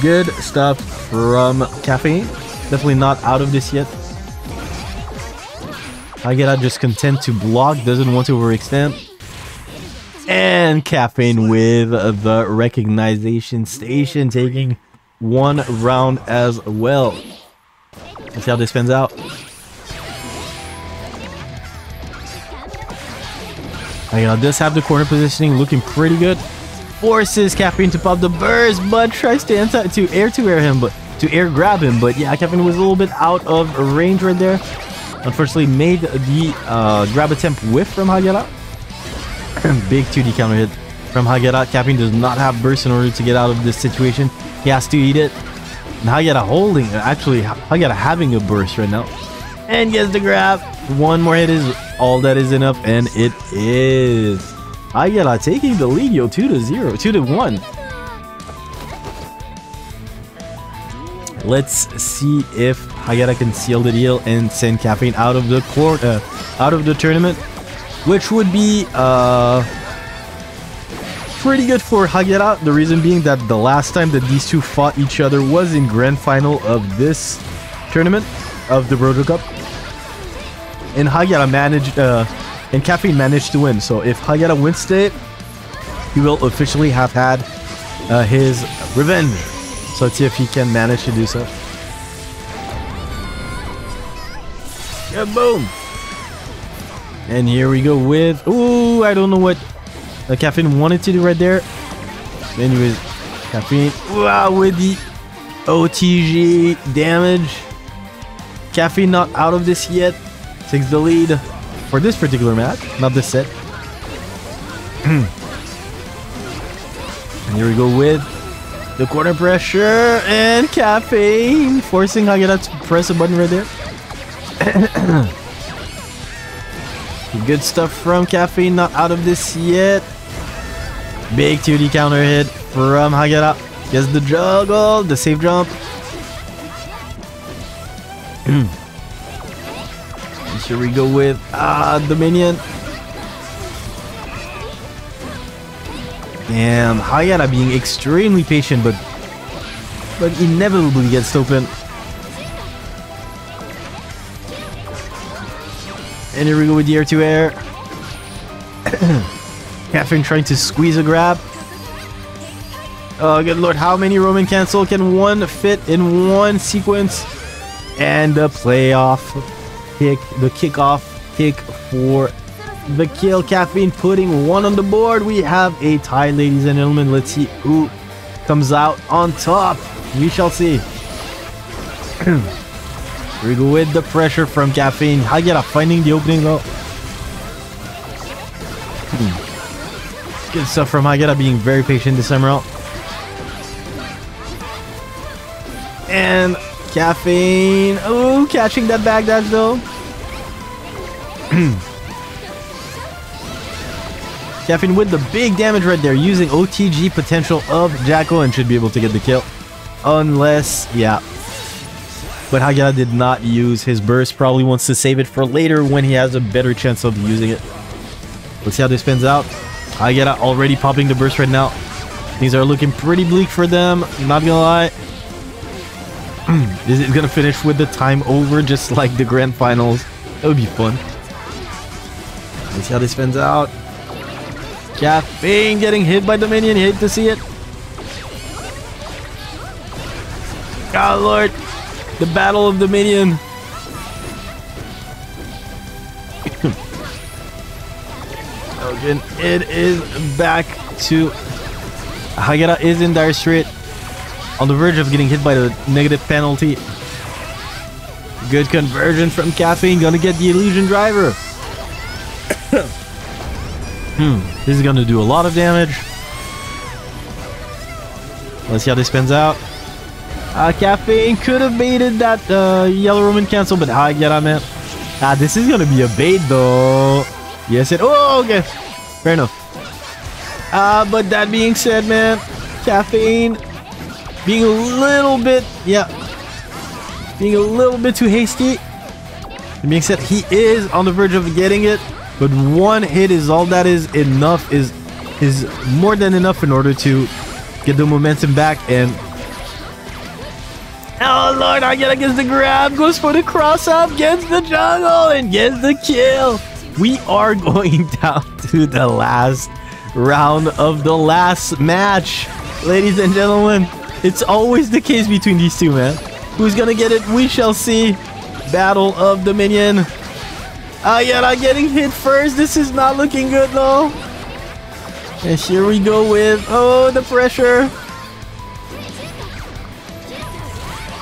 A: Good stuff from caffeine. Definitely not out of this yet. I get out just content to block, doesn't want to overextend. And Caffeine with the recognition station taking one round as well. Let's see how this pans out. Hagyaara does have the corner positioning looking pretty good. Forces Caffeine to pop the burst, but tries to, anti to air to air him, but to air grab him. But yeah, Caffeine was a little bit out of range right there. Unfortunately, made the uh, grab attempt whiff from Hagyaara. Big 2D counter hit from Hagyaara. Capping does not have burst in order to get out of this situation. He has to eat it. And Hagyaara holding, actually, Hagyaara having a burst right now. And gets the grab. One more hit is all that is enough, and it is. Hagyaara taking the lead, yo, 2 to 0, 2 to 1. Let's see if Hagyaara can seal the deal and send Caffeine out of the court, uh, out of the tournament, which would be uh, pretty good for Hagyaara. The reason being that the last time that these two fought each other was in grand final of this tournament of the Brojo Cup, and Hagyaara managed, uh, and Caffeine managed to win. So if Hagyaara wins today, he will officially have had uh, his revenge. So let's see if he can manage to do so. Yeah, boom! And here we go with... Ooh, I don't know what the Caffeine wanted to do right there. Anyways, Caffeine... Wow, with the OTG damage. Caffeine not out of this yet. Takes the lead for this particular match, not this set. Hmm. and here we go with the corner pressure and caffeine forcing Hagyaara to press a button right there. Good stuff from caffeine, not out of this yet. Big 2D counter hit from Hagyaara. Gets the juggle, the safe jump. Hmm. Here we go with ah the minion. Damn, Hagyaara being extremely patient, but but inevitably gets open. And here we go with the air to air. Catherine trying to squeeze a grab. Oh, good lord, how many Roman cancel can one fit in one sequence? And the playoff kick, the kickoff kick for the kill. Caffeine putting one on the board. We have a tie, ladies and gentlemen. Let's see who comes out on top. We shall see. we with the pressure from Caffeine. Hagyaara finding the opening though. Good stuff from Hagyaara being very patient this time around. And Caffeine. Oh, catching that back dash though. Caffeine with the big damage right there, using OTG potential of Jacko and should be able to get the kill. Unless, yeah. But Hagyaara did not use his burst, probably wants to save it for later when he has a better chance of using it. Let's see how this pans out. Hagyaara already popping the burst right now. Things are looking pretty bleak for them, not gonna lie. Is it gonna finish with the time over just like the grand finals? That would be fun. Let's see how this spins out. Caffeine getting hit by Dominion. Hate to see it. God Lord. The Battle of Dominion. Again, it is back to Hagyaara is in dire strait on the verge of getting hit by the negative penalty. Good conversion from Caffeine, gonna get the Elysion Driver. hmm, this is gonna do a lot of damage. Let's see how this spins out. Uh, Caffeine could have baited that uh, Yellow Roman cancel, but I get on it. Ah, this is gonna be a bait though. Yes, it. Oh, okay. Fair enough. Uh, but that being said, man, Caffeine being a little bit, yeah, being a little bit too hasty. being said, he is on the verge of getting it, but one hit is all that is enough, is is more than enough in order to get the momentum back and Oh lord, I get against the grab, goes for the cross up, gets the jungle, and gets the kill. We are going down to the last round of the last match. Ladies and gentlemen, it's always the case between these two, man. Who's gonna get it? We shall see. Battle of Dominion. Ah, Ayala getting hit first. This is not looking good, though. And here we go with... Oh, the pressure.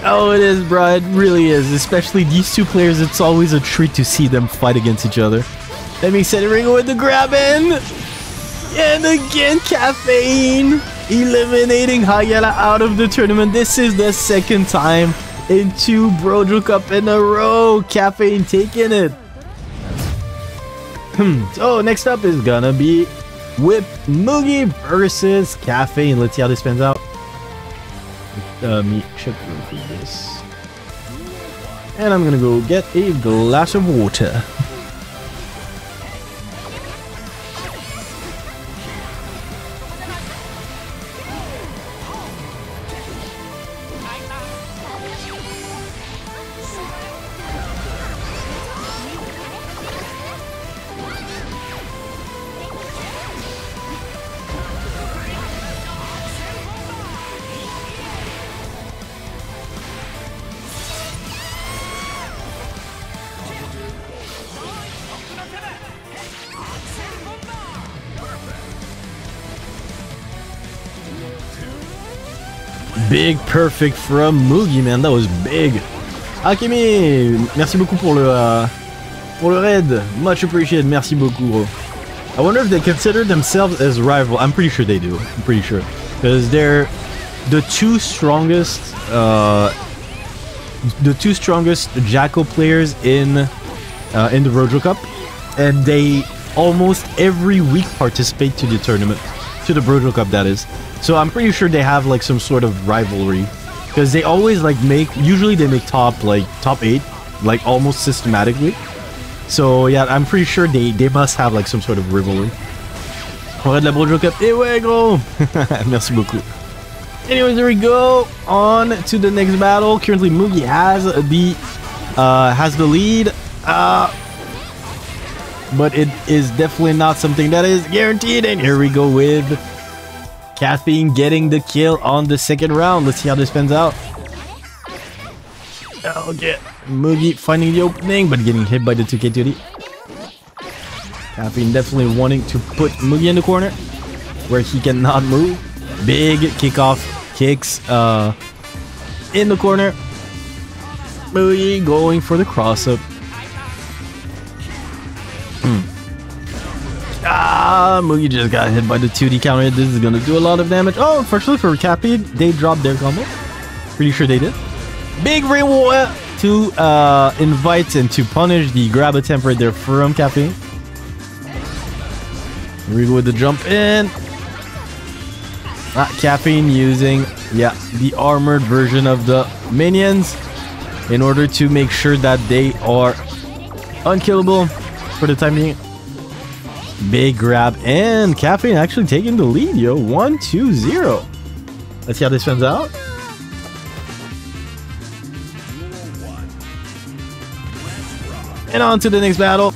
A: Oh, it is, bro. It really is. Especially these two players, it's always a treat to see them fight against each other. Let me set ring with the grab in. And again, Caffeine eliminating Hagyaara out of the tournament. This is the second time in two Brojo Cup in a row. Caffeine taking it. Hmm. so next up is gonna be Whip Mugi versus Caffeine. Let's see how this pans out. Me check this. And I'm gonna go get a glass of water. Perfect from Mugi, man. That was big. Akemi, merci beaucoup pour le, uh, pour le raid. Much appreciated. Merci beaucoup. I wonder if they consider themselves as rival. I'm pretty sure they do. I'm pretty sure. Because they're the two strongest, uh, the two strongest Jacko players in, uh, in the Brojo Cup. And they almost every week participate to the tournament. To the Brojo Cup, that is. So I'm pretty sure they have like some sort of rivalry. Because they always like make, usually they make top like top 8, like almost systematically. So yeah, I'm pretty sure they, they must have like some sort of rivalry. On de la Brojo Cup. Eh ouais gros Merci beaucoup. Anyways, there we go. On to the next battle. Currently Mugi has the uh, has the lead. Uh, but it is definitely not something that is guaranteed. And here we go with Caffeine getting the kill on the second round. Let's see how this pans out. Okay, Mugi finding the opening, but getting hit by the 2K2D. Caffeine definitely wanting to put Mugi in the corner where he cannot move. Big kickoff kicks uh, in the corner. Mugi going for the cross up. Hmm. Ah, Mugi just got hit by the 2D counter. This is gonna do a lot of damage. Oh, unfortunately for Cappy, they dropped their combo. Pretty sure they did. Big reward to uh, invite and to punish the grab attempt right there from Caffeine. Regal with the jump in. Ah, Caffeine using, yeah, the armored version of the minions in order to make sure that they are unkillable for the time being. Big grab and Caffeine actually taking the lead, yo. 1 2 0. Let's see how this turns out. And on to the next battle.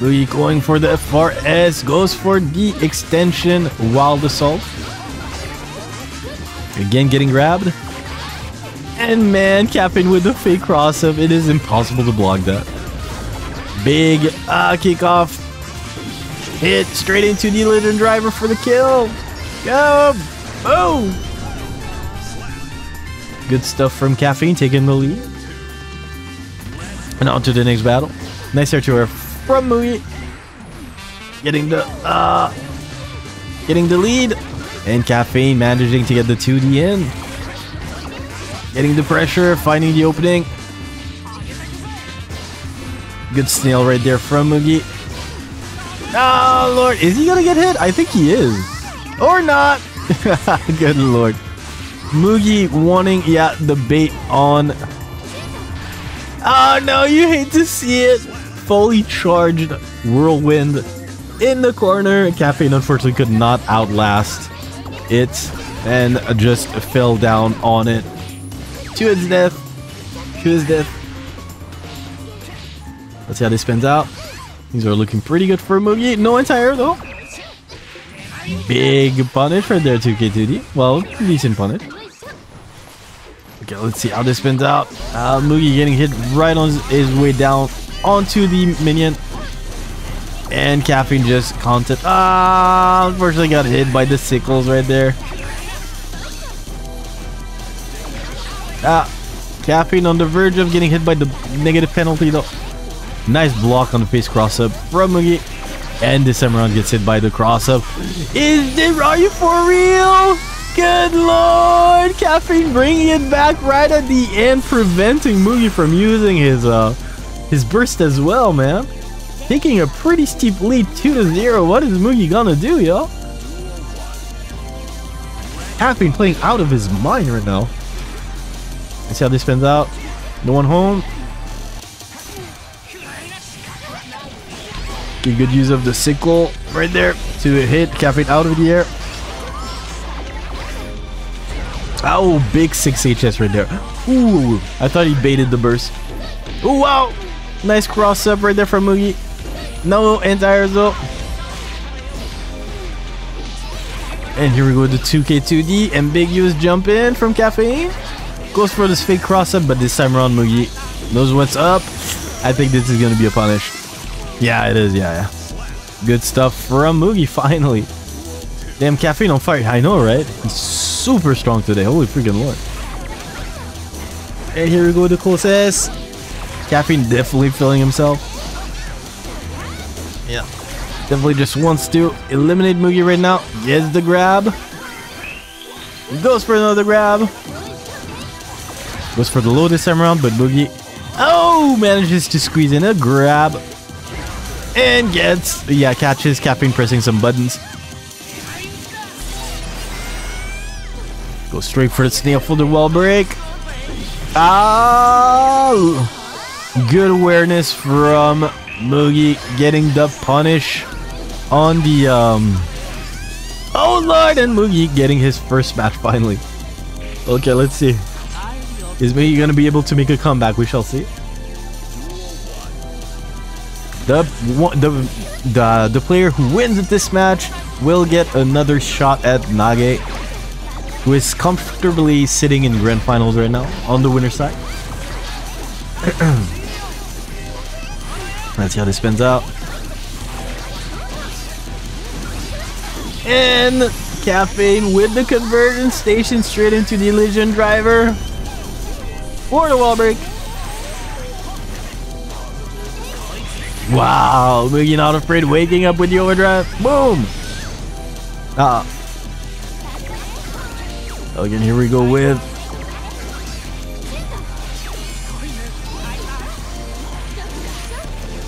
A: Louis going for the FRS, goes for the extension wild assault. Again getting grabbed. And man, capping with the fake cross up, it is impossible to block that. Big uh, kickoff. Hit straight into the Elysion Driver for the kill. Go! Boom! Good stuff from Caffeine taking the lead. And on to the next battle. Nice air to her from Mugi. Getting the uh getting the lead. And Caffeine managing to get the 2D in. Getting the pressure, finding the opening. Good snail right there from Mugi. Oh lord, is he gonna get hit? I think he is. Or not. Good lord. Mugi wanting, yeah, the bait on Oh no, you hate to see it. Fully charged whirlwind in the corner. Caffeine unfortunately could not outlast it and just fell down on it to its death. To his death. Let's see how this spins out. These are looking pretty good for Mugi. No entire though. Big punish right there, 2K2D. Well, decent punish. Okay, let's see how this spins out. Uh, Mugi getting hit right on his way down onto the minion. And Caffeine just counted. Ah, unfortunately got hit by the sickles right there. Ah, Caffeine on the verge of getting hit by the negative penalty though. Nice block on the face cross up from Mugi. And this time around gets hit by the cross up. Is this, are you for real? Good lord! Caffeine bringing it back right at the end, preventing Mugi from using his uh his burst as well, man. Taking a pretty steep lead, 2 to 0. What is Mugi gonna do, yo? Caffeine playing out of his mind right now. Let's see how this spins out. No one home. Good use of the sickle right there to hit Caffeine out of the air. Oh, big 6 HS right there. Ooh, I thought he baited the burst. Ooh, wow. Nice cross up right there from Mugi. No anti though. And here we go with the 2K2D. Ambiguous jump in from Caffeine. Goes for this fake cross up, but this time around Mugi knows what's up. I think this is going to be a punish. Yeah, it is. Yeah, yeah. Good stuff from Mugi, finally. Damn, Caffeine on fire. I know, right? He's super strong today. Holy freaking lord. And here we go with the closest. Caffeine definitely filling himself. Yeah. Definitely just wants to eliminate Mugi right now. Gets the grab. Goes for another grab. Goes for the low this time around, but Mugi... oh manages to squeeze in a grab. And gets yeah, catches Caffeine pressing some buttons. Go straight for the snail for the wall break. Ah! Good awareness from Mugi getting the punish on the um Oh lord and Mugi getting his first match finally. Okay, let's see. Is Mugi gonna be able to make a comeback? We shall see. The the the the player who wins this match will get another shot at Nage, who is comfortably sitting in grand finals right now on the winner side. Let's see how this spins out. And Caffeine with the conversion station straight into the Elysion Driver. For the wall break. Wow, Mugi not afraid waking up with the overdrive. Boom! Ah. Again, here we go with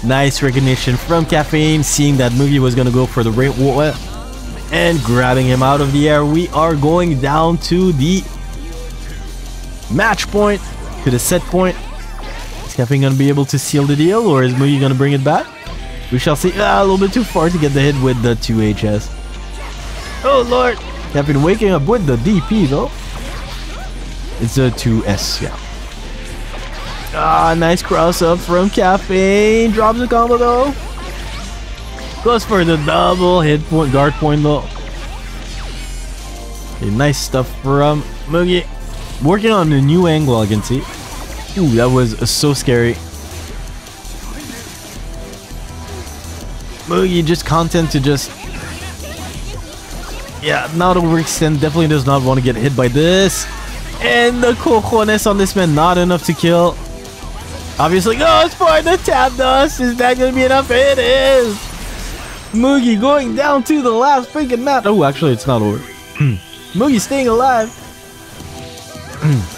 A: Nice recognition from Caffeine, seeing that Mugi was gonna go for the water and grabbing him out of the air. We are going down to the match point, to the set point. Is Caffeine gonna be able to seal the deal, or is Mugi gonna bring it back? We shall see. Ah, a little bit too far to get the hit with the 2HS. Oh lord! Caffeine waking up with the DP though. It's a 2S, yeah. Ah, nice cross up from Caffeine. Drops a combo though. Goes for the double hit point, guard point though. Okay, nice stuff from Mugi. Working on a new angle, I can see. Ooh, that was so scary. Mugi just content to just... Yeah, not overextend. Definitely does not want to get hit by this. And the cojones on this man, not enough to kill. Obviously goes oh, for the tap dust. Is that going to be enough? It is. Mugi going down to the last freaking mat. Oh, actually, it's not over. Mugi staying alive.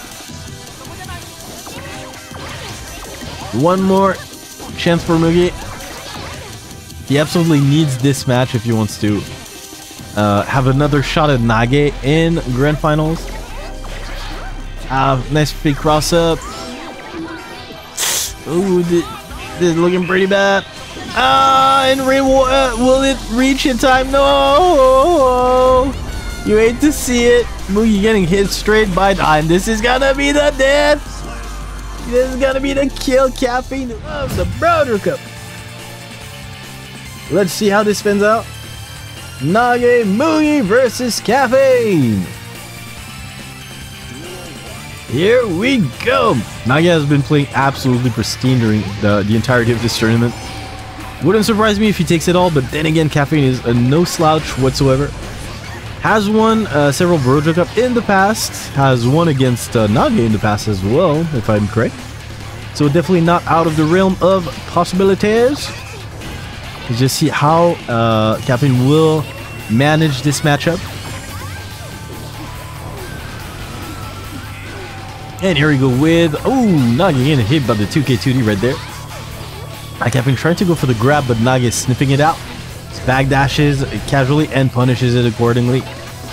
A: One more chance for Mugi. He absolutely needs this match if he wants to uh, have another shot at Nage in Grand Finals. Uh, nice big cross up. Ooh, this, this is looking pretty bad. Ah, and Rain uh, will it reach in time? No! You hate to see it. Mugi getting hit straight by time. This is gonna be the death. This is gonna be the kill caffeine of the Brojo Cup. Let's see how this spins out. Nage Mugi versus Caffeine. Here we go! Nage has been playing absolutely pristine during the, the entirety of this tournament. Wouldn't surprise me if he takes it all, but then again, Caffeine is a no slouch whatsoever. Has won uh, several Brojo Cup in the past, has won against uh, Nage in the past as well, if I'm correct. So definitely not out of the realm of possibilities. Let's just see how uh, Caffeine will manage this matchup. And here we go with, oh, Nage getting hit by the 2K2D right there. I kept been trying to go for the grab, but Nage is sniffing it out. Back dashes casually and punishes it accordingly.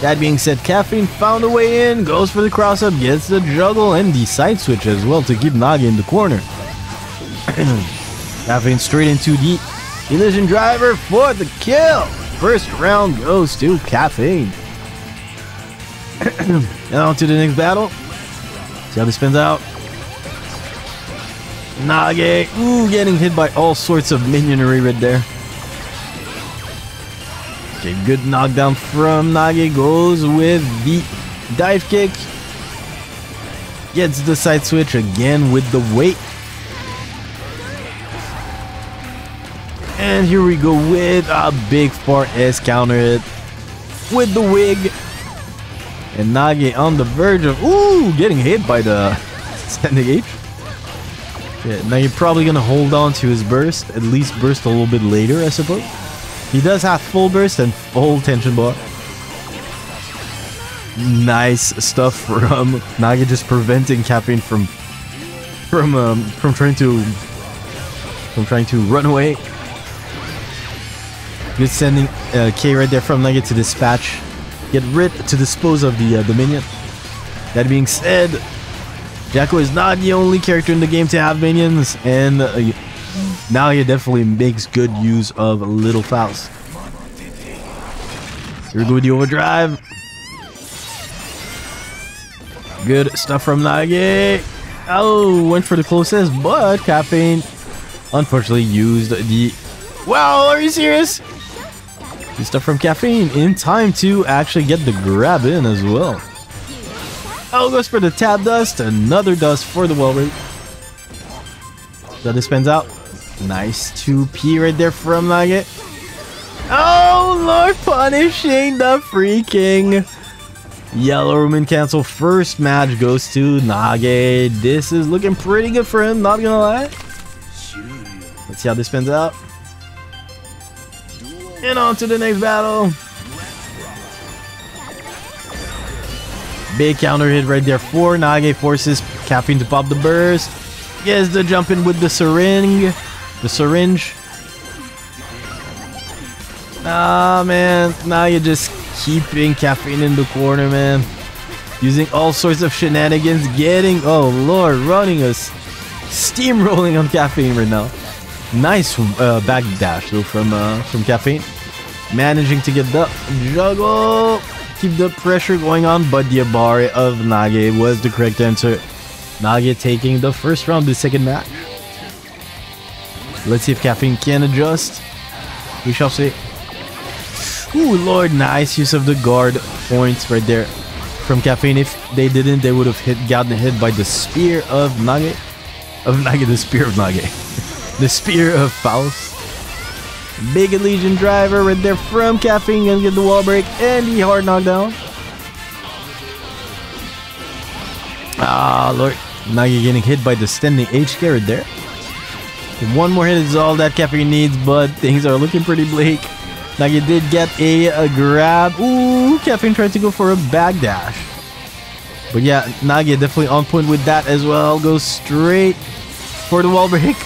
A: That being said, Caffeine found a way in, goes for the cross up, gets the juggle and the side switch as well to keep Nage in the corner. Caffeine straight into the Elysion Driver for the kill. First round goes to Caffeine. and on to the next battle. See how this spins out. Nage, ooh, getting hit by all sorts of minionry right there. Okay, good knockdown from Nage. Goes with the dive kick. Gets the side switch again with the weight. And here we go with a big 4S counter hit with the wig. And Nage on the verge of, ooh, getting hit by the standing H. Yeah, now you're probably going to hold on to his burst, at least burst a little bit later, I suppose. He does have full burst and full tension bar. Nice stuff from Nage just preventing Caffeine from from um, from trying to from trying to run away. Good sending uh, K right there from Nage to dispatch get rid to dispose of the uh, the minion. That being said, Jacko is not the only character in the game to have minions, and uh, now he definitely makes good use of Little Faust. Here we go with the overdrive. Good stuff from Nage. Oh, went for the closest, but Caffeine unfortunately used the... Wow, are you serious? Good stuff from Caffeine in time to actually get the grab in as well. Oh, goes for the tab dust. Another dust for the well rate. That spins out. Nice 2P right there from Nugget. Oh, lord, punishing the freaking Yellow Roman cancel. First match goes to Nage. This is looking pretty good for him, not gonna lie. Let's see how this spins out. And on to the next battle. Big counter hit right there for Nage. Forces Caffeine to pop the burst. Gets the jump in with the syringe. The syringe. Ah, man. Now you're just keeping Caffeine in the corner, man. Using all sorts of shenanigans. Getting, oh lord, running us. Steamrolling on Caffeine right now. Nice uh, back dash though from, uh, from Caffeine. Managing to get the juggle keep the pressure going on, but the Abare of Nage was the correct answer. Nage taking the first round the second match. Let's see if Caffeine can adjust. We shall see. Ooh, Lord, nice use of the guard points right there from Caffeine. If they didn't, they would have hit, gotten hit by the spear of Nage. Of Nage, the spear of Nage. the spear of Faust. Big Elysion Driver right there from Caffeine. Gonna get the wall break and the hard knockdown. Ah, Lord. You're getting hit by the standing H right there. One more hit is all that Caffeine needs, but things are looking pretty bleak. Nage did get a, a, grab. Ooh, Caffeine tried to go for a back dash. But yeah, Nage definitely on point with that as well. Goes straight for the wall break.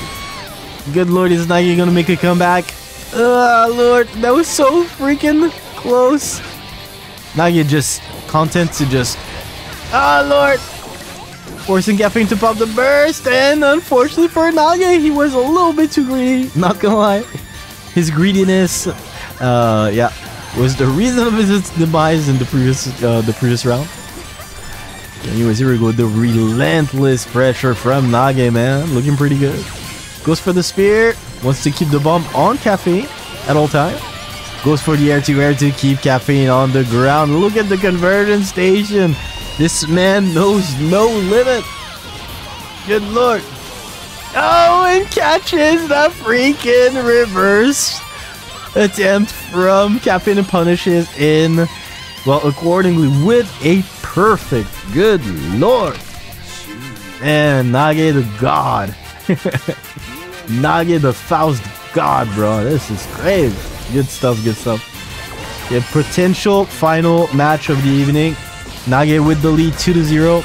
A: Good lord, is Nage gonna make a comeback? Oh, Lord, that was so freaking close. You're just content to just... Ah, oh, Lord. Forcing Caffeine to pop the burst, and unfortunately for Nage, he was a little bit too greedy, not gonna lie. His greediness, uh, yeah, was the reason of his demise in the previous, uh, the previous round. Anyways, here we go, the relentless pressure from Nage, man, looking pretty good. Goes for the spear, Wants to keep the bomb on Caffeine at all times. Goes for the air to air to keep Caffeine on the ground. Look at the conversion station. This man knows no limit. Good lord. Oh, and catches the freaking reverse attempt from Caffeine and punishes in, well, accordingly with a perfect. Good lord. And Nage the god. Nage the Faust God, bro. This is crazy. Good stuff, good stuff. Yeah, potential final match of the evening. Nage with the lead 2 to 0.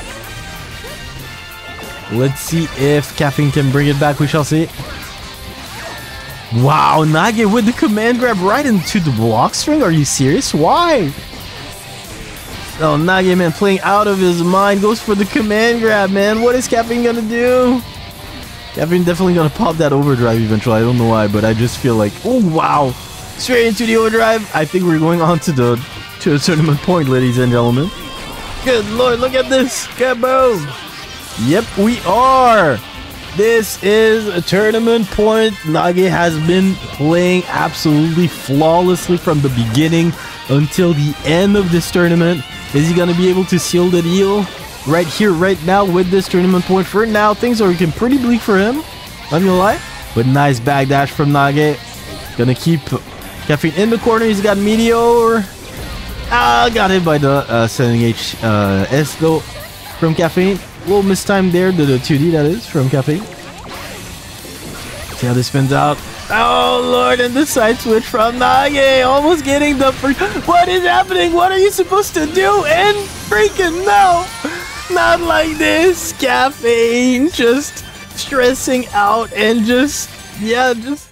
A: Let's see if Caffeine can bring it back. We shall see. Wow, Nage with the command grab right into the block string. Are you serious? Why? Oh, Nage, man, playing out of his mind. Goes for the command grab, man. What is Caffeine gonna do? Caffeine definitely gonna pop that overdrive eventually. I don't know why, but I just feel like, oh wow, straight into the overdrive. I think we're going on to the to a tournament point, ladies and gentlemen. Good lord, look at this, kaboom! Yep, we are. This is a tournament point. Nage has been playing absolutely flawlessly from the beginning until the end of this tournament. Is he gonna be able to seal the deal? right here, right now with this tournament point. For now, things are looking pretty bleak for him. Not gonna lie. But nice back dash from Nage. Gonna keep Caffeine in the corner. He's got Meteor. Ah, got hit by the uh, 7H uh, S though from Caffeine. A little mistime there, the, the 2D that is from Caffeine. See how this spins out. Oh lord, and the side switch from Nage, almost getting the free. What is happening? What are you supposed to do? And freaking no! Not like this. Caffeine just stressing out and just, yeah, just